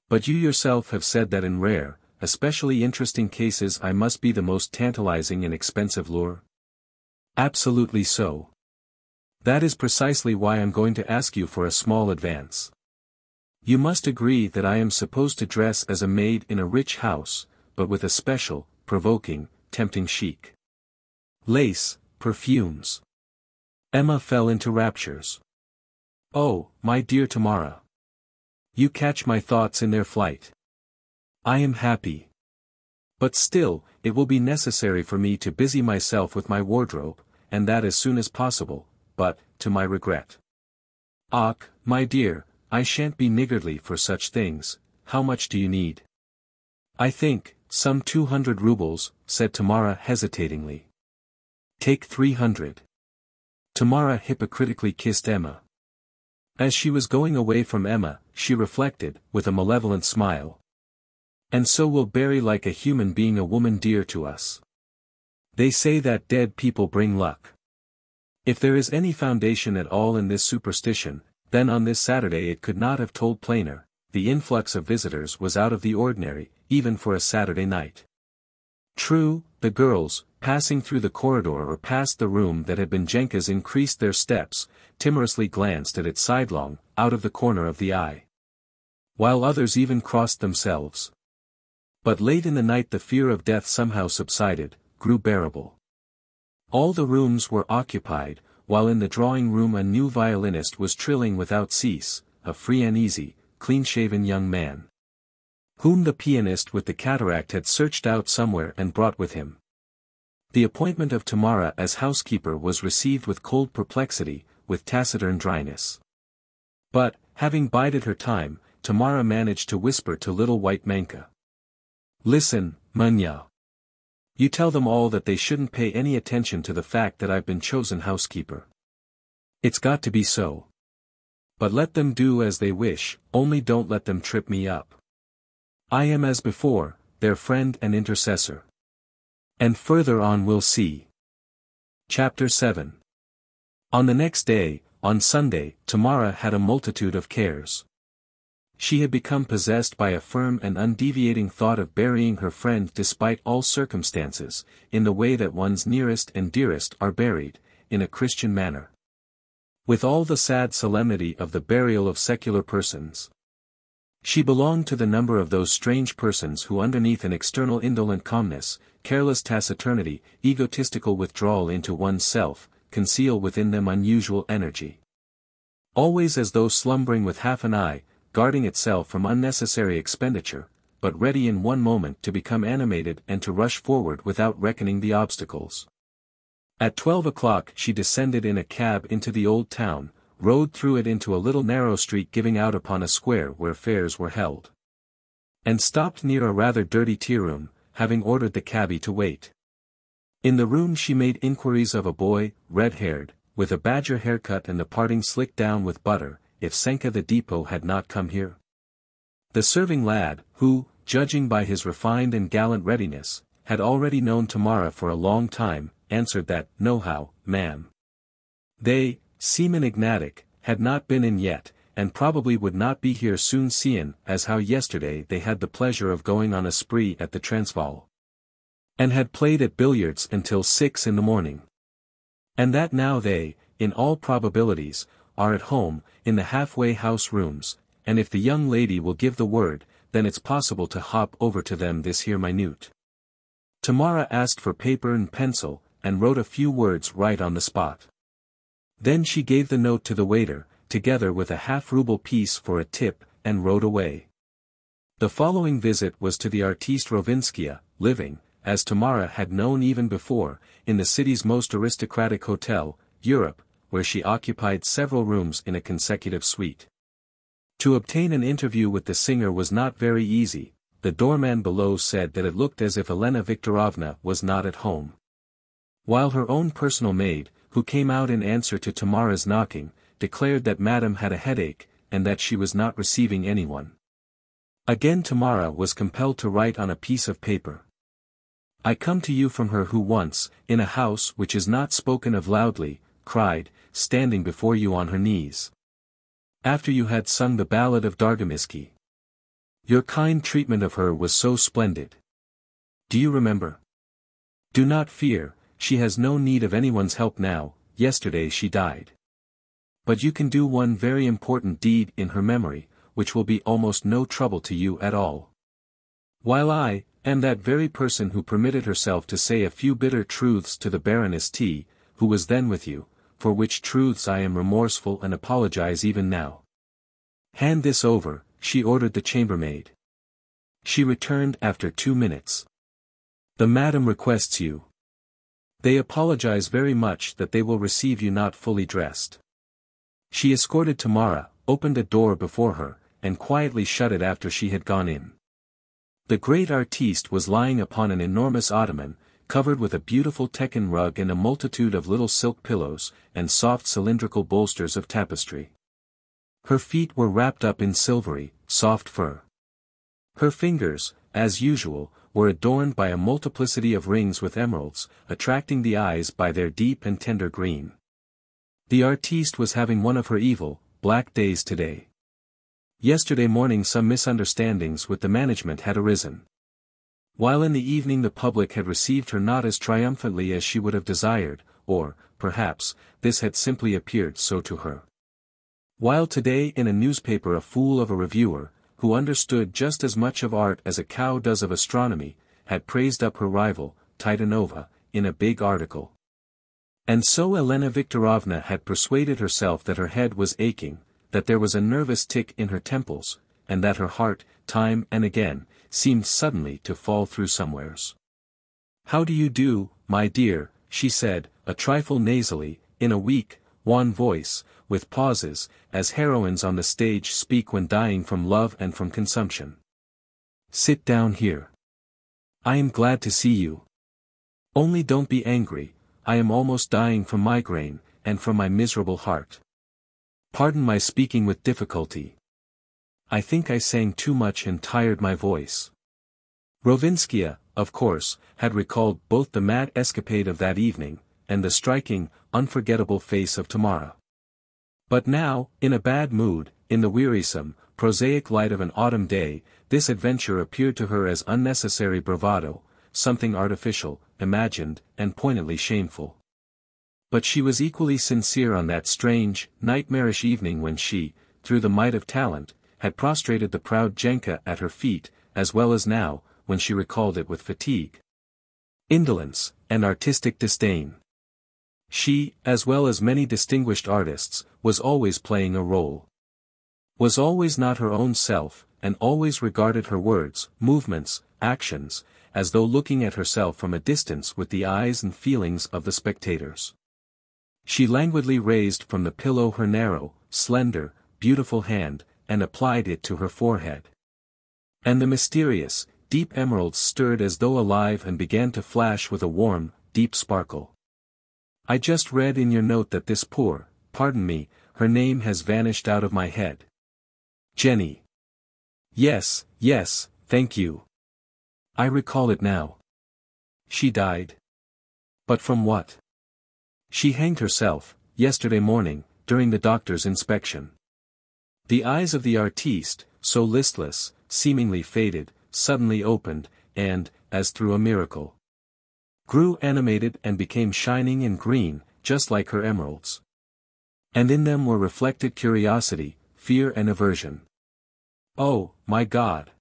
But you yourself have said that in rare, especially interesting cases I must be the most tantalizing and expensive lure? Absolutely so. That is precisely why I'm going to ask you for a small advance. You must agree that I am supposed to dress as a maid in a rich house, but with a special, provoking, tempting chic. Lace, perfumes. Emma fell into raptures. Oh, my dear Tamara. You catch my thoughts in their flight. I am happy. But still, it will be necessary for me to busy myself with my wardrobe, and that as soon as possible, but, to my regret. Ach, my dear, I shan't be niggardly for such things, how much do you need? I think, some two hundred roubles, said Tamara hesitatingly. Take three hundred. Tamara hypocritically kissed Emma. As she was going away from Emma, she reflected, with a malevolent smile. And so will bury like a human being a woman dear to us. They say that dead people bring luck. If there is any foundation at all in this superstition, then on this Saturday it could not have told plainer, the influx of visitors was out of the ordinary, even for a Saturday night. True, the girls, passing through the corridor or past the room that had been Jenka's increased their steps, timorously glanced at it sidelong, out of the corner of the eye. While others even crossed themselves. But late in the night the fear of death somehow subsided, grew bearable. All the rooms were occupied, while in the drawing room a new violinist was trilling without cease, a free and easy, clean-shaven young man whom the pianist with the cataract had searched out somewhere and brought with him. The appointment of Tamara as housekeeper was received with cold perplexity, with taciturn dryness. But, having bided her time, Tamara managed to whisper to little white Manka. Listen, Munya. You tell them all that they shouldn't pay any attention to the fact that I've been chosen housekeeper. It's got to be so. But let them do as they wish, only don't let them trip me up. I am as before, their friend and intercessor. And further on we'll see. Chapter 7 On the next day, on Sunday, Tamara had a multitude of cares. She had become possessed by a firm and undeviating thought of burying her friend despite all circumstances, in the way that one's nearest and dearest are buried, in a Christian manner. With all the sad solemnity of the burial of secular persons. She belonged to the number of those strange persons who underneath an external indolent calmness, careless taciturnity, egotistical withdrawal into one's self, conceal within them unusual energy. Always as though slumbering with half an eye, guarding itself from unnecessary expenditure, but ready in one moment to become animated and to rush forward without reckoning the obstacles. At twelve o'clock she descended in a cab into the old town, rode through it into a little narrow street giving out upon a square where fairs were held. And stopped near a rather dirty tea-room, having ordered the cabby to wait. In the room she made inquiries of a boy, red-haired, with a badger haircut and the parting slicked down with butter, if Senka the depot had not come here. The serving lad, who, judging by his refined and gallant readiness, had already known Tamara for a long time, answered that, no-how, ma'am. They, Seaman Ignatic, had not been in yet, and probably would not be here soon seeing as how yesterday they had the pleasure of going on a spree at the Transvaal. And had played at billiards until six in the morning. And that now they, in all probabilities, are at home, in the halfway house rooms, and if the young lady will give the word, then it's possible to hop over to them this here minute. Tamara asked for paper and pencil, and wrote a few words right on the spot. Then she gave the note to the waiter, together with a half-ruble piece for a tip, and rode away. The following visit was to the artiste Rovinskaya, living, as Tamara had known even before, in the city's most aristocratic hotel, Europe, where she occupied several rooms in a consecutive suite. To obtain an interview with the singer was not very easy, the doorman below said that it looked as if Elena Viktorovna was not at home. While her own personal maid, who came out in answer to Tamara's knocking, declared that Madame had a headache, and that she was not receiving anyone. Again Tamara was compelled to write on a piece of paper. I come to you from her who once, in a house which is not spoken of loudly, cried, standing before you on her knees. After you had sung the ballad of Dargomyzhsky. Your kind treatment of her was so splendid. Do you remember? Do not fear, she has no need of anyone's help now, yesterday she died. But you can do one very important deed in her memory, which will be almost no trouble to you at all. While I, am that very person who permitted herself to say a few bitter truths to the Baroness T, who was then with you, for which truths I am remorseful and apologize even now. Hand this over, she ordered the chambermaid. She returned after two minutes. The madam requests you. They apologize very much that they will receive you not fully dressed. She escorted Tamara, opened a door before her, and quietly shut it after she had gone in. The great artiste was lying upon an enormous ottoman, covered with a beautiful Tekin rug and a multitude of little silk pillows, and soft cylindrical bolsters of tapestry. Her feet were wrapped up in silvery, soft fur. Her fingers, as usual, were adorned by a multiplicity of rings with emeralds, attracting the eyes by their deep and tender green. The artiste was having one of her evil, black days today. Yesterday morning some misunderstandings with the management had arisen. While in the evening the public had received her not as triumphantly as she would have desired, or, perhaps, this had simply appeared so to her. While today in a newspaper a fool of a reviewer, who understood just as much of art as a cow does of astronomy, had praised up her rival, Titanova, in a big article. And so Elena Viktorovna had persuaded herself that her head was aching, that there was a nervous tick in her temples, and that her heart, time and again, seemed suddenly to fall through somewheres. How do you do, my dear, she said, a trifle nasally, in a weak, wan voice, with pauses, as heroines on the stage speak when dying from love and from consumption. Sit down here. I am glad to see you. Only don't be angry, I am almost dying from migraine, and from my miserable heart. Pardon my speaking with difficulty. I think I sang too much and tired my voice. Rovinskaya, of course, had recalled both the mad escapade of that evening, and the striking, unforgettable face of Tamara. But now, in a bad mood, in the wearisome, prosaic light of an autumn day, this adventure appeared to her as unnecessary bravado, something artificial, imagined, and poignantly shameful. But she was equally sincere on that strange, nightmarish evening when she, through the might of talent, had prostrated the proud Jenka at her feet, as well as now, when she recalled it with fatigue. Indolence, and artistic disdain. She, as well as many distinguished artists, was always playing a role. Was always not her own self, and always regarded her words, movements, actions, as though looking at herself from a distance with the eyes and feelings of the spectators. She languidly raised from the pillow her narrow, slender, beautiful hand, and applied it to her forehead. And the mysterious, deep emeralds stirred as though alive and began to flash with a warm, deep sparkle. I just read in your note that this poor, pardon me, her name has vanished out of my head. Jenny. Yes, yes, thank you. I recall it now. She died. But from what? She hanged herself, yesterday morning, during the doctor's inspection. The eyes of the artiste, so listless, seemingly faded, suddenly opened, and, as through a miracle, grew animated and became shining and green, just like her emeralds. And in them were reflected curiosity, fear and aversion. Oh, my God!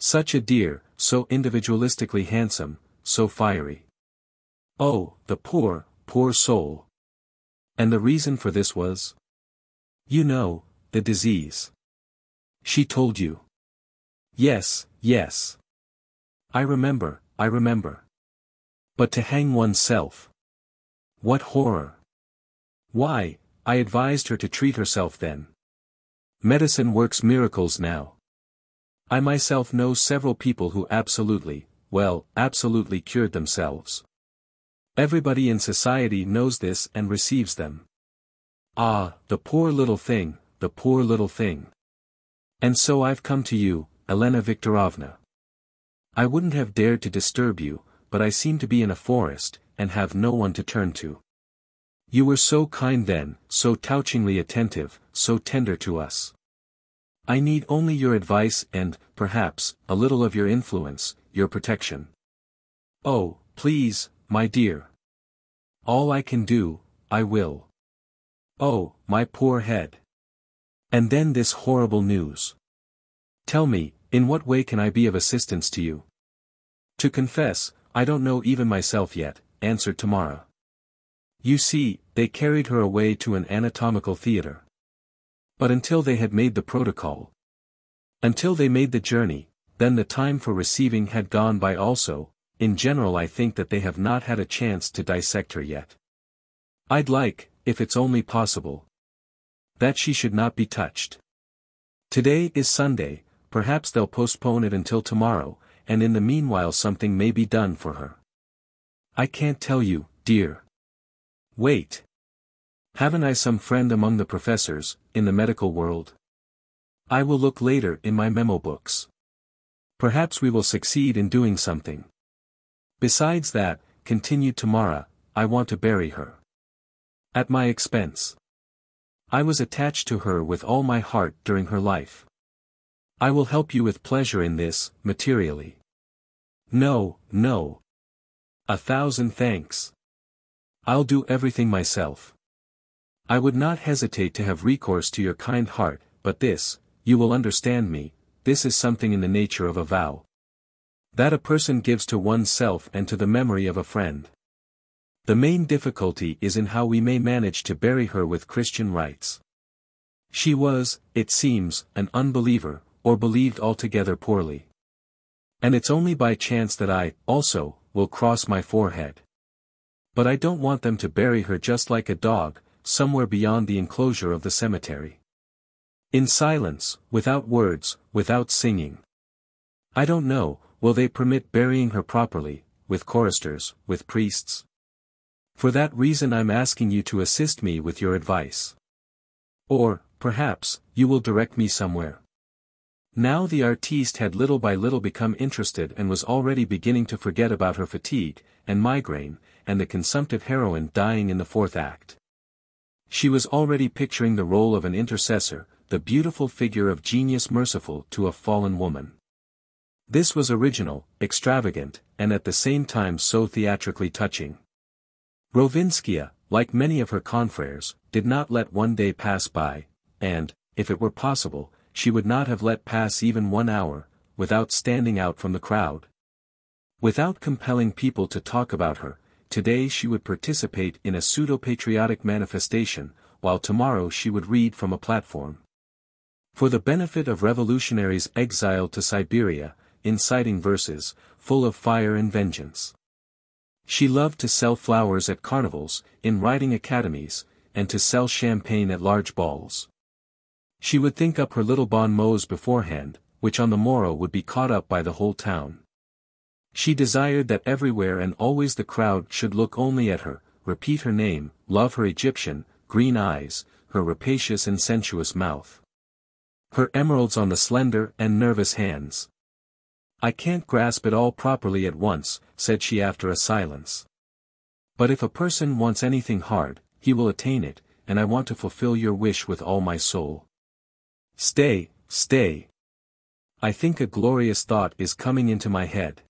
Such a dear, so individualistically handsome, so fiery. Oh, the poor, Poor soul. And the reason for this was? You know, the disease. She told you. Yes, yes. I remember, I remember. But to hang oneself. What horror. Why, I advised her to treat herself then. Medicine works miracles now. I myself know several people who absolutely, well, absolutely cured themselves. Everybody in society knows this and receives them. Ah, the poor little thing, the poor little thing. And so I've come to you, Elena Viktorovna. I wouldn't have dared to disturb you, but I seem to be in a forest, and have no one to turn to. You were so kind then, so touchingly attentive, so tender to us. I need only your advice and, perhaps, a little of your influence, your protection. Oh, please, my dear. All I can do, I will. Oh, my poor head. And then this horrible news. Tell me, in what way can I be of assistance to you? To confess, I don't know even myself yet, answered Tamara. You see, they carried her away to an anatomical theater. But until they had made the protocol. Until they made the journey, then the time for receiving had gone by also, in general I think that they have not had a chance to dissect her yet. I'd like, if it's only possible, that she should not be touched. Today is Sunday, perhaps they'll postpone it until tomorrow, and in the meanwhile something may be done for her. I can't tell you, dear. Wait. Haven't I some friend among the professors, in the medical world? I will look later in my memo books. Perhaps we will succeed in doing something. Besides that, continued Tamara, I want to bury her. At my expense. I was attached to her with all my heart during her life. I will help you with pleasure in this, materially. No, no. A thousand thanks. I'll do everything myself. I would not hesitate to have recourse to your kind heart, but this, you will understand me, this is something in the nature of a vow. That a person gives to oneself and to the memory of a friend. The main difficulty is in how we may manage to bury her with Christian rites. She was, it seems, an unbeliever, or believed altogether poorly. And it's only by chance that I, also, will cross my forehead. But I don't want them to bury her just like a dog, somewhere beyond the enclosure of the cemetery. In silence, without words, without singing. I don't know, will they permit burying her properly, with choristers, with priests? For that reason I'm asking you to assist me with your advice. Or, perhaps, you will direct me somewhere. Now the artiste had little by little become interested and was already beginning to forget about her fatigue, and migraine, and the consumptive heroine dying in the fourth act. She was already picturing the role of an intercessor, the beautiful figure of genius merciful to a fallen woman. This was original, extravagant, and at the same time so theatrically touching. Rovinskaya, like many of her confreres, did not let one day pass by, and, if it were possible, she would not have let pass even one hour, without standing out from the crowd. Without compelling people to talk about her, today she would participate in a pseudo-patriotic manifestation, while tomorrow she would read from a platform. For the benefit of revolutionaries exiled to Siberia, inciting verses, full of fire and vengeance. She loved to sell flowers at carnivals, in riding academies, and to sell champagne at large balls. She would think up her little bon mots beforehand, which on the morrow would be caught up by the whole town. She desired that everywhere and always the crowd should look only at her, repeat her name, love her Egyptian, green eyes, her rapacious and sensuous mouth. Her emeralds on the slender and nervous hands. I can't grasp it all properly at once, said she after a silence. But if a person wants anything hard, he will attain it, and I want to fulfill your wish with all my soul. Stay, stay. I think a glorious thought is coming into my head.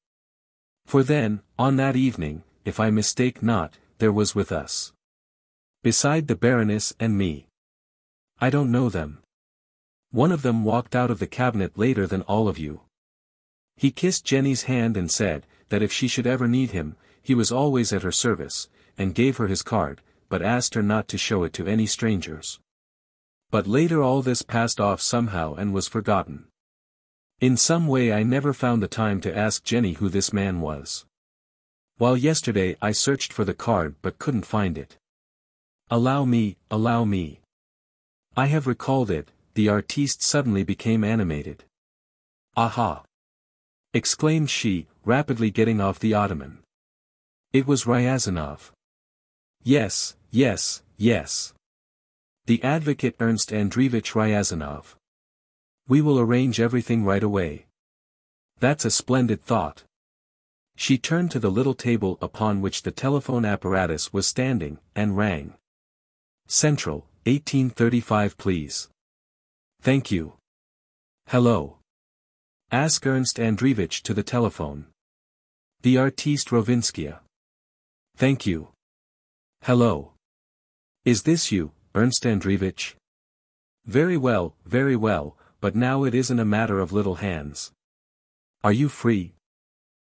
For then, on that evening, if I mistake not, there was with us. Beside the Baroness and me. I don't know them. One of them walked out of the cabinet later than all of you. He kissed Jenny's hand and said, that if she should ever need him, he was always at her service, and gave her his card, but asked her not to show it to any strangers. But later all this passed off somehow and was forgotten. In some way I never found the time to ask Jenny who this man was. While yesterday I searched for the card but couldn't find it. Allow me, allow me. I have recalled it, the artiste suddenly became animated. Aha! Exclaimed she, rapidly getting off the ottoman. It was Ryazanov. Yes, yes, yes. The advocate Ernst Andreevich Ryazanov. We will arrange everything right away. That's a splendid thought. She turned to the little table upon which the telephone apparatus was standing, and rang. Central, 1835 please. Thank you. Hello. Ask Ernst Andreevich to the telephone. The artiste Rovinskaya. Thank you. Hello. Is this you, Ernst Andreevich? Very well, very well, but now it isn't a matter of little hands. Are you free?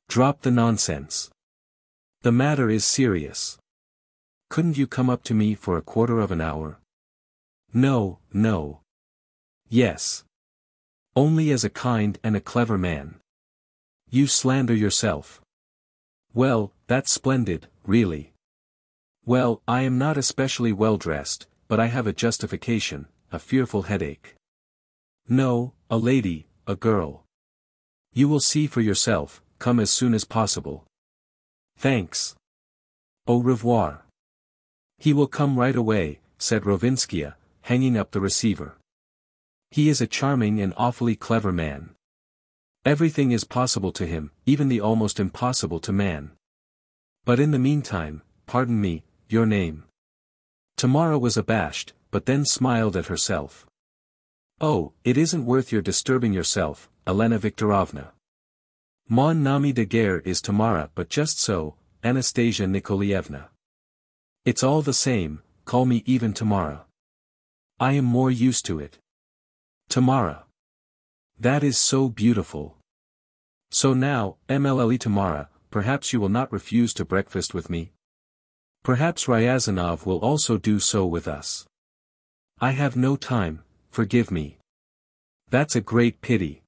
Drop the nonsense. The matter is serious. Couldn't you come up to me for a quarter of an hour? No, no. Yes. Only as a kind and a clever man. You slander yourself. Well, that's splendid, really. Well, I am not especially well dressed, but I have a justification, a fearful headache. No, a lady, a girl. You will see for yourself, come as soon as possible. Thanks. Au revoir. He will come right away, said Rovinskaya, hanging up the receiver. He is a charming and awfully clever man. Everything is possible to him, even the almost impossible to man. But in the meantime, pardon me, your name. Tamara was abashed, but then smiled at herself. Oh, it isn't worth your disturbing yourself, Elena Viktorovna. Mon nom de guerre is Tamara but just so, Anastasia Nikolaevna. It's all the same, call me even Tamara. I am more used to it. Tamara. That is so beautiful. So now, MLLE Tamara, perhaps you will not refuse to breakfast with me? Perhaps Ryazanov will also do so with us. I have no time, forgive me. That's a great pity.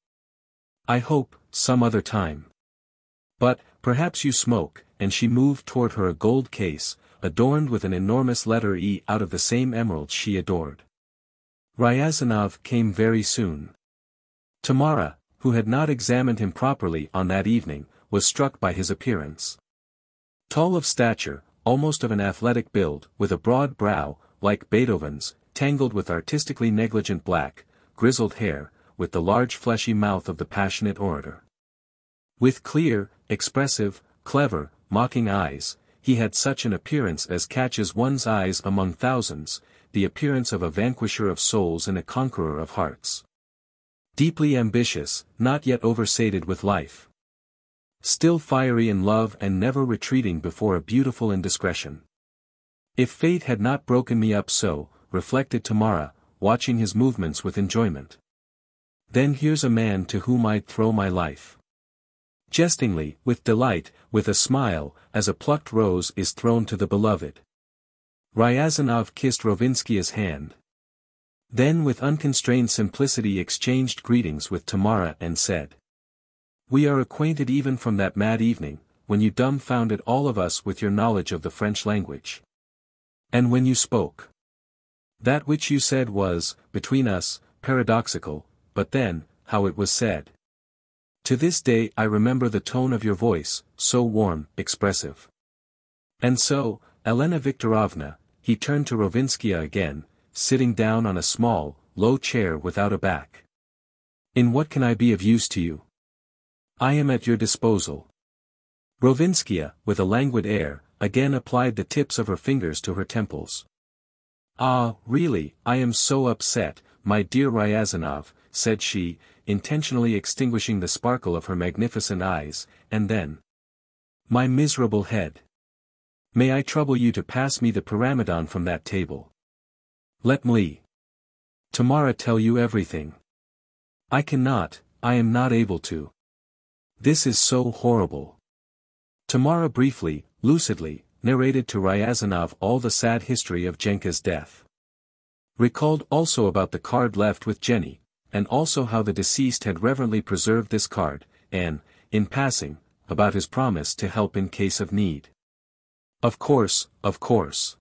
I hope, some other time. But, perhaps you smoke, and she moved toward her a gold case, adorned with an enormous letter E out of the same emerald she adored. Ryazanov came very soon. Tamara, who had not examined him properly on that evening, was struck by his appearance. Tall of stature, almost of an athletic build, with a broad brow, like Beethoven's, tangled with artistically negligent black, grizzled hair, with the large fleshy mouth of the passionate orator. With clear, expressive, clever, mocking eyes, he had such an appearance as catches one's eyes among thousands, the appearance of a vanquisher of souls and a conqueror of hearts. Deeply ambitious, not yet oversated with life. Still fiery in love and never retreating before a beautiful indiscretion. If fate had not broken me up so, reflected Tamara, watching his movements with enjoyment. Then here's a man to whom I'd throw my life. Jestingly, with delight, with a smile, as a plucked rose is thrown to the beloved. Ryazanov kissed Rovinskaya's hand. Then with unconstrained simplicity exchanged greetings with Tamara and said. We are acquainted even from that mad evening, when you dumbfounded all of us with your knowledge of the French language. And when you spoke. That which you said was, between us, paradoxical, but then, how it was said. To this day I remember the tone of your voice, so warm, expressive. And so, Elena Viktorovna, he turned to Rovinskaya again, sitting down on a small, low chair without a back. In what can I be of use to you? I am at your disposal. Rovinskaya, with a languid air, again applied the tips of her fingers to her temples. Ah, really, I am so upset, my dear Ryazanov, said she, intentionally extinguishing the sparkle of her magnificent eyes, and then. My miserable head. May I trouble you to pass me the pyramidon from that table. Let me. Tamara tell you everything. I cannot, I am not able to. This is so horrible. Tamara briefly, lucidly, narrated to Ryazanov all the sad history of Jenka's death. Recalled also about the card left with Jenny, and also how the deceased had reverently preserved this card, and, in passing, about his promise to help in case of need. Of course, of course.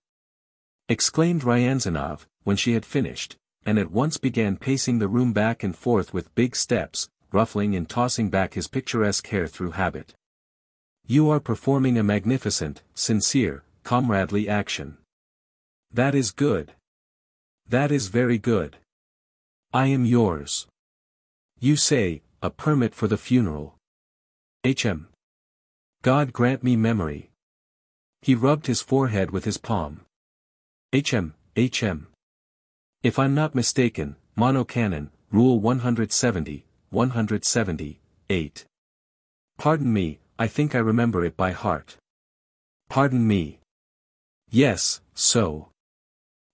Exclaimed Ryazanov, when she had finished, and at once began pacing the room back and forth with big steps, ruffling and tossing back his picturesque hair through habit. You are performing a magnificent, sincere, comradely action. That is good. That is very good. I am yours. You say, a permit for the funeral. H.M. God grant me memory. He rubbed his forehead with his palm. H.M. H.M. If I'm not mistaken, Nomocanon, Rule 170, 170, 8. Pardon me, I think I remember it by heart. Pardon me. Yes, so.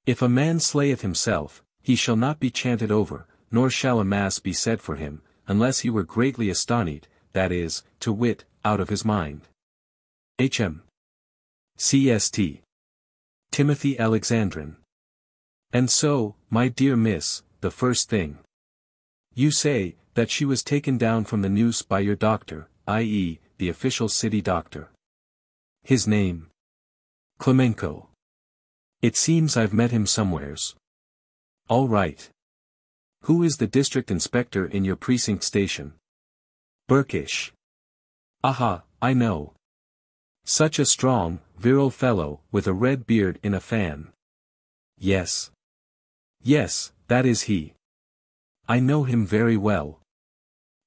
If a man slayeth himself, he shall not be chanted over, nor shall a mass be said for him, unless he were greatly astonied, that is, to wit, out of his mind. H.M. C.S.T. Timothy Alexandrin. And so, my dear miss, the first thing. You say, that she was taken down from the noose by your doctor, i.e., the official city doctor. His name? Klimenko. It seems I've met him somewheres. All right. Who is the district inspector in your precinct station? Kerbesh. Aha, I know. Such a strong, virile fellow, with a red beard in a fan. Yes. Yes, that is he. I know him very well.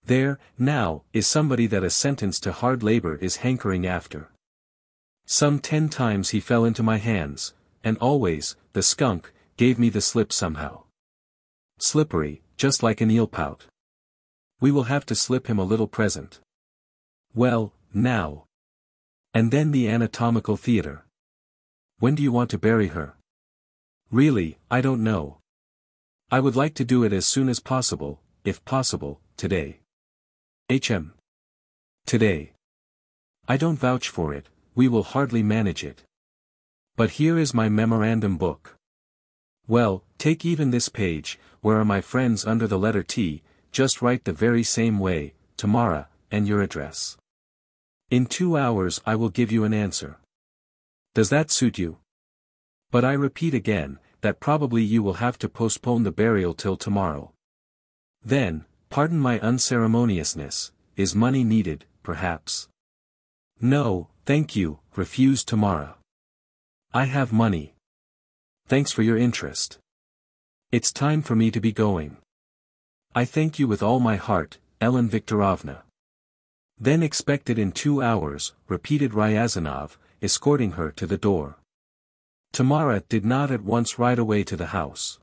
There, now, is somebody that a sentence to hard labor is hankering after. Some ten times he fell into my hands, and always, the skunk, gave me the slip somehow. Slippery, just like an eel pout. We will have to slip him a little present. Well, now. And then the anatomical theater. When do you want to bury her? Really, I don't know. I would like to do it as soon as possible, if possible, today. HM. Today. I don't vouch for it, we will hardly manage it. But here is my memorandum book. Well, take even this page, where are my friends under the letter T, just write the very same way, Tamara, and your address. In two hours I will give you an answer. Does that suit you? But I repeat again, that probably you will have to postpone the burial till tomorrow. Then, pardon my unceremoniousness, is money needed, perhaps? No, thank you, refuse Tamara. I have money. Thanks for your interest. It's time for me to be going. I thank you with all my heart, Ellen Viktorovna. Then expected in two hours, repeated Ryazanov, escorting her to the door. Tamara did not at once ride away to the house.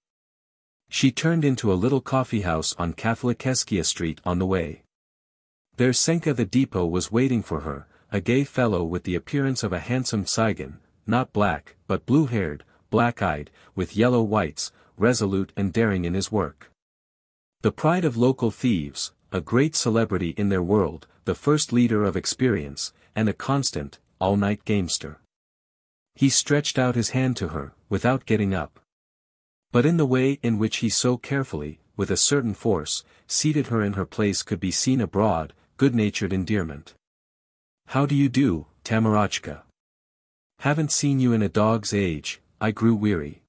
She turned into a little coffee house on Katolicheskaya Street on the way. There Senka the depot was waiting for her, a gay fellow with the appearance of a handsome Tsigan, not black, but blue-haired, black-eyed, with yellow whites, resolute and daring in his work. The pride of local thieves, a great celebrity in their world, the first leader of experience, and a constant, all-night gamester. He stretched out his hand to her, without getting up. But in the way in which he so carefully, with a certain force, seated her in her place could be seen a broad, good-natured endearment. How do you do, Tamarachka? Haven't seen you in a dog's age, I grew weary.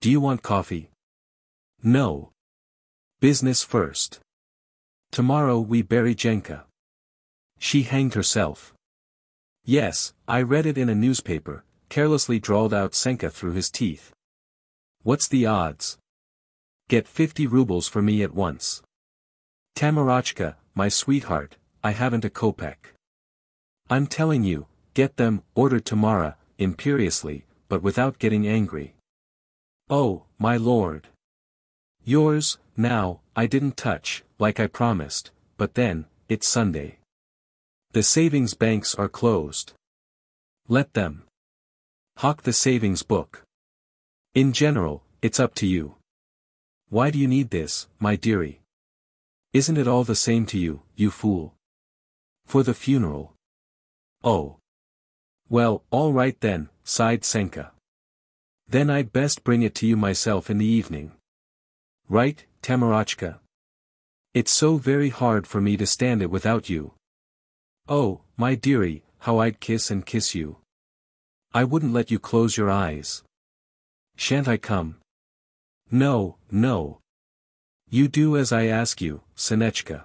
Do you want coffee? No. Business first. Tomorrow we bury Jenka. She hanged herself. Yes, I read it in a newspaper, carelessly drawled out Senka through his teeth. What's the odds? Get fifty rubles for me at once. Tamarachka, my sweetheart, I haven't a kopeck. I'm telling you, get them, ordered Tamara, imperiously, but without getting angry. Oh, my lord. Yours, now, I didn't touch, like I promised, but then, it's Sunday. The savings banks are closed. Let them. Hawk the savings book. In general, it's up to you. Why do you need this, my dearie? Isn't it all the same to you, you fool? For the funeral. Oh. Well, all right then, sighed Senka. Then I'd best bring it to you myself in the evening. Right, Tamarachka? It's so very hard for me to stand it without you. Oh, my dearie, how I'd kiss and kiss you. I wouldn't let you close your eyes. Shan't I come? No, no. You do as I ask you, Senechka.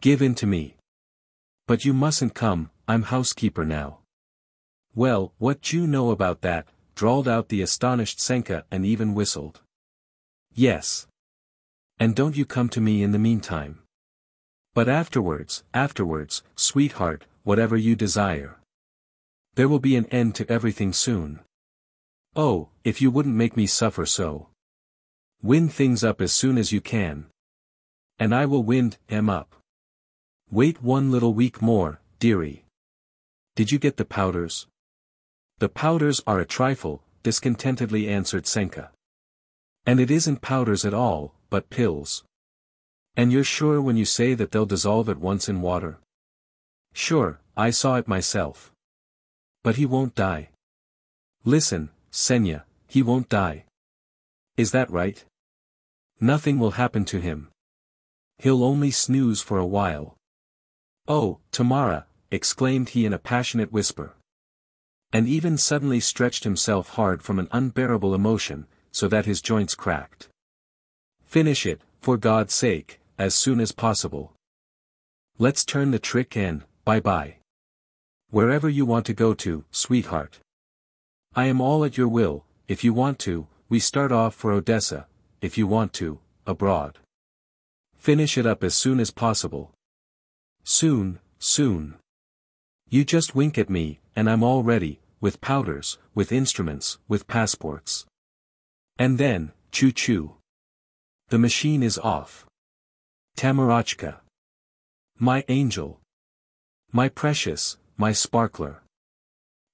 Give in to me. But you mustn't come, I'm housekeeper now. Well, what you know about that, drawled out the astonished Senka and even whistled. Yes. And don't you come to me in the meantime. But afterwards, afterwards, sweetheart, whatever you desire. There will be an end to everything soon. Oh, if you wouldn't make me suffer so. Wind things up as soon as you can. And I will wind em up. Wait one little week more, dearie. Did you get the powders? The powders are a trifle, discontentedly answered Senka. And it isn't powders at all, but pills. And you're sure when you say that they'll dissolve at once in water? Sure, I saw it myself. But he won't die. Listen, Senya, he won't die. Is that right? Nothing will happen to him. He'll only snooze for a while. Oh, Tamara, exclaimed he in a passionate whisper. And even suddenly stretched himself hard from an unbearable emotion, so that his joints cracked. Finish it, for God's sake, as soon as possible. Let's turn the trick and, bye-bye. Wherever you want to go to, sweetheart. I am all at your will, if you want to, we start off for Odessa, if you want to, abroad. Finish it up as soon as possible. Soon, soon. You just wink at me, and I'm all ready, with powders, with instruments, with passports. And then, choo-choo. The machine is off. Tamarachka. My angel. My precious, my sparkler.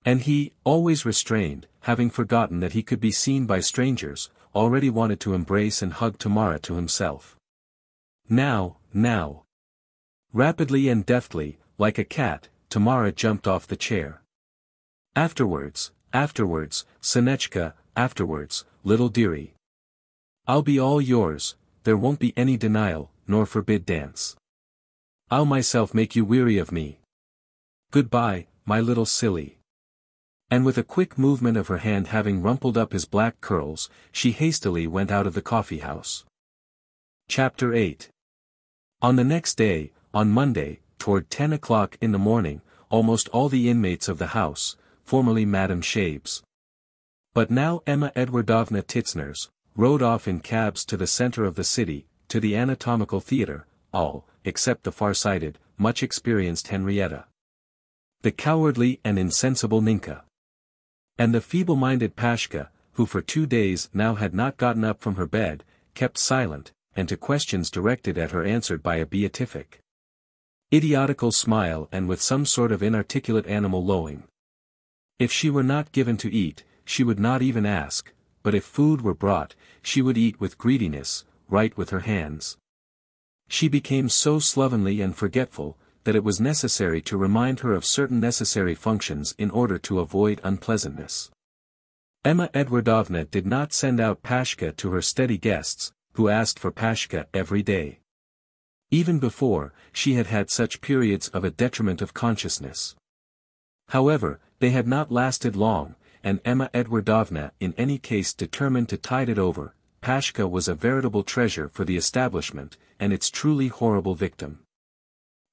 And he, always restrained, having forgotten that he could be seen by strangers, already wanted to embrace and hug Tamara to himself. Now, now. Rapidly and deftly, like a cat, Tamara jumped off the chair. Afterwards, afterwards, Sonechka, afterwards, little dearie. I'll be all yours, there won't be any denial, nor forbid dance. I'll myself make you weary of me, Goodbye, my little silly. And with a quick movement of her hand having rumpled up his black curls, she hastily went out of the coffee house. Chapter 8 On the next day, on Monday, toward ten o'clock in the morning, almost all the inmates of the house, formerly Madame Shaibes. But now Emma Edwardovna Titsners, rode off in cabs to the center of the city, to the anatomical theater, all, except the far-sighted, much experienced Henrietta the cowardly and insensible Ninka. And the feeble-minded Pashka, who for two days now had not gotten up from her bed, kept silent, and to questions directed at her answered by a beatific. Idiotical smile and with some sort of inarticulate animal lowing. If she were not given to eat, she would not even ask, but if food were brought, she would eat with greediness, right with her hands. She became so slovenly and forgetful, that it was necessary to remind her of certain necessary functions in order to avoid unpleasantness. Emma Edwardovna did not send out Pashka to her steady guests, who asked for Pashka every day. Even before, she had had such periods of a detriment of consciousness. However, they had not lasted long, and Emma Edwardovna in any case determined to tide it over, Pashka was a veritable treasure for the establishment, and its truly horrible victim.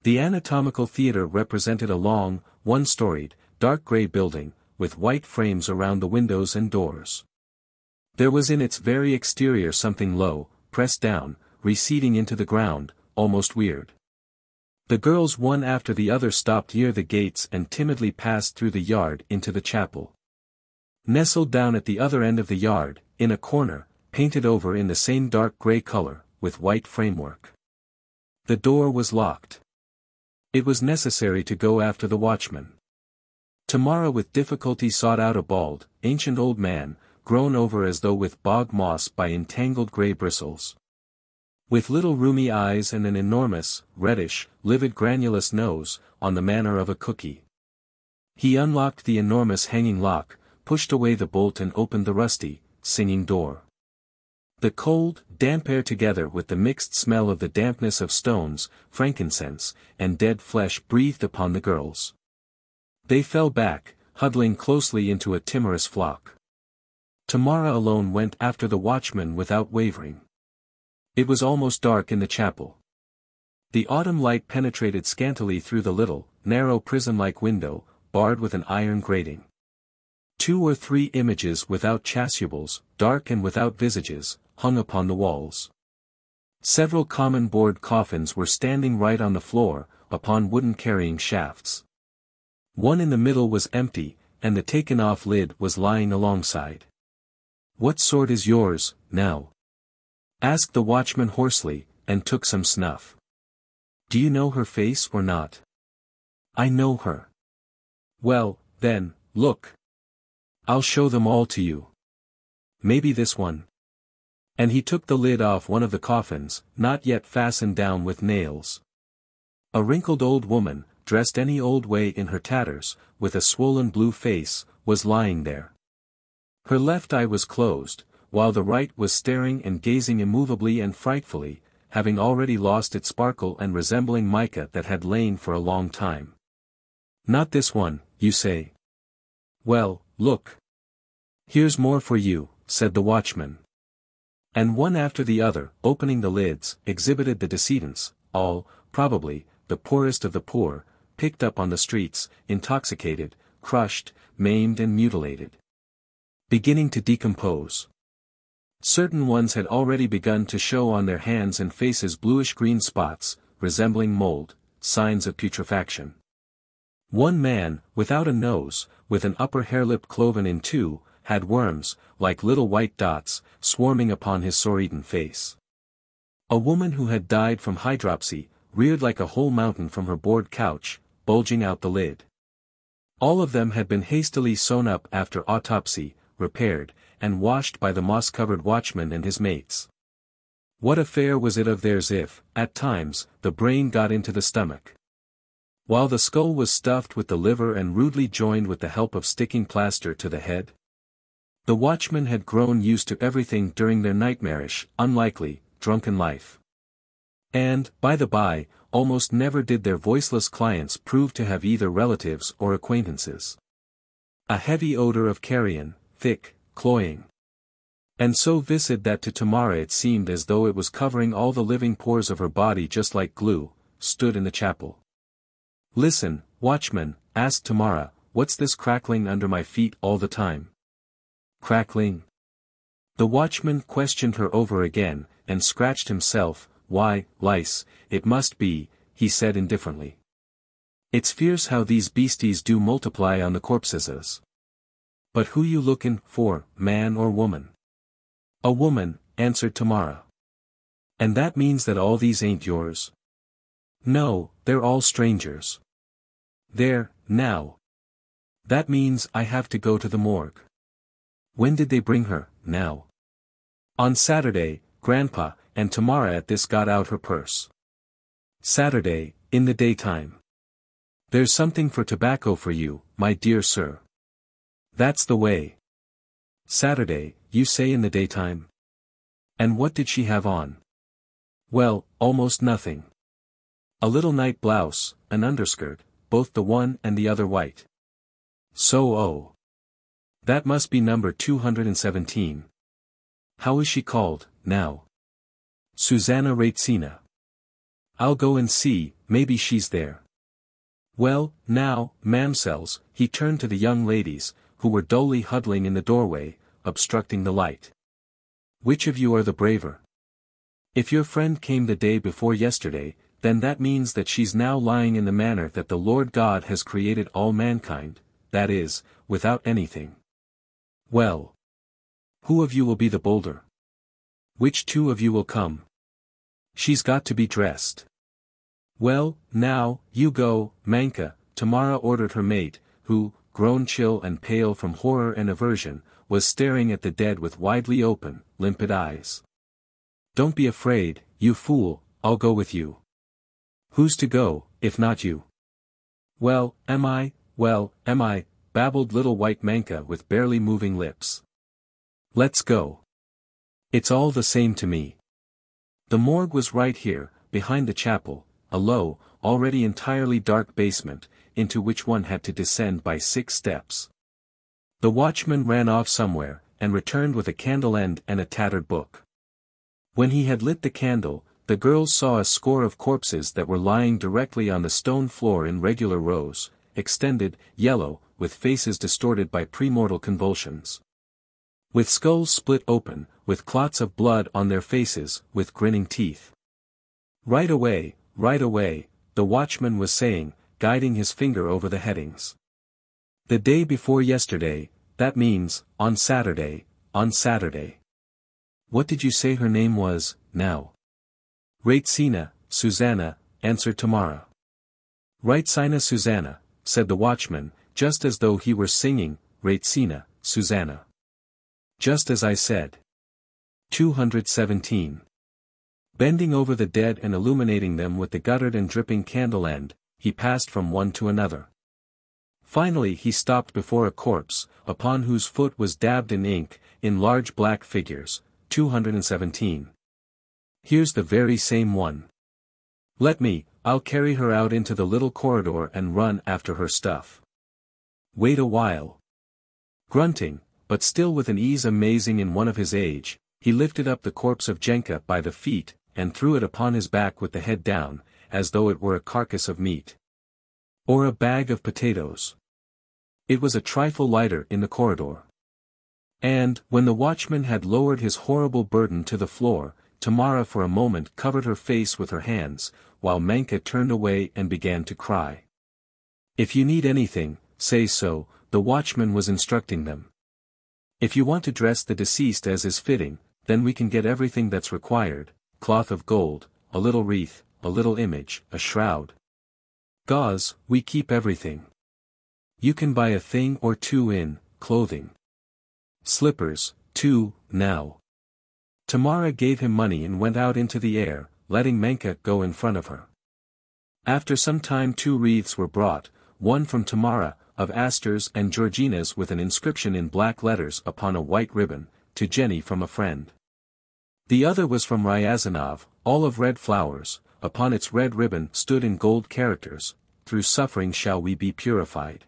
The anatomical theater represented a long, one-storied, dark gray building, with white frames around the windows and doors. There was in its very exterior something low, pressed down, receding into the ground, almost weird. The girls one after the other stopped near the gates and timidly passed through the yard into the chapel. Nestled down at the other end of the yard, in a corner, painted over in the same dark gray color, with white framework. The door was locked. It was necessary to go after the watchman. Tamara with difficulty sought out a bald, ancient old man, grown over as though with bog moss by entangled grey bristles. With little rheumy eyes and an enormous, reddish, livid granulous nose, on the manner of a cookie. He unlocked the enormous hanging lock, pushed away the bolt and opened the rusty, singing door. The cold, damp air together with the mixed smell of the dampness of stones, frankincense, and dead flesh breathed upon the girls. They fell back, huddling closely into a timorous flock. Tamara alone went after the watchman without wavering. It was almost dark in the chapel. The autumn light penetrated scantily through the little, narrow prison-like window, barred with an iron grating. Two or three images without chasubles, dark and without visages, hung upon the walls. Several common board coffins were standing right on the floor, upon wooden carrying shafts. One in the middle was empty, and the taken-off lid was lying alongside. What sort is yours, now? asked the watchman hoarsely, and took some snuff. Do you know her face or not? I know her. Well, then, look. I'll show them all to you. Maybe this one. And he took the lid off one of the coffins, not yet fastened down with nails. A wrinkled old woman, dressed any old way in her tatters, with a swollen blue face, was lying there. Her left eye was closed, while the right was staring and gazing immovably and frightfully, having already lost its sparkle and resembling mica that had lain for a long time. Not this one, you say. Well, look. Here's more for you, said the watchman. And one after the other, opening the lids, exhibited the decedents, all, probably, the poorest of the poor, picked up on the streets, intoxicated, crushed, maimed and mutilated. Beginning to decompose. Certain ones had already begun to show on their hands and faces bluish-green spots, resembling mold, signs of putrefaction. One man, without a nose, with an upper harelip cloven in two, had worms, like little white dots, swarming upon his sore-eaten face. A woman who had died from hydropsy, reared like a whole mountain from her board couch, bulging out the lid. All of them had been hastily sewn up after autopsy, repaired, and washed by the moss-covered watchman and his mates. What affair was it of theirs if, at times, the brain got into the stomach? While the skull was stuffed with the liver and rudely joined with the help of sticking plaster to the head? The watchmen had grown used to everything during their nightmarish, unlikely, drunken life. And, by the by, almost never did their voiceless clients prove to have either relatives or acquaintances. A heavy odor of carrion, thick, cloying. And so viscid that to Tamara it seemed as though it was covering all the living pores of her body just like glue, stood in the chapel. Listen, watchman, asked Tamara, what's this crackling under my feet all the time? Crackling? The watchman questioned her over again, and scratched himself, why, lice, it must be, he said indifferently. It's fierce how these beasties do multiply on the corpses. But who you lookin' for, man or woman? A woman, answered Tamara. And that means that all these ain't yours? No, they're all strangers. There, now. That means I have to go to the morgue. When did they bring her, now? On Saturday, Grandpa, and Tamara at this got out her purse. Saturday, in the daytime. There's something for tobacco for you, my dear sir. That's the way. Saturday, you say in the daytime. And what did she have on? Well, almost nothing. A little night blouse, an underskirt, both the one and the other white. So oh. That must be number 217. How is she called, now? Susanna Raitzina. I'll go and see, maybe she's there. Well, now, mamsells, he turned to the young ladies, who were dully huddling in the doorway, obstructing the light. Which of you are the braver? If your friend came the day before yesterday, then that means that she's now lying in the manner that the Lord God has created all mankind, that is, without anything. Well. Who of you will be the bolder? Which two of you will come? She's got to be dressed. Well, now, you go, Manka, Tamara ordered her mate, who, grown chill and pale from horror and aversion, was staring at the dead with widely open, limpid eyes. Don't be afraid, you fool, I'll go with you. Who's to go, if not you? Well, am I, well, am I, babbled little white Manka with barely moving lips. Let's go. It's all the same to me. The morgue was right here, behind the chapel, a low, already entirely dark basement, into which one had to descend by six steps. The watchman ran off somewhere, and returned with a candle end and a tattered book. When he had lit the candle, the girls saw a score of corpses that were lying directly on the stone floor in regular rows, extended, yellow, with faces distorted by premortal convulsions. With skulls split open, with clots of blood on their faces, with grinning teeth. Right away, right away, the watchman was saying, guiding his finger over the headings. The day before yesterday, that means, on Saturday, on Saturday. What did you say her name was, now? Raitzina, Susanna, answered Tamara. Raitzina Susanna, said the watchman, just as though he were singing, Raitzina, Susanna. Just as I said. 217. Bending over the dead and illuminating them with the guttered and dripping candle end, he passed from one to another. Finally he stopped before a corpse, upon whose foot was dabbed in ink, in large black figures, 217. Here's the very same one. Let me, I'll carry her out into the little corridor and run after her stuff. Wait a while. Grunting, but still with an ease amazing in one of his age, he lifted up the corpse of Jenka by the feet, and threw it upon his back with the head down, as though it were a carcass of meat. Or a bag of potatoes. It was a trifle lighter in the corridor. And, when the watchman had lowered his horrible burden to the floor, Tamara for a moment covered her face with her hands, while Manka turned away and began to cry. If you need anything, say so, the watchman was instructing them. If you want to dress the deceased as is fitting, then we can get everything that's required, cloth of gold, a little wreath, a little image, a shroud. Gauze, we keep everything. You can buy a thing or two in, clothing. Slippers, too, now. Tamara gave him money and went out into the air, letting Menka go in front of her. After some time two wreaths were brought, one from Tamara, of asters and georginas with an inscription in black letters upon a white ribbon, to Jenny from a friend. The other was from Ryazanov, all of red flowers, upon its red ribbon stood in gold characters, through suffering shall we be purified.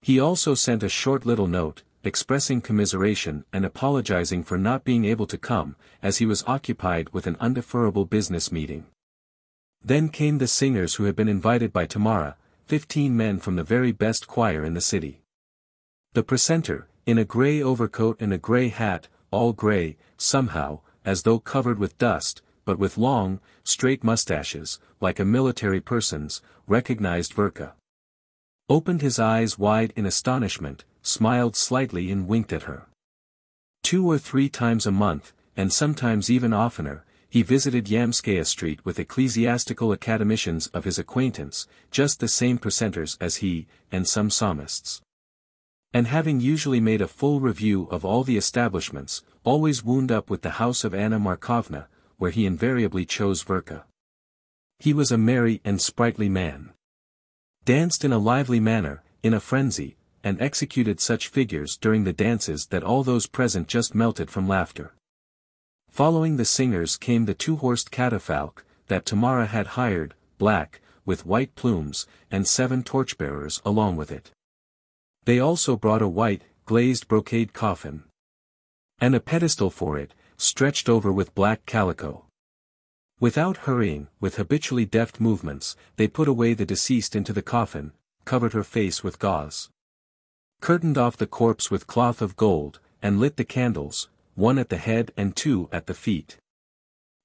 He also sent a short little note, expressing commiseration and apologizing for not being able to come, as he was occupied with an undeferrable business meeting. Then came the singers who had been invited by Tamara, fifteen men from the very best choir in the city. The precentor, in a grey overcoat and a grey hat, all grey, somehow, as though covered with dust, but with long, straight mustaches, like a military person's, recognized Verka. Opened his eyes wide in astonishment, smiled slightly and winked at her. Two or three times a month, and sometimes even oftener, he visited Yamskaya Street with ecclesiastical academicians of his acquaintance, just the same precentors as he, and some psalmists. And having usually made a full review of all the establishments, always wound up with the house of Anna Markovna, where he invariably chose Verka. He was a merry and sprightly man. Danced in a lively manner, in a frenzy, and executed such figures during the dances that all those present just melted from laughter. Following the singers came the two-horsed catafalque, that Tamara had hired, black, with white plumes, and seven torchbearers along with it. They also brought a white, glazed brocade coffin. And a pedestal for it, stretched over with black calico. Without hurrying, with habitually deft movements, they put away the deceased into the coffin, covered her face with gauze. Curtained off the corpse with cloth of gold, and lit the candles, one at the head and two at the feet.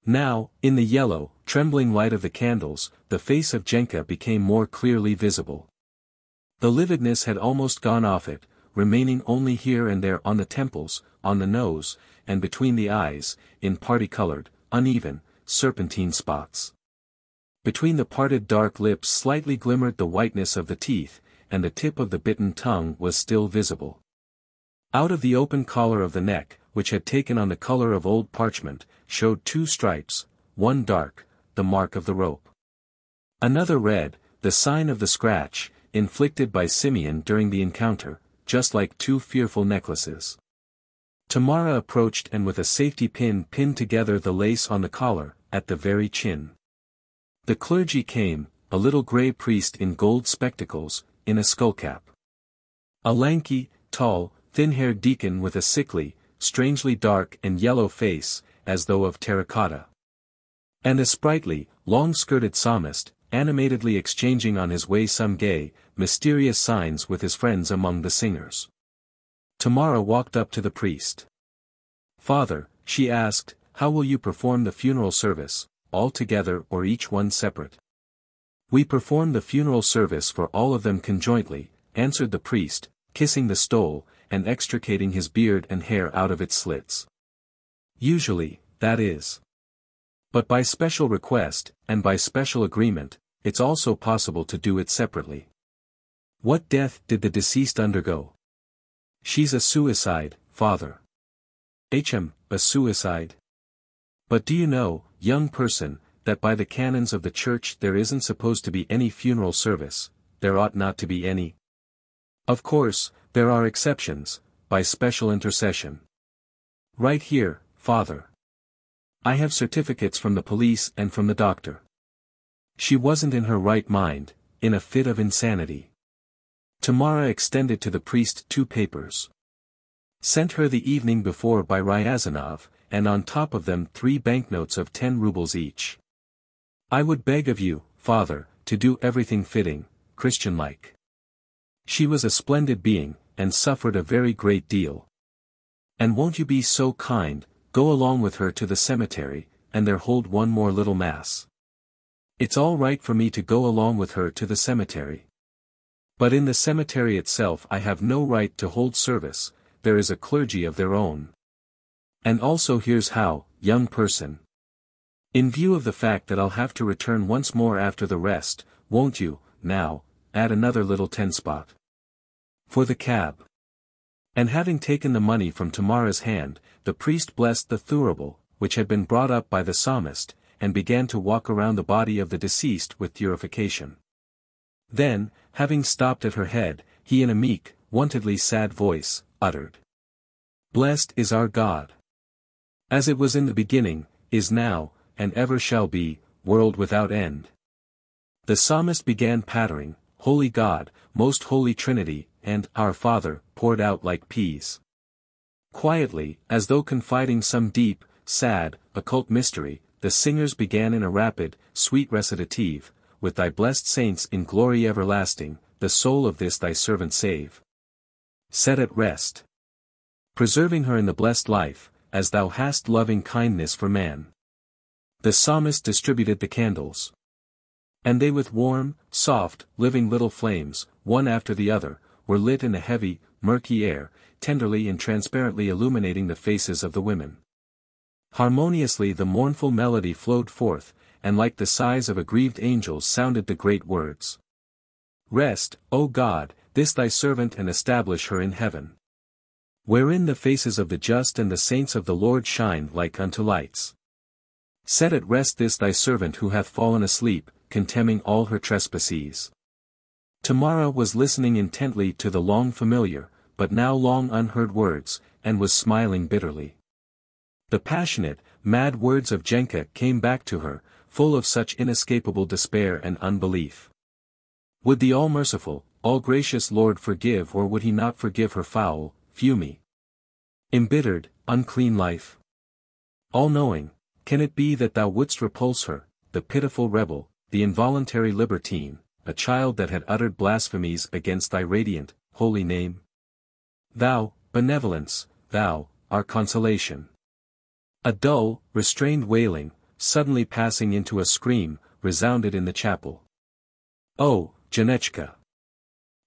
Now, in the yellow, trembling light of the candles, the face of Jenka became more clearly visible. The lividness had almost gone off it, remaining only here and there on the temples, on the nose, and between the eyes, in party-colored, uneven, serpentine spots. Between the parted dark lips slightly glimmered the whiteness of the teeth, and the tip of the bitten tongue was still visible. Out of the open collar of the neck, which had taken on the color of old parchment, showed two stripes, one dark, the mark of the rope. Another red, the sign of the scratch, inflicted by Simeon during the encounter, just like two fearful necklaces. Tamara approached and with a safety pin pinned together the lace on the collar, at the very chin. The clergy came, a little grey priest in gold spectacles, in a skullcap. A lanky, tall, thin-haired deacon with a sickly, strangely dark and yellow face, as though of terracotta. And a sprightly, long-skirted psalmist, animatedly exchanging on his way some gay, mysterious signs with his friends among the singers. Tamara walked up to the priest. Father, she asked, how will you perform the funeral service, all together or each one separate? We perform the funeral service for all of them conjointly, answered the priest, kissing the stole, and extricating his beard and hair out of its slits. Usually, that is. But by special request, and by special agreement, it's also possible to do it separately. What death did the deceased undergo? She's a suicide, father. HM, a suicide. But do you know, young person, that by the canons of the church there isn't supposed to be any funeral service, there ought not to be any? Of course, there are exceptions, by special intercession. Right here, Father. I have certificates from the police and from the doctor. She wasn't in her right mind, in a fit of insanity. Tamara extended to the priest two papers. Sent her the evening before by Ryazanov, and on top of them three banknotes of ten rubles each. I would beg of you, father, to do everything fitting, Christian-like. She was a splendid being, and suffered a very great deal. And won't you be so kind, go along with her to the cemetery, and there hold one more little mass. It's all right for me to go along with her to the cemetery. But in the cemetery itself I have no right to hold service, there is a clergy of their own. And also here's how, young person. In view of the fact that I'll have to return once more after the rest, won't you, now, add another little ten spot. For the cab. And having taken the money from Tamara's hand, the priest blessed the thurible, which had been brought up by the psalmist, and began to walk around the body of the deceased with purification. Then, having stopped at her head, he in a meek, wontedly sad voice, uttered. Blessed is our God. As it was in the beginning, is now, and ever shall be, world without end. The psalmist began pattering, Holy God, Most Holy Trinity, and Our Father, poured out like peas. Quietly, as though confiding some deep, sad, occult mystery, the singers began in a rapid, sweet recitative, with thy blessed saints in glory everlasting, the soul of this thy servant save. Set at rest. Preserving her in the blessed life, as thou hast loving kindness for man. The psalmist distributed the candles. And they with warm, soft, living little flames, one after the other, were lit in the heavy, murky air, tenderly and transparently illuminating the faces of the women. Harmoniously the mournful melody flowed forth, and like the sighs of aggrieved angels sounded the great words. Rest, O God, this thy servant and establish her in heaven. Wherein the faces of the just and the saints of the Lord shine like unto lights. Set at rest this thy servant who hath fallen asleep, contemning all her trespasses. Tamara was listening intently to the long familiar, but now long unheard words, and was smiling bitterly. The passionate, mad words of Jenka came back to her, full of such inescapable despair and unbelief. Would the all-merciful, all-gracious Lord forgive or would he not forgive her foul, fumy, embittered, unclean life? All-knowing, can it be that thou wouldst repulse her, the pitiful rebel, the involuntary libertine, a child that had uttered blasphemies against thy radiant, holy name? Thou, benevolence, thou, our consolation. A dull, restrained wailing, suddenly passing into a scream, resounded in the chapel. Oh, Janechka!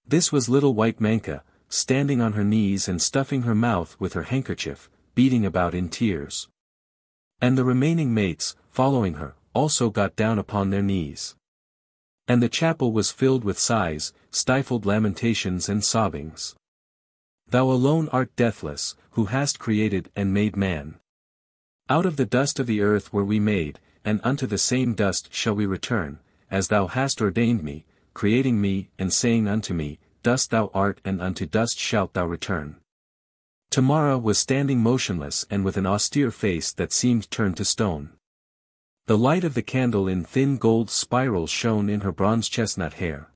This was little white Manka, standing on her knees and stuffing her mouth with her handkerchief, beating about in tears. And the remaining mates, following her, also got down upon their knees. And the chapel was filled with sighs, stifled lamentations and sobbings. Thou alone art deathless, who hast created and made man. Out of the dust of the earth were we made, and unto the same dust shall we return, as thou hast ordained me, creating me, and saying unto me, Dust thou art and unto dust shalt thou return. Tamara was standing motionless and with an austere face that seemed turned to stone. The light of the candle in thin gold spirals shone in her bronze chestnut hair.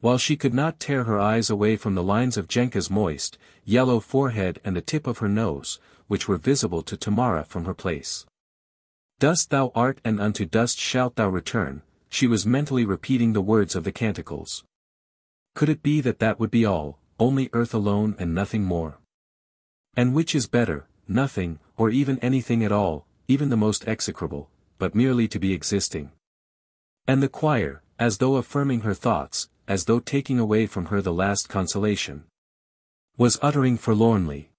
While she could not tear her eyes away from the lines of Jenka's moist, yellow forehead and the tip of her nose, which were visible to Tamara from her place. Dust thou art and unto dust shalt thou return, she was mentally repeating the words of the canticles. Could it be that that would be all, only earth alone and nothing more? And which is better, nothing, or even anything at all, even the most execrable, but merely to be existing? And the choir, as though affirming her thoughts, as though taking away from her the last consolation, was uttering forlornly,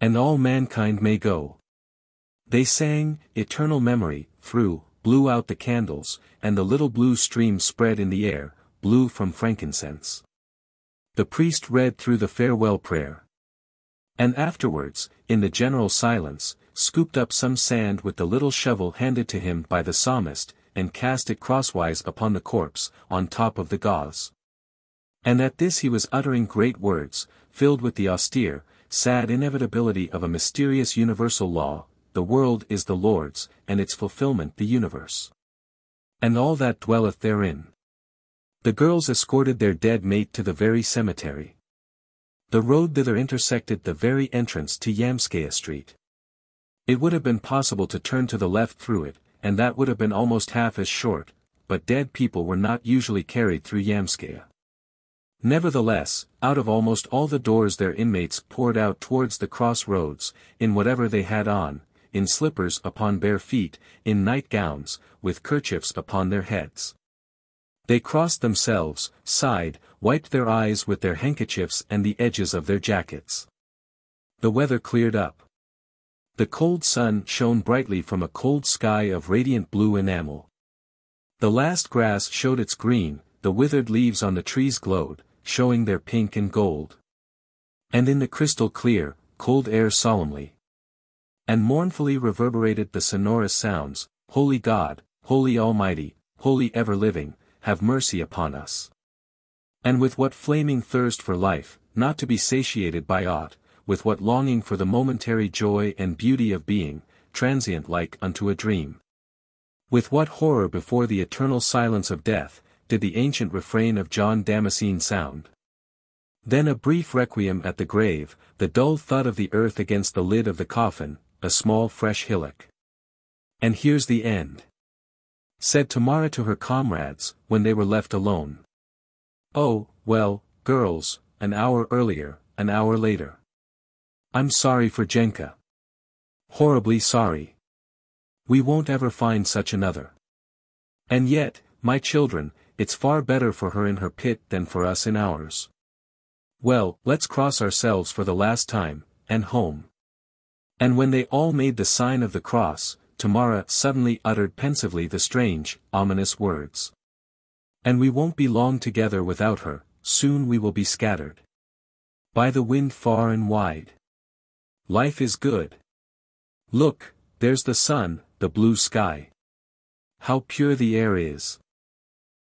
and all mankind may go. They sang, Eternal Memory, through, blew out the candles, and the little blue stream spread in the air, blue from frankincense. The priest read through the farewell prayer. And afterwards, in the general silence, scooped up some sand with the little shovel handed to him by the psalmist, and cast it crosswise upon the corpse, on top of the gauze. And at this he was uttering great words, filled with the austere, sad inevitability of a mysterious universal law, the world is the Lord's, and its fulfillment the universe. And all that dwelleth therein. The girls escorted their dead mate to the very cemetery. The road thither intersected the very entrance to Yamskaya Street. It would have been possible to turn to the left through it, and that would have been almost half as short, but dead people were not usually carried through Yamskaya. Nevertheless, out of almost all the doors their inmates poured out towards the crossroads, in whatever they had on, in slippers upon bare feet, in nightgowns, with kerchiefs upon their heads. They crossed themselves, sighed, wiped their eyes with their handkerchiefs and the edges of their jackets. The weather cleared up. The cold sun shone brightly from a cold sky of radiant blue enamel. The last grass showed its green, the withered leaves on the trees glowed, showing their pink and gold. And in the crystal clear, cold air solemnly, and mournfully reverberated the sonorous sounds, Holy God, Holy Almighty, Holy Ever-Living, have mercy upon us. And with what flaming thirst for life, not to be satiated by aught, with what longing for the momentary joy and beauty of being, transient like unto a dream. With what horror before the eternal silence of death, did the ancient refrain of John Damascene sound. Then a brief requiem at the grave, the dull thud of the earth against the lid of the coffin, a small fresh hillock. And here's the end. Said Tamara to her comrades, when they were left alone. Oh, well, girls, an hour earlier, an hour later. I'm sorry for Jenka. Horribly sorry. We won't ever find such another. And yet, my children, it's far better for her in her pit than for us in ours. Well, let's cross ourselves for the last time, and home. And when they all made the sign of the cross, Tamara suddenly uttered pensively the strange, ominous words. And we won't be long together without her, soon we will be scattered. By the wind far and wide. Life is good. Look, there's the sun, the blue sky. How pure the air is.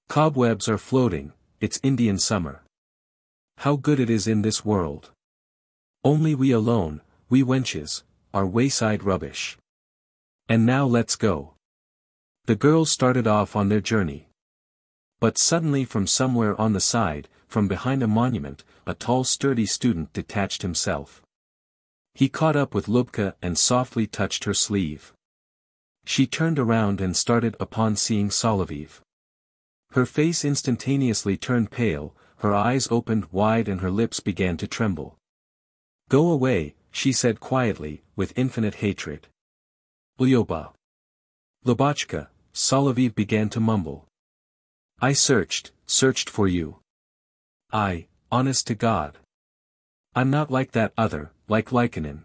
Cobwebs are floating, it's Indian summer. How good it is in this world. Only we alone, we wenches, are wayside rubbish. And now let's go. The girls started off on their journey. But suddenly from somewhere on the side, from behind a monument, a tall sturdy student detached himself. He caught up with Lubka and softly touched her sleeve. She turned around and started upon seeing Soloviev. Her face instantaneously turned pale, her eyes opened wide and her lips began to tremble. Go away, she said quietly, with infinite hatred. Ulyoba. Lubachka, Soloviev began to mumble. I searched, searched for you. I, honest to God. I'm not like that other, like Lichonin.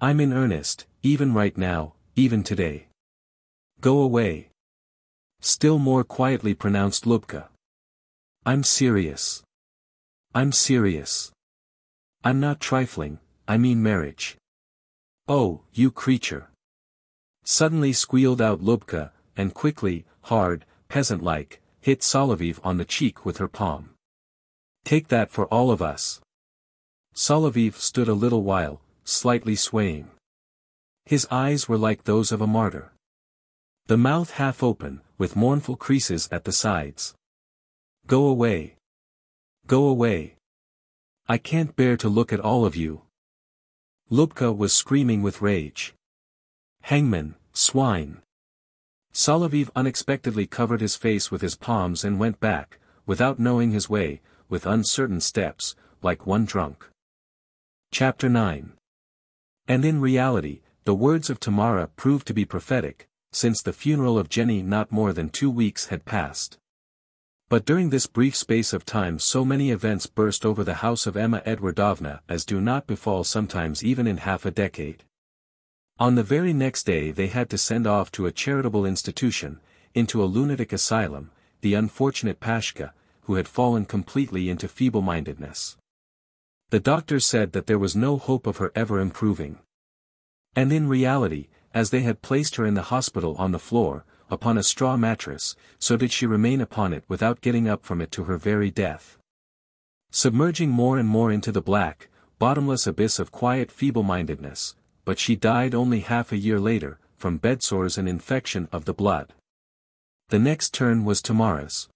I'm in earnest, even right now, even today. Go away. Still more quietly pronounced Lubka. I'm serious. I'm serious. I'm not trifling, I mean marriage. Oh, you creature. Suddenly squealed out Lubka, and quickly, hard, peasant-like, hit Soloviev on the cheek with her palm. Take that for all of us. Soloviev stood a little while, slightly swaying. His eyes were like those of a martyr. The mouth half open, with mournful creases at the sides. Go away. Go away. I can't bear to look at all of you. Lubka was screaming with rage. Hangman, swine. Soloviev unexpectedly covered his face with his palms and went back, without knowing his way, with uncertain steps, like one drunk. Chapter 9 And in reality, the words of Tamara proved to be prophetic, since the funeral of Jenny not more than two weeks had passed. But during this brief space of time so many events burst over the house of Emma Edwardovna as do not befall sometimes even in half a decade. On the very next day they had to send off to a charitable institution, into a lunatic asylum, the unfortunate Pashka, who had fallen completely into feeble-mindedness. The doctor said that there was no hope of her ever improving. And in reality, as they had placed her in the hospital on the floor, upon a straw mattress, so did she remain upon it without getting up from it to her very death. Submerging more and more into the black, bottomless abyss of quiet feeble-mindedness, but she died only half a year later, from bedsores and infection of the blood. The next turn was Tamara's.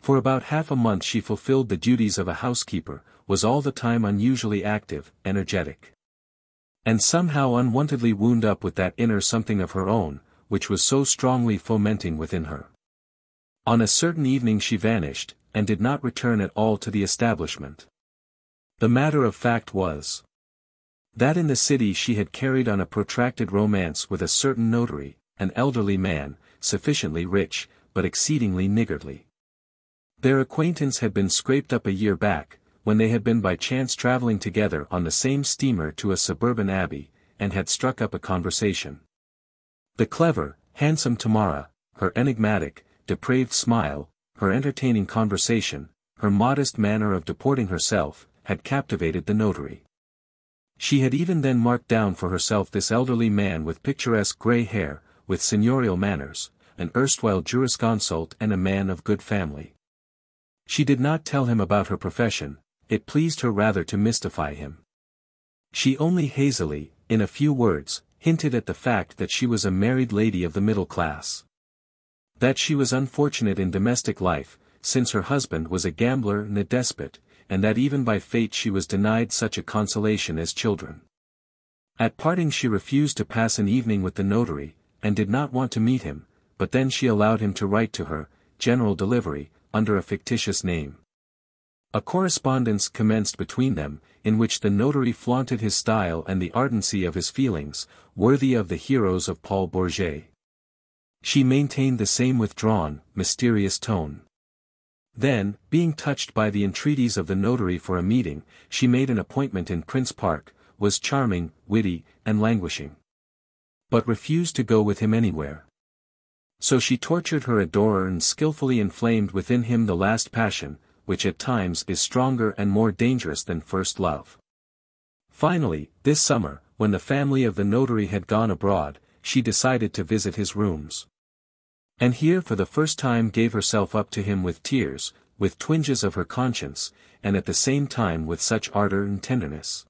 For about half a month she fulfilled the duties of a housekeeper, was all the time unusually active, energetic. And somehow unwontedly wound up with that inner something of her own, which was so strongly fomenting within her. On a certain evening she vanished, and did not return at all to the establishment. The matter of fact was that in the city she had carried on a protracted romance with a certain notary, an elderly man, sufficiently rich, but exceedingly niggardly. Their acquaintance had been scraped up a year back, when they had been by chance traveling together on the same steamer to a suburban abbey, and had struck up a conversation. The clever, handsome Tamara, her enigmatic, depraved smile, her entertaining conversation, her modest manner of deporting herself, had captivated the notary. She had even then marked down for herself this elderly man with picturesque grey hair, with seignorial manners, an erstwhile jurisconsult and a man of good family. She did not tell him about her profession, it pleased her rather to mystify him. She only hazily, in a few words, hinted at the fact that she was a married lady of the middle class. That she was unfortunate in domestic life, since her husband was a gambler and a despot, and that even by fate she was denied such a consolation as children. At parting she refused to pass an evening with the notary, and did not want to meet him, but then she allowed him to write to her, general delivery, under a fictitious name. A correspondence commenced between them, in which the notary flaunted his style and the ardency of his feelings, worthy of the heroes of Paul Bourget. She maintained the same withdrawn, mysterious tone. Then, being touched by the entreaties of the notary for a meeting, she made an appointment in Prince Park, was charming, witty, and languishing. But refused to go with him anywhere. So she tortured her adorer and skilfully inflamed within him the last passion, which at times is stronger and more dangerous than first love. Finally, this summer, when the family of the notary had gone abroad, she decided to visit his rooms. And here for the first time gave herself up to him with tears, with twinges of her conscience, and at the same time with such ardor and tenderness.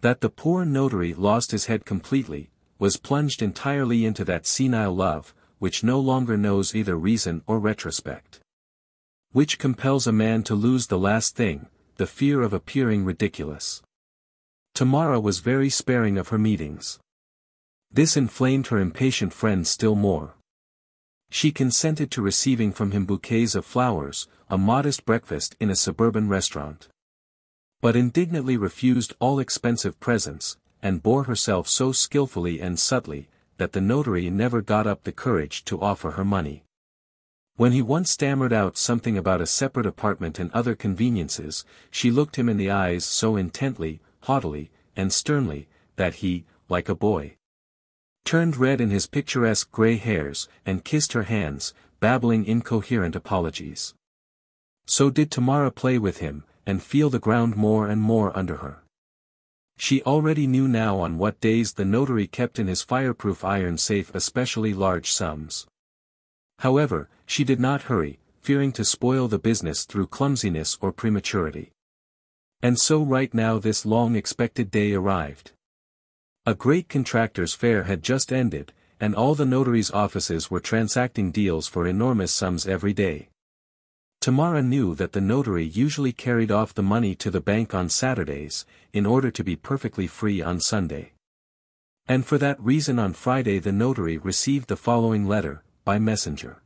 That the poor notary lost his head completely, was plunged entirely into that senile love, which no longer knows either reason or retrospect which compels a man to lose the last thing, the fear of appearing ridiculous. Tamara was very sparing of her meetings. This inflamed her impatient friend still more. She consented to receiving from him bouquets of flowers, a modest breakfast in a suburban restaurant. But indignantly refused all expensive presents, and bore herself so skilfully and subtly, that the notary never got up the courage to offer her money. When he once stammered out something about a separate apartment and other conveniences, she looked him in the eyes so intently, haughtily, and sternly, that he, like a boy, turned red in his picturesque grey hairs, and kissed her hands, babbling incoherent apologies. So did Tamara play with him, and feel the ground more and more under her. She already knew now on what days the notary kept in his fireproof iron safe especially large sums. However, she did not hurry, fearing to spoil the business through clumsiness or prematurity. And so right now this long-expected day arrived. A great contractor's fair had just ended, and all the notary's offices were transacting deals for enormous sums every day. Tamara knew that the notary usually carried off the money to the bank on Saturdays, in order to be perfectly free on Sunday. And for that reason on Friday the notary received the following letter, by messenger.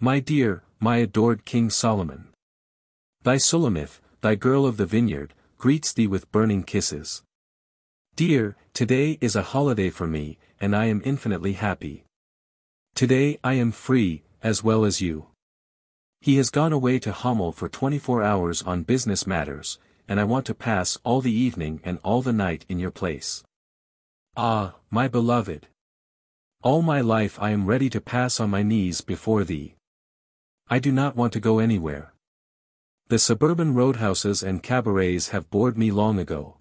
My dear, my adored King Solomon. Thy Sulamith, thy girl of the vineyard, greets thee with burning kisses. Dear, today is a holiday for me, and I am infinitely happy. Today I am free, as well as you. He has gone away to Homel for 24 hours on business matters, and I want to pass all the evening and all the night in your place. Ah, my beloved, all my life I am ready to pass on my knees before thee. I do not want to go anywhere. The suburban roadhouses and cabarets have bored me long ago.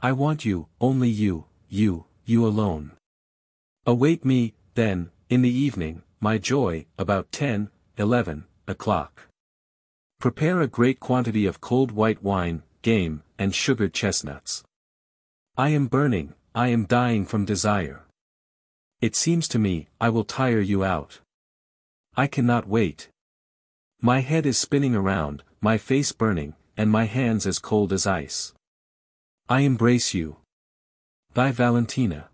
I want you, only you, you, you alone. Await me, then, in the evening, my joy, about ten, eleven, o'clock. Prepare a great quantity of cold white wine, game, and sugared chestnuts. I am burning, I am dying from desire. It seems to me, I will tire you out. I cannot wait. My head is spinning around, my face burning, and my hands as cold as ice. I embrace you. Thy Valentina.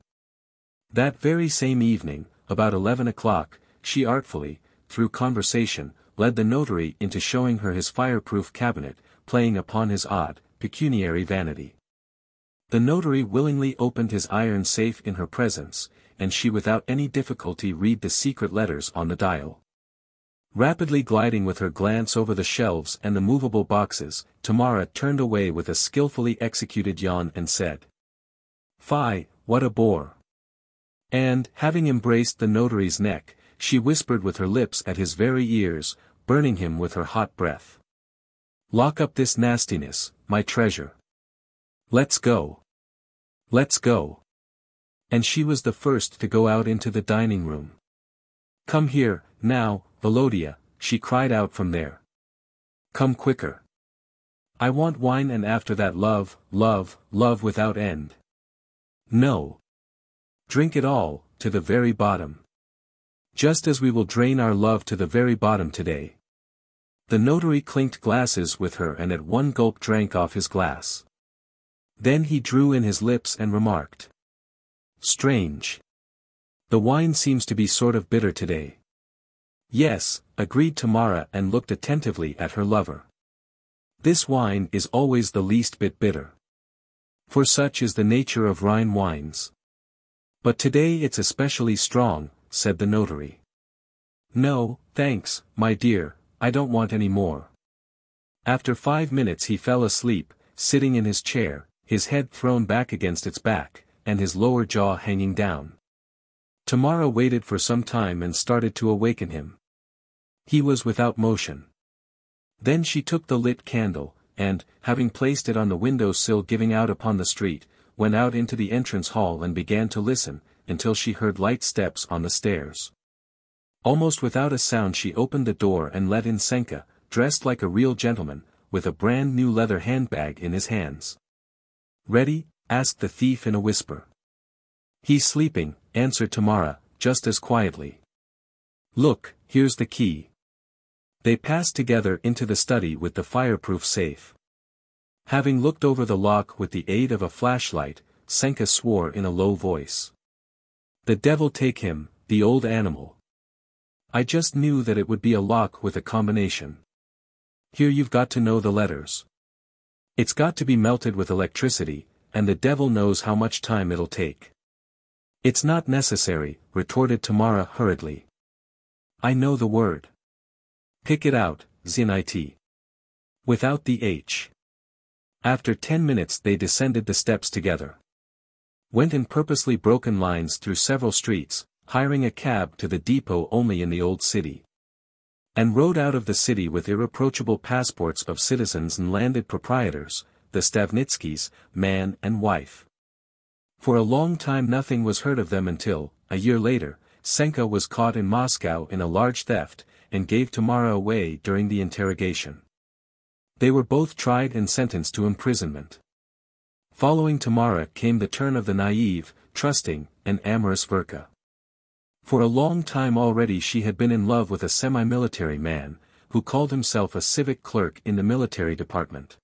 That very same evening, about eleven o'clock, she artfully, through conversation, led the notary into showing her his fireproof cabinet, playing upon his odd, pecuniary vanity. The notary willingly opened his iron safe in her presence, and she without any difficulty read the secret letters on the dial. Rapidly gliding with her glance over the shelves and the movable boxes, Tamara turned away with a skillfully executed yawn and said. Fie, what a bore! And, having embraced the notary's neck, she whispered with her lips at his very ears, burning him with her hot breath. Lock up this nastiness, my treasure. Let's go. Let's go. And she was the first to go out into the dining room. Come here, now, Volodya, she cried out from there. Come quicker. I want wine and after that love, love, love without end. No. Drink it all, to the very bottom. Just as we will drain our love to the very bottom today. The notary clinked glasses with her and at one gulp drank off his glass. Then he drew in his lips and remarked. Strange. The wine seems to be sort of bitter today. Yes, agreed Tamara and looked attentively at her lover. This wine is always the least bit bitter. For such is the nature of Rhine wines. But today it's especially strong, said the notary. No, thanks, my dear, I don't want any more. After five minutes he fell asleep, sitting in his chair, his head thrown back against its back, and his lower jaw hanging down. Tamara waited for some time and started to awaken him. He was without motion. Then she took the lit candle, and, having placed it on the window sill giving out upon the street, went out into the entrance hall and began to listen, until she heard light steps on the stairs. Almost without a sound she opened the door and let in Senka, dressed like a real gentleman, with a brand new leather handbag in his hands. Ready? asked the thief in a whisper. He's sleeping, answered Tamara, just as quietly. Look, here's the key, they passed together into the study with the fireproof safe. Having looked over the lock with the aid of a flashlight, Senka swore in a low voice. The devil take him, the old animal. I just knew that it would be a lock with a combination. Here you've got to know the letters. It's got to be melted with electricity, and the devil knows how much time it'll take. It's not necessary, retorted Tamara hurriedly. I know the word. Pick it out, Zinit. Without the H. After ten minutes they descended the steps together. Went in purposely broken lines through several streets, hiring a cab to the depot only in the old city. And rode out of the city with irreproachable passports of citizens and landed proprietors, the Stavnitskys, man and wife. For a long time nothing was heard of them until, a year later, Senka was caught in Moscow in a large theft, and gave Tamara away during the interrogation. They were both tried and sentenced to imprisonment. Following Tamara came the turn of the naive, trusting, and amorous Verka. For a long time already she had been in love with a semi-military man, who called himself a civic clerk in the military department.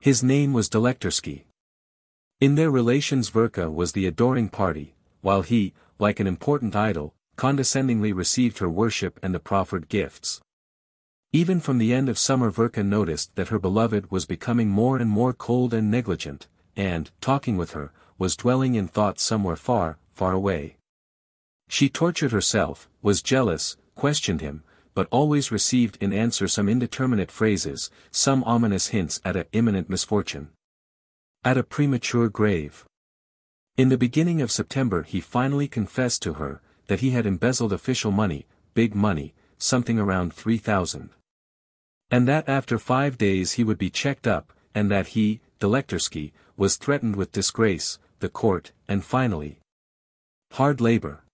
His name was Delektorsky. In their relations Verka was the adoring party, while he, like an important idol, condescendingly received her worship and the proffered gifts. Even from the end of summer Verka noticed that her beloved was becoming more and more cold and negligent, and, talking with her, was dwelling in thoughts somewhere far, far away. She tortured herself, was jealous, questioned him, but always received in answer some indeterminate phrases, some ominous hints at a imminent misfortune. At a premature grave. In the beginning of September he finally confessed to her, that he had embezzled official money, big money, something around 3,000. And that after five days he would be checked up, and that he, Delektorsky, was threatened with disgrace, the court, and finally, hard labor.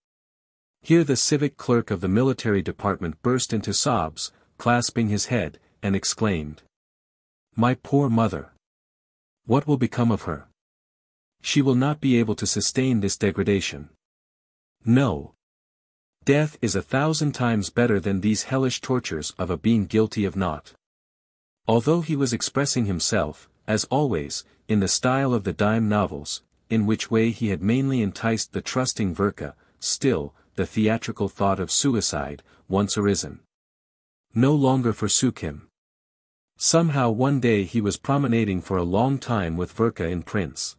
Here the civic clerk of the military department burst into sobs, clasping his head, and exclaimed. My poor mother! What will become of her? she will not be able to sustain this degradation. No. Death is a thousand times better than these hellish tortures of a being guilty of naught. Although he was expressing himself, as always, in the style of the dime novels, in which way he had mainly enticed the trusting Verka, still, the theatrical thought of suicide, once arisen. No longer forsook him. Somehow one day he was promenading for a long time with Verka in Prince.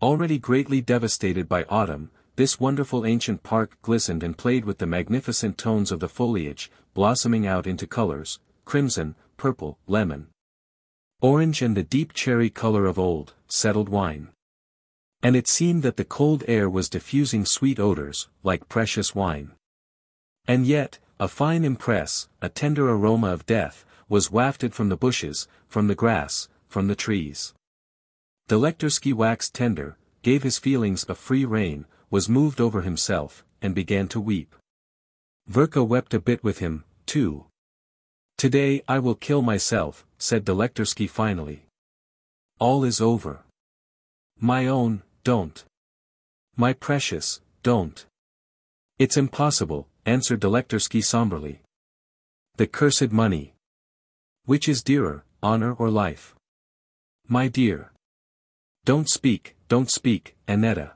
Already greatly devastated by autumn, this wonderful ancient park glistened and played with the magnificent tones of the foliage, blossoming out into colors, crimson, purple, lemon, orange and the deep cherry color of old, settled wine. And it seemed that the cold air was diffusing sweet odors, like precious wine. And yet, a fine impress, a tender aroma of death, was wafted from the bushes, from the grass, from the trees. Delektorsky waxed tender, gave his feelings a free rein, was moved over himself, and began to weep. Verka wept a bit with him, too. Today I will kill myself, said Delektorsky finally. All is over. My own, don't. My precious, don't. It's impossible, answered Delektorsky somberly. The cursed money. Which is dearer, honor or life? My dear. Don't speak, don't speak, Annetta.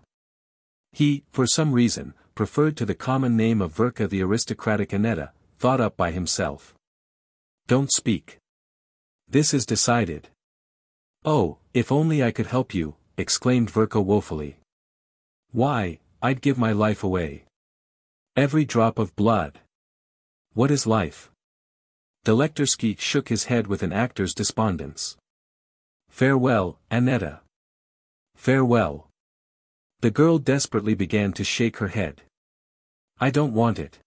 He, for some reason, preferred to the common name of Verka the aristocratic Annetta, thought up by himself. Don't speak. This is decided. Oh, if only I could help you, exclaimed Verka woefully. Why, I'd give my life away. Every drop of blood. What is life? Delektorsky shook his head with an actor's despondence. Farewell, Annetta. Farewell. The girl desperately began to shake her head. I don't want it.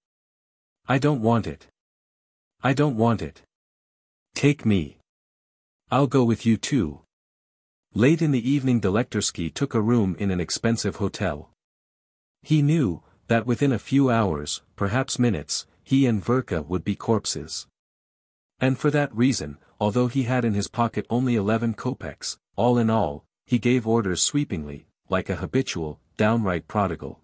I don't want it. I don't want it. Take me. I'll go with you too. Late in the evening Delektorsky took a room in an expensive hotel. He knew, that within a few hours, perhaps minutes, he and Verka would be corpses. And for that reason, although he had in his pocket only eleven kopecks, all in all, he gave orders sweepingly, like a habitual, downright prodigal.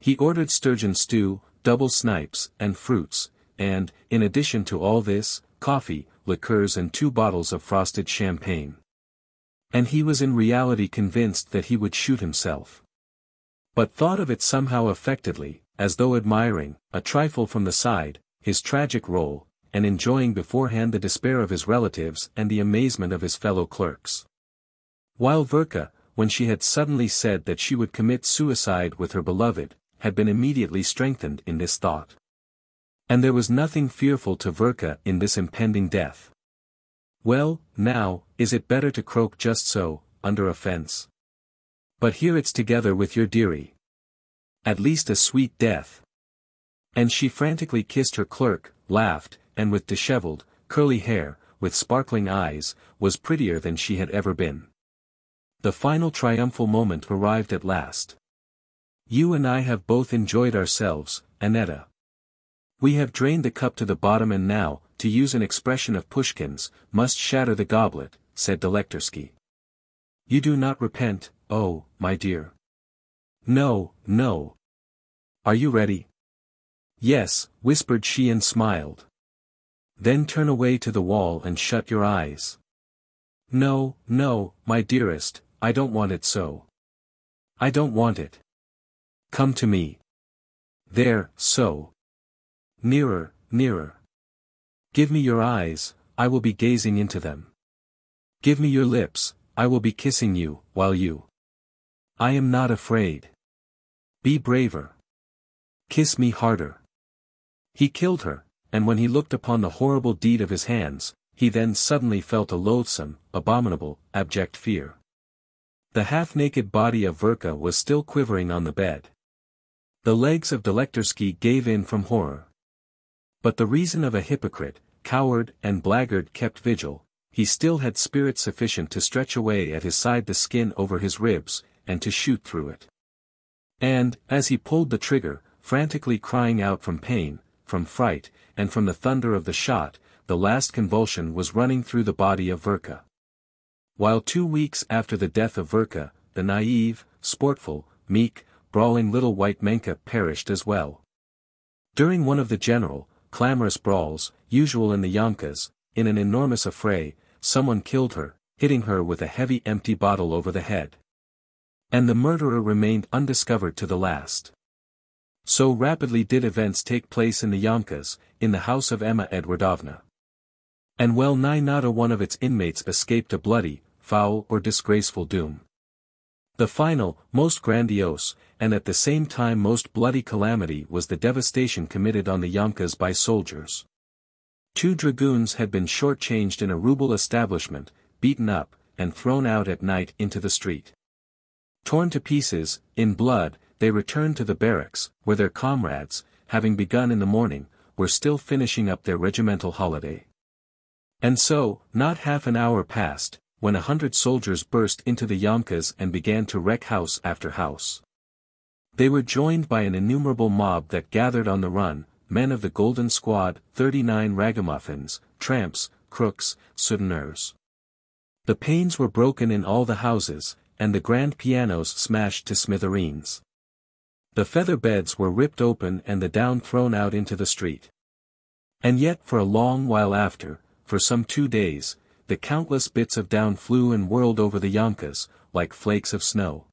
He ordered sturgeon stew, double snipes, and fruits, and, in addition to all this, coffee, liqueurs and two bottles of frosted champagne. And he was in reality convinced that he would shoot himself. But thought of it somehow affectedly, as though admiring, a trifle from the side, his tragic role, and enjoying beforehand the despair of his relatives and the amazement of his fellow clerks. While Verka, when she had suddenly said that she would commit suicide with her beloved, had been immediately strengthened in this thought. And there was nothing fearful to Verka in this impending death. Well, now, is it better to croak just so, under offence? But here it's together with your dearie. At least a sweet death. And she frantically kissed her clerk, laughed, and with dishevelled, curly hair, with sparkling eyes, was prettier than she had ever been. The final triumphal moment arrived at last. You and I have both enjoyed ourselves, Annetta. We have drained the cup to the bottom and now, to use an expression of Pushkin's, must shatter the goblet, said Delektorsky. You do not repent, oh, my dear. No, no. Are you ready? Yes, whispered she and smiled. Then turn away to the wall and shut your eyes. No, no, my dearest, I don't want it so. I don't want it. Come to me. There, so. Nearer, nearer. Give me your eyes, I will be gazing into them. Give me your lips, I will be kissing you, while you. I am not afraid. Be braver. Kiss me harder. He killed her, and when he looked upon the horrible deed of his hands, he then suddenly felt a loathsome, abominable, abject fear. The half-naked body of Verka was still quivering on the bed. The legs of Delektorsky gave in from horror. But the reason of a hypocrite, coward and blackguard kept vigil, he still had spirit sufficient to stretch away at his side the skin over his ribs, and to shoot through it. And, as he pulled the trigger, frantically crying out from pain, from fright, and from the thunder of the shot, the last convulsion was running through the body of Verka. While two weeks after the death of Verka, the naive, sportful, meek, brawling little white Manka perished as well. During one of the general, clamorous brawls, usual in the Yamkas, in an enormous affray, someone killed her, hitting her with a heavy empty bottle over the head. And the murderer remained undiscovered to the last. So rapidly did events take place in the Yamkas, in the house of Emma Edwardovna. And well nigh not a one of its inmates escaped a bloody, foul or disgraceful doom. The final, most grandiose, and at the same time most bloody calamity was the devastation committed on the Yamkas by soldiers. Two dragoons had been shortchanged in a ruble establishment, beaten up, and thrown out at night into the street. Torn to pieces, in blood, they returned to the barracks, where their comrades, having begun in the morning, were still finishing up their regimental holiday. And so, not half an hour passed, when a hundred soldiers burst into the Yamkas and began to wreck house after house. They were joined by an innumerable mob that gathered on the run, men of the Golden Squad, 39 ragamuffins, tramps, crooks, souteneurs. The panes were broken in all the houses, and the grand pianos smashed to smithereens. The feather beds were ripped open and the down thrown out into the street. And yet for a long while after, for some two days, the countless bits of down flew and whirled over the Yamkas, like flakes of snow.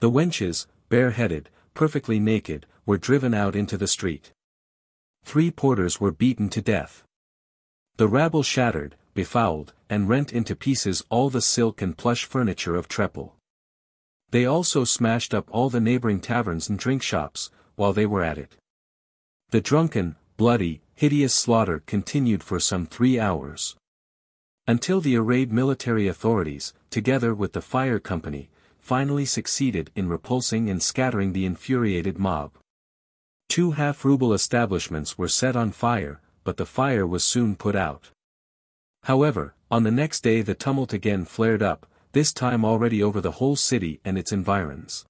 The wenches, bareheaded, perfectly naked, were driven out into the street. Three porters were beaten to death. The rabble shattered, befouled, and rent into pieces all the silk and plush furniture of Treppel. They also smashed up all the neighboring taverns and drink shops, while they were at it. The drunken, bloody, hideous slaughter continued for some three hours. Until the arrayed military authorities, together with the fire company, finally succeeded in repulsing and scattering the infuriated mob. Two half-ruble establishments were set on fire, but the fire was soon put out. However, on the next day the tumult again flared up, this time already over the whole city and its environs.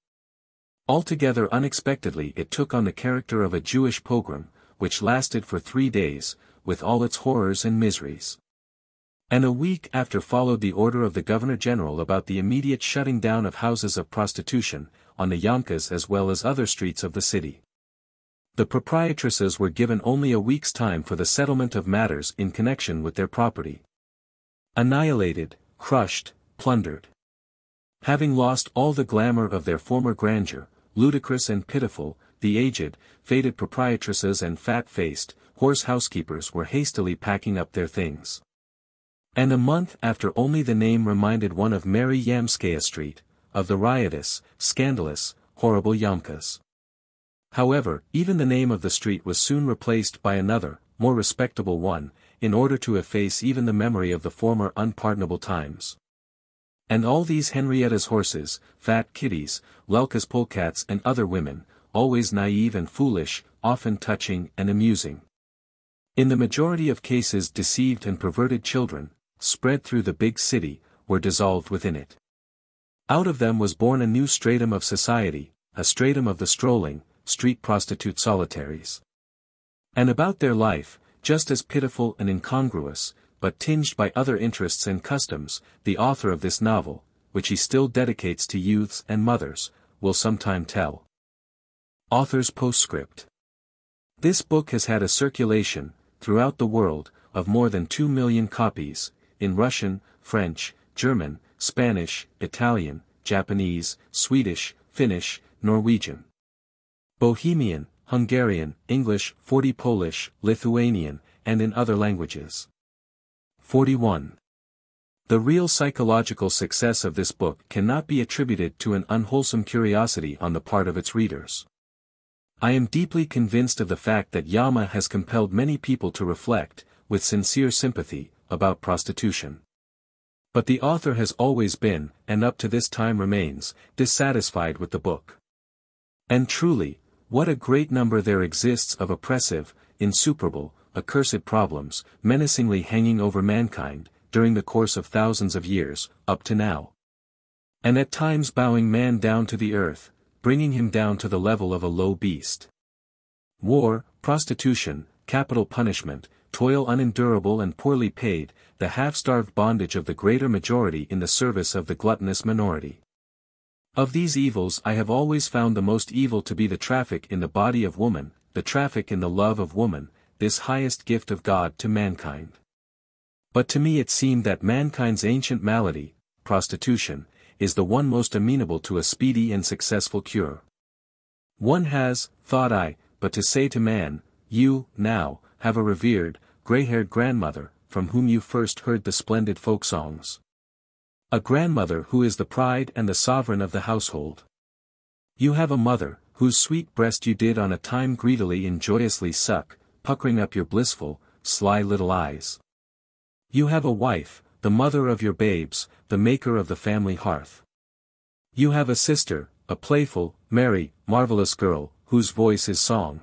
Altogether unexpectedly it took on the character of a Jewish pogrom, which lasted for three days, with all its horrors and miseries. And a week after followed the order of the Governor-General about the immediate shutting down of houses of prostitution, on the Yamkas as well as other streets of the city. The proprietresses were given only a week's time for the settlement of matters in connection with their property. Annihilated, crushed, plundered. Having lost all the glamour of their former grandeur, ludicrous and pitiful, the aged, faded proprietresses and fat-faced, hoarse housekeepers were hastily packing up their things. And a month after only the name reminded one of Mary Yamskaya Street, of the riotous, scandalous, horrible Yamkas. However, even the name of the street was soon replaced by another, more respectable one, in order to efface even the memory of the former unpardonable times. And all these Henrietta's horses, fat kitties, Lelka's polecats and other women, always naive and foolish, often touching and amusing. In the majority of cases deceived and perverted children, spread through the big city, were dissolved within it. Out of them was born a new stratum of society, a stratum of the strolling, street prostitute solitaries. And about their life, just as pitiful and incongruous, but tinged by other interests and customs, the author of this novel, which he still dedicates to youths and mothers, will sometime tell. Author's Postscript This book has had a circulation, throughout the world, of more than two million copies, in Russian, French, German, Spanish, Italian, Japanese, Swedish, Finnish, Norwegian. Bohemian, Hungarian, English, 40 Polish, Lithuanian, and in other languages. 41. The real psychological success of this book cannot be attributed to an unwholesome curiosity on the part of its readers. I am deeply convinced of the fact that Yama has compelled many people to reflect, with sincere sympathy, about prostitution. But the author has always been, and up to this time remains, dissatisfied with the book. And truly, what a great number there exists of oppressive, insuperable, accursed problems, menacingly hanging over mankind, during the course of thousands of years, up to now. And at times bowing man down to the earth, bringing him down to the level of a low beast. War, prostitution, capital punishment, toil unendurable and poorly paid, the half-starved bondage of the greater majority in the service of the gluttonous minority. Of these evils I have always found the most evil to be the traffic in the body of woman, the traffic in the love of woman, this highest gift of God to mankind. But to me it seemed that mankind's ancient malady, prostitution, is the one most amenable to a speedy and successful cure. One has, thought I, but to say to man, you, now, have a revered, grey-haired grandmother, from whom you first heard the splendid folk songs. A grandmother who is the pride and the sovereign of the household. You have a mother, whose sweet breast you did on a time greedily and joyously suck, puckering up your blissful, sly little eyes. You have a wife, the mother of your babes, the maker of the family hearth. You have a sister, a playful, merry, marvelous girl, whose voice is song.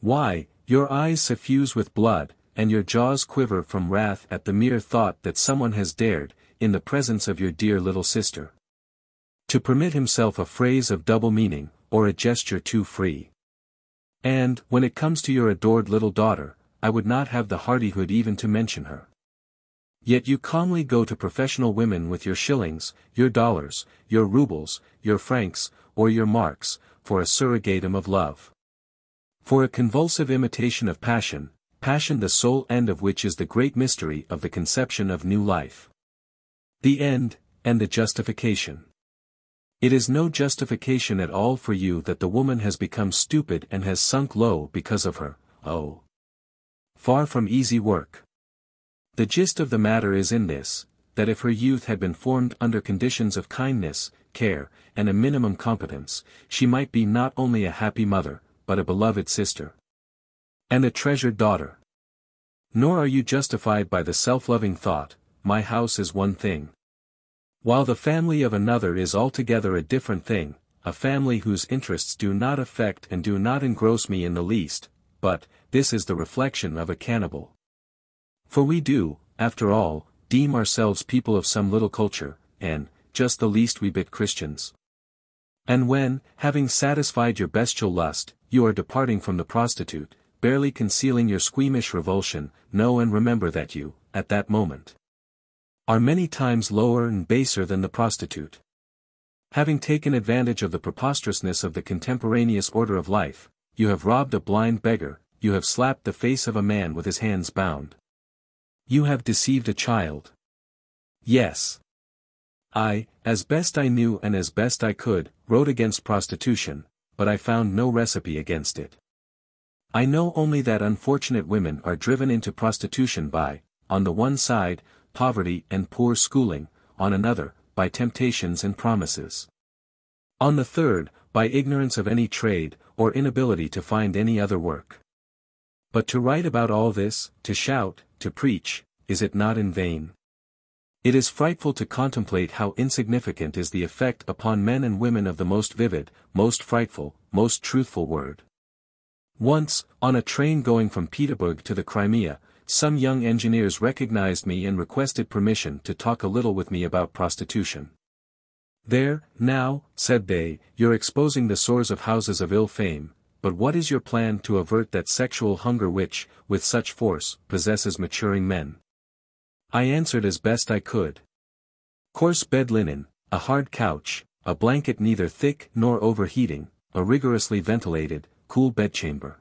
Why, your eyes suffuse with blood, and your jaws quiver from wrath at the mere thought that someone has dared, in the presence of your dear little sister. To permit himself a phrase of double meaning, or a gesture too free. And, when it comes to your adored little daughter, I would not have the hardihood even to mention her. Yet you calmly go to professional women with your shillings, your dollars, your rubles, your francs, or your marks, for a surrogatum of love. For a convulsive imitation of passion, passion the sole end of which is the great mystery of the conception of new life. The end, and the justification. It is no justification at all for you that the woman has become stupid and has sunk low because of her, oh. Far from easy work. The gist of the matter is in this, that if her youth had been formed under conditions of kindness, care, and a minimum competence, she might be not only a happy mother, but a beloved sister. And a treasured daughter. Nor are you justified by the self-loving thought, my house is one thing. While the family of another is altogether a different thing, a family whose interests do not affect and do not engross me in the least, but, this is the reflection of a cannibal. For we do, after all, deem ourselves people of some little culture, and, just the least we bit Christians. And when, having satisfied your bestial lust, you are departing from the prostitute, barely concealing your squeamish revulsion, know and remember that you, at that moment, are many times lower and baser than the prostitute. Having taken advantage of the preposterousness of the contemporaneous order of life, you have robbed a blind beggar, you have slapped the face of a man with his hands bound. You have deceived a child. Yes. I, as best I knew and as best I could, wrote against prostitution, but I found no recipe against it. I know only that unfortunate women are driven into prostitution by, on the one side, poverty and poor schooling, on another, by temptations and promises. On the third, by ignorance of any trade, or inability to find any other work. But to write about all this, to shout, to preach, is it not in vain? It is frightful to contemplate how insignificant is the effect upon men and women of the most vivid, most frightful, most truthful word. Once, on a train going from Petersburg to the Crimea, some young engineers recognized me and requested permission to talk a little with me about prostitution. There, now, said they, you're exposing the sores of houses of ill fame, but what is your plan to avert that sexual hunger which, with such force, possesses maturing men? I answered as best I could. Coarse bed linen, a hard couch, a blanket neither thick nor overheating, a rigorously ventilated, cool bedchamber.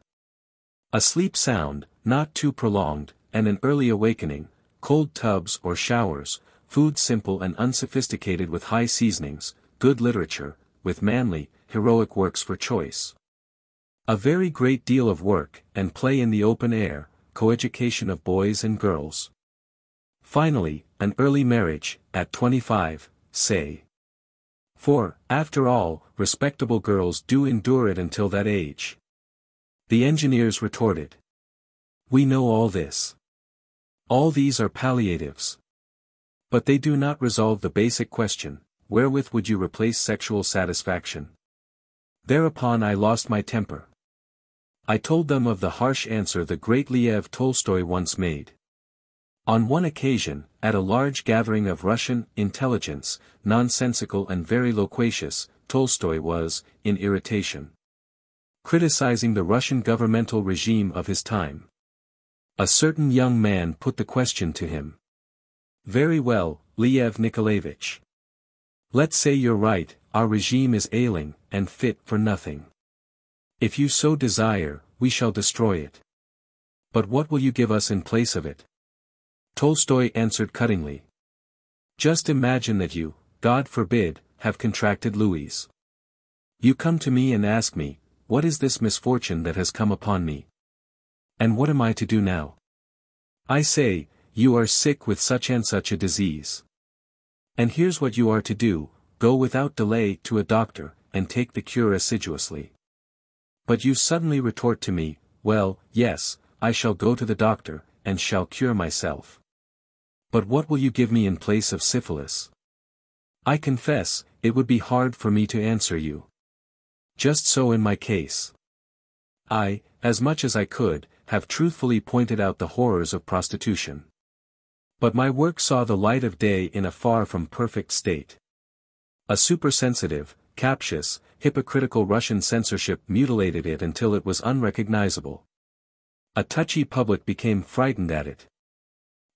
A sleep sound, not too prolonged, and an early awakening, cold tubs or showers, food simple and unsophisticated with high seasonings, good literature, with manly, heroic works for choice. A very great deal of work, and play in the open air, coeducation of boys and girls. Finally, an early marriage, at 25, say. For, after all, respectable girls do endure it until that age. The engineers retorted. We know all this. All these are palliatives. But they do not resolve the basic question, wherewith would you replace sexual satisfaction? Thereupon I lost my temper. I told them of the harsh answer the great Lev Tolstoy once made. On one occasion, at a large gathering of Russian intelligence, nonsensical and very loquacious, Tolstoy was, in irritation, criticizing the Russian governmental regime of his time. A certain young man put the question to him. Very well, Lev Nikolaevich. Let's say you're right, our regime is ailing, and fit for nothing. If you so desire, we shall destroy it. But what will you give us in place of it? Tolstoy answered cuttingly. Just imagine that you, God forbid, have contracted lues. You come to me and ask me, what is this misfortune that has come upon me? And what am I to do now? I say, you are sick with such and such a disease. And here's what you are to do, go without delay to a doctor, and take the cure assiduously. But you suddenly retort to me, well, yes, I shall go to the doctor, and shall cure myself. But what will you give me in place of syphilis? I confess, it would be hard for me to answer you. Just so in my case. I, as much as I could, have truthfully pointed out the horrors of prostitution. But my work saw the light of day in a far from perfect state. A supersensitive, captious, hypocritical Russian censorship mutilated it until it was unrecognizable. A touchy public became frightened at it.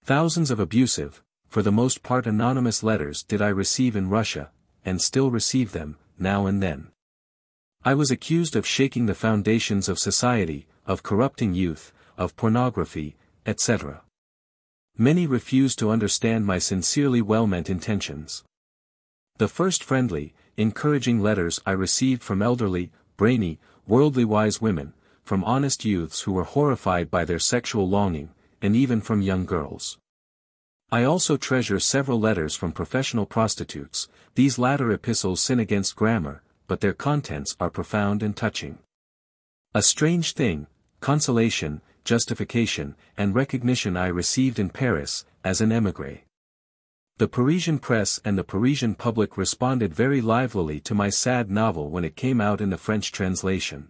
Thousands of abusive, for the most part anonymous letters did I receive in Russia, and still receive them, now and then. I was accused of shaking the foundations of society, of corrupting youth, of pornography, etc. Many refused to understand my sincerely well-meant intentions. The first friendly, encouraging letters I received from elderly, brainy, worldly wise women, from honest youths who were horrified by their sexual longing, and even from young girls. I also treasure several letters from professional prostitutes, these latter epistles sin against grammar, but their contents are profound and touching. A strange thing, consolation, justification, and recognition I received in Paris, as an émigré. The Parisian press and the Parisian public responded very livelily to my sad novel when it came out in the French translation.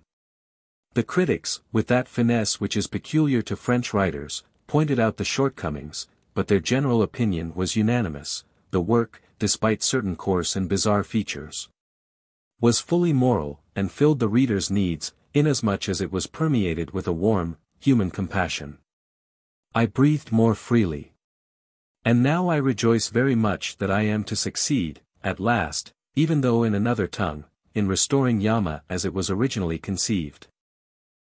The critics, with that finesse which is peculiar to French writers, pointed out the shortcomings, but their general opinion was unanimous, the work, despite certain coarse and bizarre features, was fully moral, and filled the reader's needs, inasmuch as it was permeated with a warm, human compassion. I breathed more freely. And now I rejoice very much that I am to succeed, at last, even though in another tongue, in restoring Yama as it was originally conceived.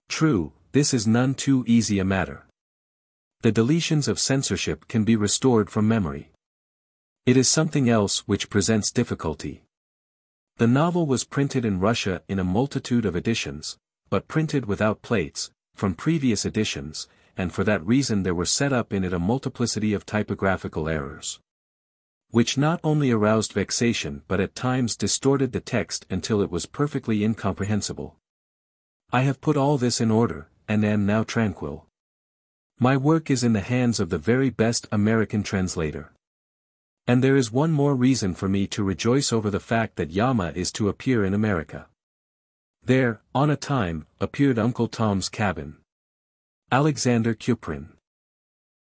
True, this is none too easy a matter. The deletions of censorship can be restored from memory. It is something else which presents difficulty. The novel was printed in Russia in a multitude of editions, but printed without plates, from previous editions, and for that reason there were set up in it a multiplicity of typographical errors. Which not only aroused vexation but at times distorted the text until it was perfectly incomprehensible. I have put all this in order, and am now tranquil. My work is in the hands of the very best American translator. And there is one more reason for me to rejoice over the fact that Yama is to appear in America. There, on a time, appeared Uncle Tom's Cabin. Alexander Kuprin.